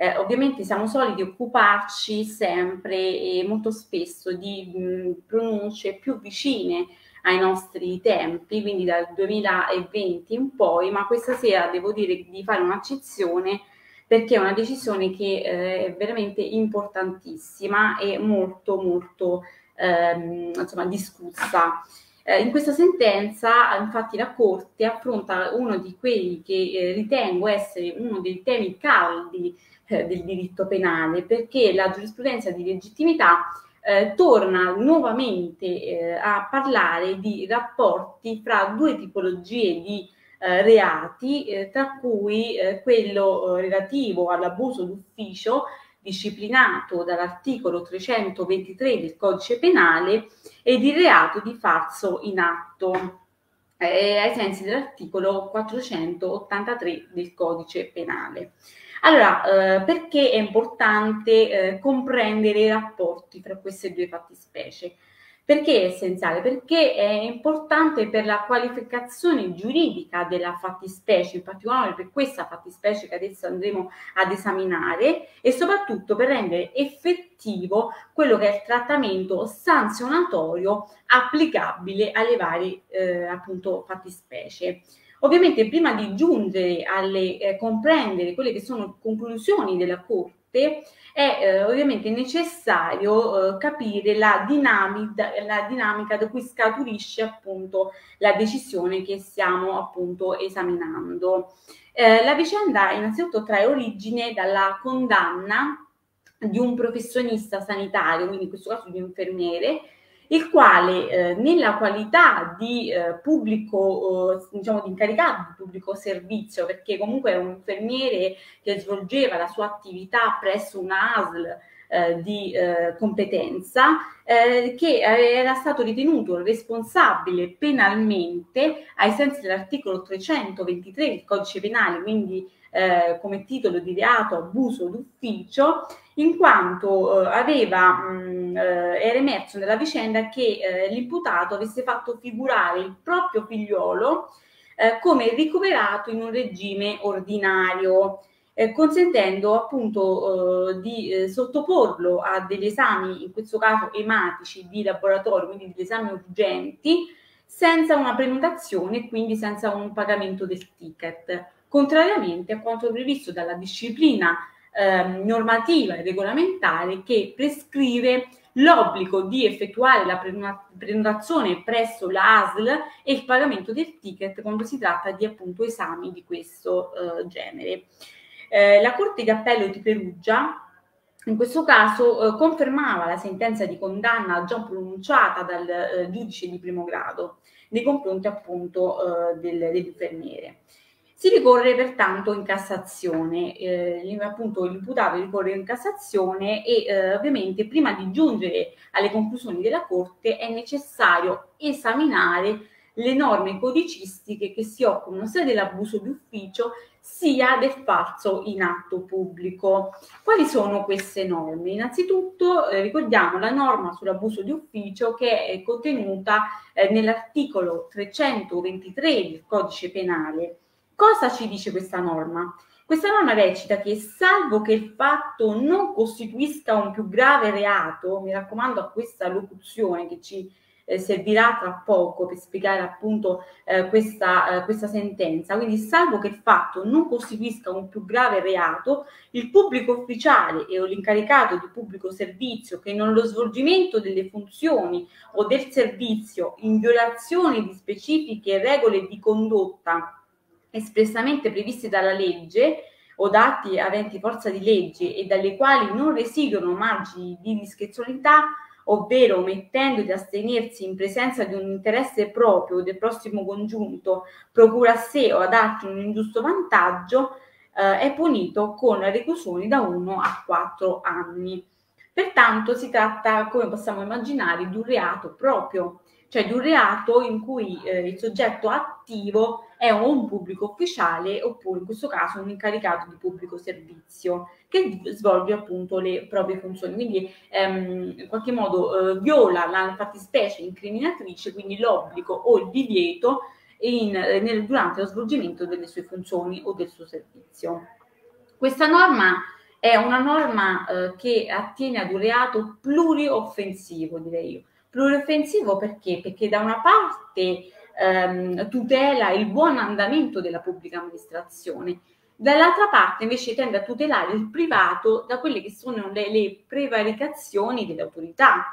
eh, ovviamente siamo soliti occuparci sempre e molto spesso di mh, pronunce più vicine ai nostri tempi, quindi dal 2020 in poi, ma questa sera devo dire di fare un'accezione perché è una decisione che eh, è veramente importantissima e molto molto ehm, insomma, discussa. Eh, in questa sentenza, infatti, la Corte affronta uno di quelli che eh, ritengo essere uno dei temi caldi eh, del diritto penale, perché la giurisprudenza di legittimità eh, torna nuovamente eh, a parlare di rapporti fra due tipologie di eh, reati, eh, tra cui eh, quello relativo all'abuso d'ufficio disciplinato dall'articolo 323 del codice penale ed il reato di falso in atto ai sensi dell'articolo 483 del codice penale. Allora, eh, perché è importante eh, comprendere i rapporti tra queste due fattispecie? Perché è essenziale? Perché è importante per la qualificazione giuridica della fattispecie, in particolare per questa fattispecie che adesso andremo ad esaminare e soprattutto per rendere effettivo quello che è il trattamento sanzionatorio applicabile alle varie eh, appunto fattispecie. Ovviamente prima di giungere a eh, comprendere quelle che sono conclusioni della Corte, è eh, ovviamente necessario eh, capire la dinamica, la dinamica da cui scaturisce appunto la decisione che stiamo appunto esaminando. Eh, la vicenda innanzitutto trae origine dalla condanna di un professionista sanitario, quindi in questo caso di un infermiere, il quale eh, nella qualità di eh, pubblico, eh, diciamo di incaricato di pubblico servizio, perché comunque è un infermiere che svolgeva la sua attività presso una ASL eh, di eh, competenza, eh, che era stato ritenuto responsabile penalmente ai sensi dell'articolo 323 del codice penale, quindi come titolo di reato abuso d'ufficio, in quanto eh, aveva, mh, eh, era emerso nella vicenda che eh, l'imputato avesse fatto figurare il proprio figliolo eh, come ricoverato in un regime ordinario. Eh, consentendo appunto di sottoporlo a degli esami, in questo caso ematici di laboratorio, quindi degli esami urgenti, senza una prenotazione, quindi senza un pagamento del ticket contrariamente a quanto previsto dalla disciplina eh, normativa e regolamentare che prescrive l'obbligo di effettuare la prenotazione presso la ASL e il pagamento del ticket quando si tratta di appunto esami di questo eh, genere. Eh, la Corte di Appello di Perugia in questo caso eh, confermava la sentenza di condanna già pronunciata dal eh, giudice di primo grado nei confronti appunto eh, del, dell'infermiere. Si ricorre pertanto in Cassazione, eh, appunto l'imputato ricorre in Cassazione e eh, ovviamente prima di giungere alle conclusioni della Corte è necessario esaminare le norme codicistiche che si occupano sia dell'abuso d'ufficio sia del falso in atto pubblico. Quali sono queste norme? Innanzitutto eh, ricordiamo la norma sull'abuso di ufficio che è contenuta eh, nell'articolo 323 del codice penale Cosa ci dice questa norma? Questa norma recita che salvo che il fatto non costituisca un più grave reato, mi raccomando a questa locuzione che ci eh, servirà tra poco per spiegare appunto eh, questa, eh, questa sentenza, quindi salvo che il fatto non costituisca un più grave reato, il pubblico ufficiale e o l'incaricato di pubblico servizio che non lo svolgimento delle funzioni o del servizio in violazione di specifiche regole di condotta espressamente previsti dalla legge o dati aventi forza di legge e dalle quali non residuano margini di discrezionalità, ovvero omettendo di astenersi in presenza di un interesse proprio del prossimo congiunto, procura a sé o ad altri un ingiusto vantaggio, eh, è punito con reclusioni da 1 a 4 anni. Pertanto si tratta, come possiamo immaginare, di un reato proprio cioè di un reato in cui eh, il soggetto attivo è un pubblico ufficiale oppure in questo caso un incaricato di pubblico servizio che svolge appunto le proprie funzioni, quindi ehm, in qualche modo eh, viola la fattispecie incriminatrice, quindi l'obbligo o il divieto in, eh, nel, durante lo svolgimento delle sue funzioni o del suo servizio. Questa norma è una norma eh, che attiene ad un reato plurioffensivo, direi io Plurioffensivo perché? Perché da una parte ehm, tutela il buon andamento della pubblica amministrazione, dall'altra parte invece tende a tutelare il privato da quelle che sono le, le prevaricazioni delle autorità.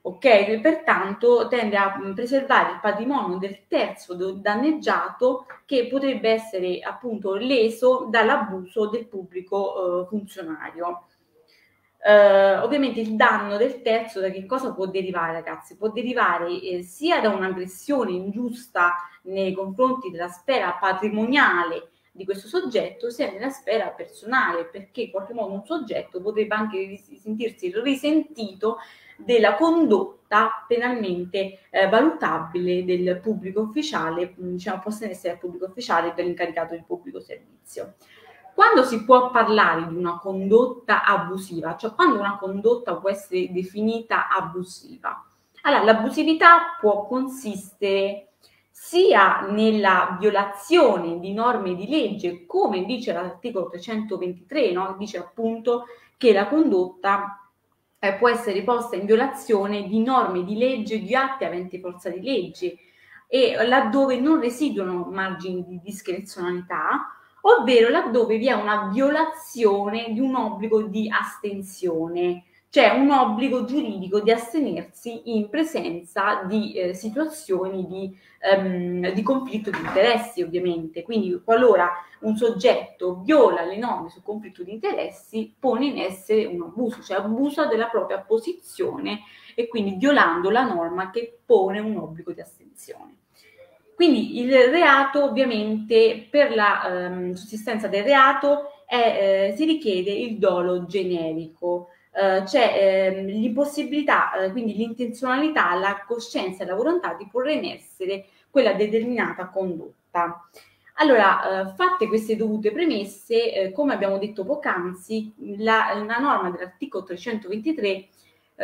Ok, pertanto tende a preservare il patrimonio del terzo danneggiato che potrebbe essere appunto leso dall'abuso del pubblico eh, funzionario. Uh, ovviamente il danno del terzo da che cosa può derivare, ragazzi? Può derivare eh, sia da un'aggressione ingiusta nei confronti della sfera patrimoniale di questo soggetto, sia nella sfera personale, perché in qualche modo un soggetto potrebbe anche sentirsi risentito della condotta penalmente eh, valutabile del pubblico ufficiale, diciamo, possa essere il pubblico ufficiale per l'incaricato di pubblico servizio. Quando si può parlare di una condotta abusiva, cioè quando una condotta può essere definita abusiva? Allora, l'abusività può consistere sia nella violazione di norme di legge, come dice l'articolo 323, no? dice appunto che la condotta eh, può essere posta in violazione di norme di legge, di atti aventi forza di legge e laddove non residuano margini di discrezionalità, ovvero laddove vi è una violazione di un obbligo di astensione c'è un obbligo giuridico di astenersi in presenza di eh, situazioni di, ehm, di, conflitto di interessi, ovviamente. Quindi, qualora un soggetto viola le norme sul conflitto di interessi, pone in essere un abuso, cioè abusa della propria posizione e quindi violando la norma che pone un obbligo di astensione. Quindi il reato, ovviamente, per la ehm, sussistenza del reato è, eh, si richiede il dolo generico eh, c'è eh, l'impossibilità, eh, quindi l'intenzionalità, la coscienza e la volontà di porre in essere quella determinata condotta. Allora, eh, fatte queste dovute premesse, eh, come abbiamo detto poc'anzi, la, la norma dell'articolo 323 eh,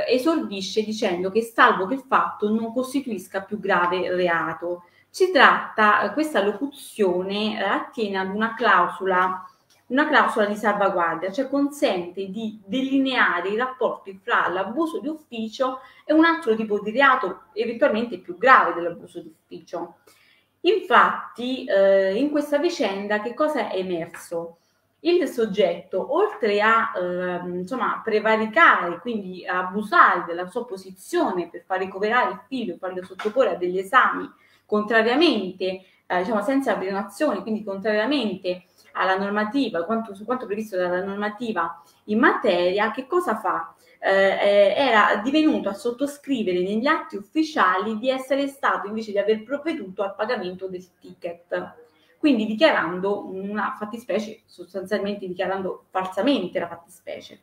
esordisce dicendo che salvo che il fatto non costituisca più grave reato. Si tratta, questa locuzione attiene ad una clausola una clausola di salvaguardia, cioè consente di delineare i rapporti fra l'abuso di ufficio e un altro tipo di reato eventualmente più grave dell'abuso di ufficio. Infatti, eh, in questa vicenda che cosa è emerso? Il soggetto, oltre a eh, insomma, prevaricare, quindi abusare della sua posizione per far ricoverare il figlio, farlo sottoporre a degli esami, contrariamente, eh, diciamo, senza attenuazione, quindi contrariamente alla normativa, quanto, su quanto previsto dalla normativa in materia, che cosa fa? Eh, eh, era divenuto a sottoscrivere negli atti ufficiali di essere stato invece di aver provveduto al pagamento del ticket, quindi dichiarando una fattispecie, sostanzialmente dichiarando falsamente la fattispecie.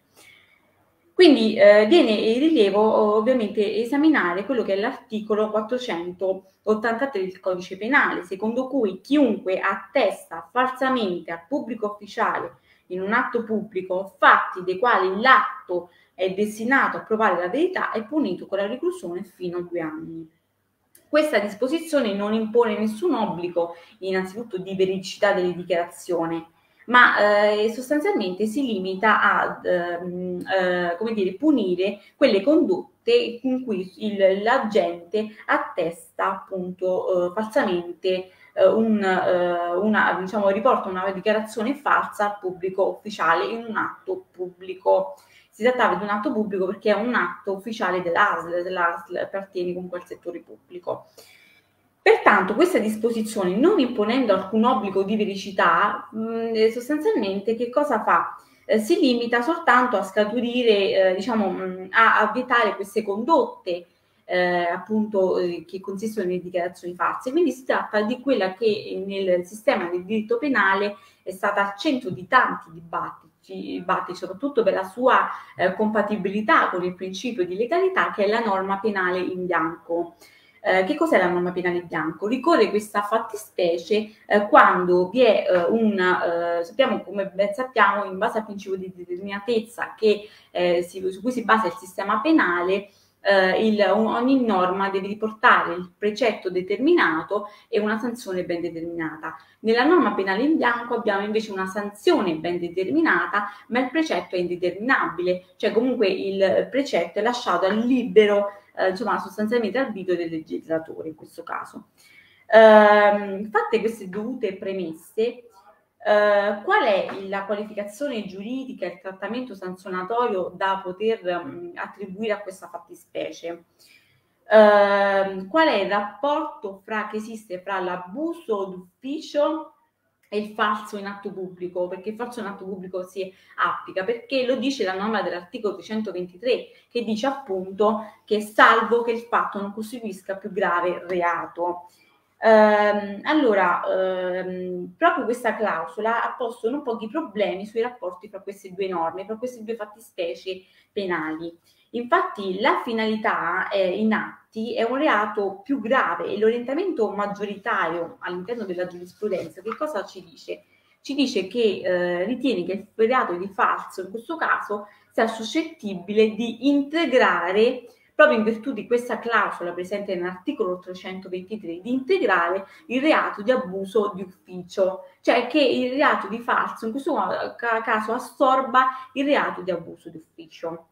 Quindi eh, viene in rilievo ovviamente esaminare quello che è l'articolo 483 del codice penale, secondo cui chiunque attesta falsamente al pubblico ufficiale in un atto pubblico fatti dei quali l'atto è destinato a provare la verità è punito con la reclusione fino a due anni. Questa disposizione non impone nessun obbligo innanzitutto di veridicità delle dichiarazioni, ma eh, sostanzialmente si limita a ehm, eh, come dire, punire quelle condotte in cui il, l'agente attesta appunto eh, falsamente eh, un, eh, una, diciamo, riporta una dichiarazione falsa al pubblico ufficiale in un atto pubblico. Si trattava di un atto pubblico perché è un atto ufficiale dell'ASL, dell'ASL appartiene comunque al settore pubblico. Pertanto questa disposizione, non imponendo alcun obbligo di vericità, mh, sostanzialmente che cosa fa? Eh, si limita soltanto a scaturire, eh, diciamo, mh, a, a, vietare queste condotte eh, appunto eh, che consistono in dichiarazioni false. Quindi si tratta di quella che nel sistema del diritto penale è stata al centro di tanti dibattiti dibattiti, soprattutto per la sua eh, compatibilità con il principio di legalità, che è la norma penale in bianco. Eh, che cos'è la norma penale bianco? Ricorre questa fattispecie eh, quando vi è eh, un, eh, sappiamo come ben sappiamo, in base al principio di determinatezza che, eh, si, su cui si basa il sistema penale, il, ogni norma deve riportare il precetto determinato e una sanzione ben determinata. Nella norma penale in bianco abbiamo invece una sanzione ben determinata, ma il precetto è indeterminabile, cioè comunque il precetto è lasciato al libero eh, insomma, sostanzialmente al video del legislatore in questo caso. Eh, fatte queste dovute premesse, Uh, qual è la qualificazione giuridica e il trattamento sanzionatorio da poter um, attribuire a questa fattispecie? Uh, qual è il rapporto fra, che esiste fra l'abuso d'ufficio è il falso in atto pubblico, perché il falso in atto pubblico si applica, perché lo dice la norma dell'articolo 323, che dice appunto che salvo che il fatto non costituisca più grave reato. Ehm, allora, ehm, proprio questa clausola ha posto non pochi problemi sui rapporti fra queste due norme, fra queste due fattispecie penali. Infatti la finalità è in atti è un reato più grave e l'orientamento maggioritario all'interno della giurisprudenza che cosa ci dice? Ci dice che eh, ritiene che il reato di falso in questo caso sia suscettibile di integrare proprio in virtù di questa clausola presente nell'articolo 323 di integrare il reato di abuso di ufficio, cioè che il reato di falso in questo caso assorba il reato di abuso di ufficio.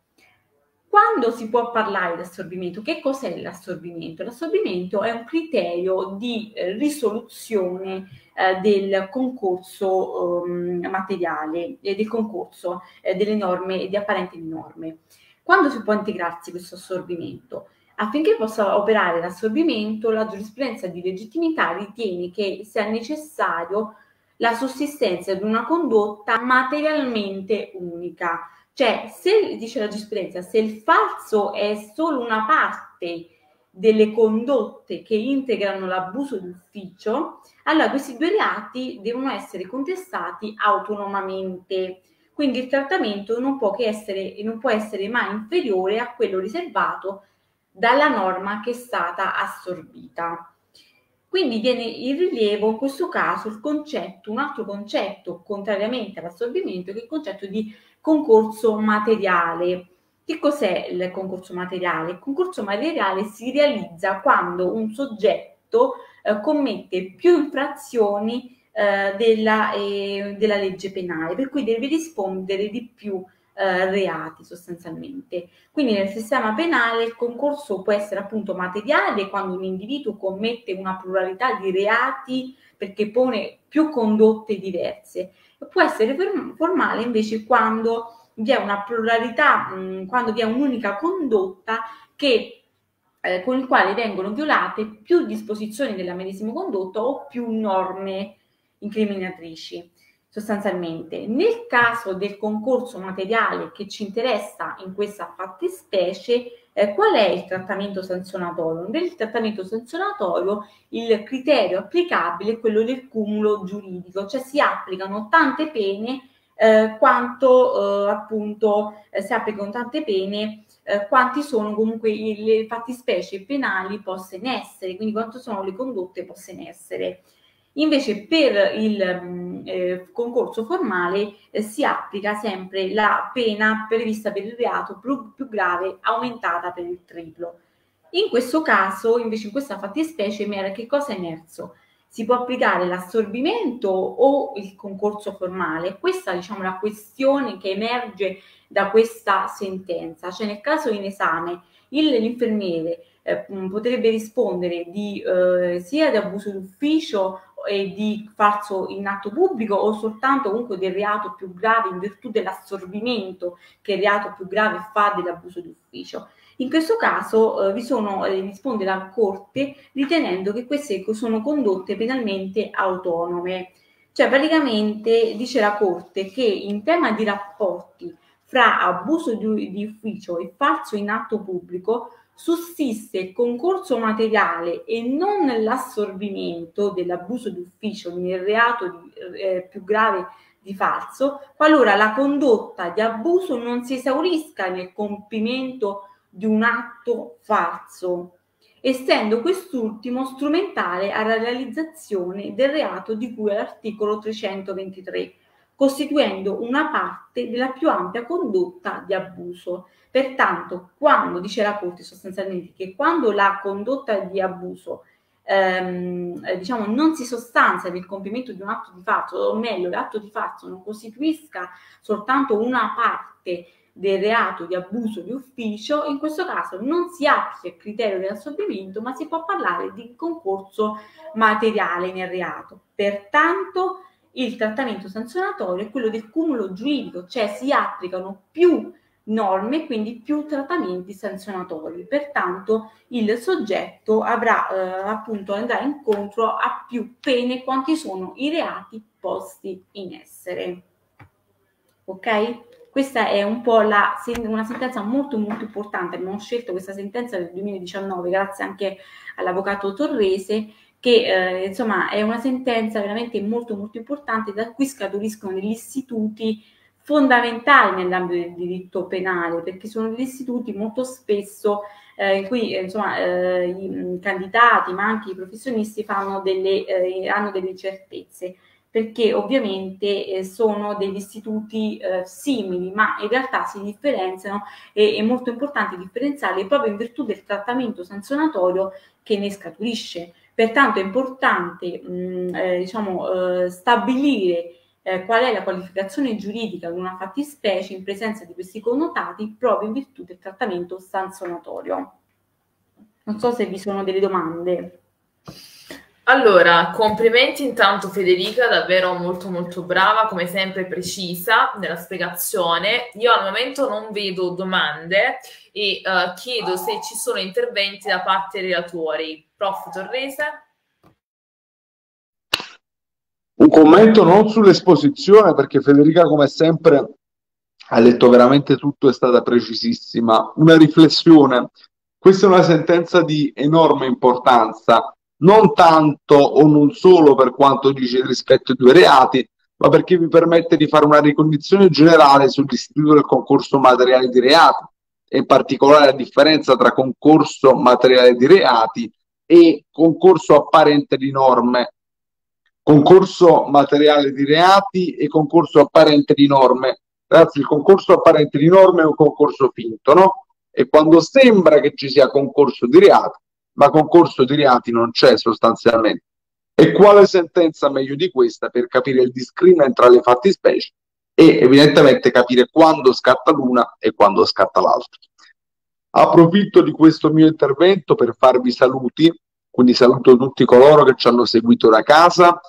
Quando si può parlare di assorbimento, che cos'è l'assorbimento? L'assorbimento è un criterio di eh, risoluzione eh, del concorso eh, materiale, del concorso eh, delle norme, di apparenti norme. Quando si può integrarsi questo assorbimento? Affinché possa operare l'assorbimento, la giurisprudenza di legittimità ritiene che sia necessario la sussistenza di una condotta materialmente unica, cioè, se dice la giurisprudenza, se il falso è solo una parte delle condotte che integrano l'abuso d'ufficio, allora questi due reati devono essere contestati autonomamente. Quindi il trattamento non può, essere, non può essere mai inferiore a quello riservato dalla norma che è stata assorbita. Quindi viene in rilievo in questo caso il concetto, un altro concetto, contrariamente all'assorbimento, che è il concetto di concorso materiale. Che cos'è il concorso materiale? Il concorso materiale si realizza quando un soggetto eh, commette più infrazioni eh, della, eh, della, legge penale, per cui deve rispondere di più eh, reati sostanzialmente. Quindi nel sistema penale il concorso può essere appunto materiale quando un individuo commette una pluralità di reati perché pone più condotte diverse può essere formale invece quando vi è una pluralità, quando vi è un'unica condotta che, eh, con il quale vengono violate più disposizioni della medesima condotta o più norme incriminatrici sostanzialmente. Nel caso del concorso materiale che ci interessa in questa fattispecie, eh, qual è il trattamento sanzionatorio? Nel trattamento sanzionatorio il criterio applicabile è quello del cumulo giuridico, cioè si applicano tante pene eh, quanto eh, appunto eh, si applicano tante pene eh, quanti sono comunque le fattispecie penali in essere, quindi quanto sono le condotte in essere. Invece per il mm, eh, concorso formale eh, si applica sempre la pena prevista per il reato più, più, grave aumentata per il triplo. In questo caso, invece in questa fattispecie, che cosa è emerso? Si può applicare l'assorbimento o il concorso formale? Questa diciamo, è la questione che emerge da questa sentenza. Cioè nel caso in esame il, l'infermiere eh, potrebbe rispondere di, eh, sia di abuso d'ufficio e di falso in atto pubblico o soltanto comunque del reato più grave in virtù dell'assorbimento che il reato più grave fa dell'abuso d'ufficio. In questo caso eh, vi sono, eh, risponde la Corte ritenendo che queste sono condotte penalmente autonome. Cioè praticamente dice la Corte che in tema di rapporti fra abuso di, di ufficio e falso in atto pubblico sussiste il concorso materiale e non l'assorbimento dell'abuso d'ufficio nel reato di, eh, più grave di falso, qualora la condotta di abuso non si esaurisca nel compimento di un atto falso, essendo quest'ultimo strumentale alla realizzazione del reato di cui all'articolo 323 costituendo una parte della più ampia condotta di abuso. Pertanto, quando dice la Corte sostanzialmente che quando la condotta di abuso ehm, eh, diciamo, non si sostanzia nel compimento di un atto di fatto, o meglio, l'atto di fatto non costituisca soltanto una parte del reato di abuso di ufficio, in questo caso non si applica il criterio dell'assorbimento, ma si può parlare di concorso materiale nel reato. Pertanto, il trattamento sanzionatorio è quello del cumulo giuridico, cioè si applicano più norme, quindi più trattamenti sanzionatori. Pertanto il soggetto avrà eh, appunto andrà incontro a più pene quanti sono i reati posti in essere. Ok? Questa è un po' la, una sentenza molto molto importante. Abbiamo scelto questa sentenza del 2019 grazie anche all'avvocato Torrese che eh, insomma è una sentenza veramente molto molto importante da cui scaturiscono degli istituti fondamentali nell'ambito del diritto penale perché sono degli istituti molto spesso eh, in cui eh, insomma, eh, i candidati ma anche i professionisti delle, eh, hanno delle certezze perché ovviamente eh, sono degli istituti simili, ma in realtà si differenziano e è molto importante differenziarli proprio in virtù del trattamento sanzionatorio che ne scaturisce. Pertanto è importante mh, eh, diciamo, eh, stabilire eh, qual è la qualificazione giuridica di una fattispecie in presenza di questi connotati proprio in virtù del trattamento sanzionatorio. Non so se vi sono delle domande. Allora, complimenti intanto Federica, davvero molto molto brava, come sempre precisa nella spiegazione. Io al momento non vedo domande e uh, chiedo se ci sono interventi da parte dei relatori. Prof. Torrese? Un commento non sull'esposizione, perché Federica, come sempre, ha detto veramente tutto, è stata precisissima. Una riflessione. Questa è una sentenza di enorme importanza non tanto o non solo per quanto dice rispetto ai due reati, ma perché vi permette di fare una ricognizione generale sull'istituto del concorso materiale di reati e in particolare la differenza tra concorso materiale di reati e concorso apparente di norme. Concorso materiale di reati e concorso apparente di norme. Ragazzi, il concorso apparente di norme è un concorso finto, no? E quando sembra che ci sia concorso di reati, ma concorso di reati non c'è sostanzialmente. E quale sentenza meglio di questa per capire il discrimen tra le fattispecie e evidentemente capire quando scatta l'una e quando scatta l'altra. Approfitto di questo mio intervento per farvi saluti, quindi saluto tutti coloro che ci hanno seguito da casa,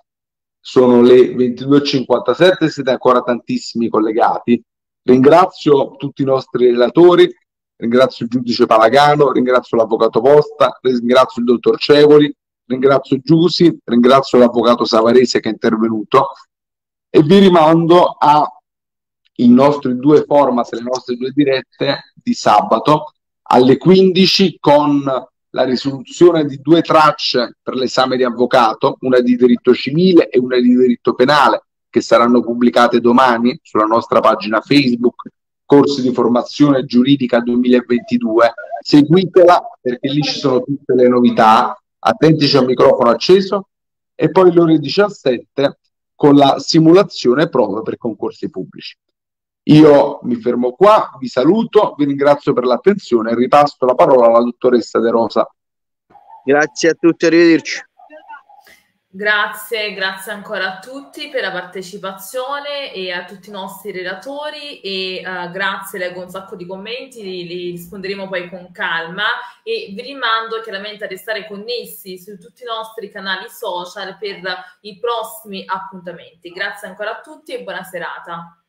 sono le 22.57, siete ancora tantissimi collegati. Ringrazio tutti i nostri relatori, ringrazio il giudice Palagano, ringrazio l'avvocato Posta, ringrazio il dottor Cevoli, ringrazio Giusi, ringrazio l'avvocato Savarese che è intervenuto. E vi rimando ai nostri due format, le nostre due dirette di sabato alle 15 con la risoluzione di due tracce per l'esame di avvocato, una di diritto civile e una di diritto penale, che saranno pubblicate domani sulla nostra pagina Facebook corsi di formazione giuridica 2022. Seguitela perché lì ci sono tutte le novità. Attentici al microfono acceso e poi le ore 17 con la simulazione prova per concorsi pubblici. Io mi fermo qua, vi saluto, vi ringrazio per l'attenzione e ripasso la parola alla dottoressa De Rosa. Grazie a tutti, arrivederci. Grazie, grazie ancora a tutti per la partecipazione e a tutti i nostri relatori e uh, grazie, leggo un sacco di commenti, li, li, risponderemo poi con calma e vi rimando chiaramente a restare connessi su tutti i nostri canali social per i prossimi appuntamenti. Grazie ancora a tutti e buona serata.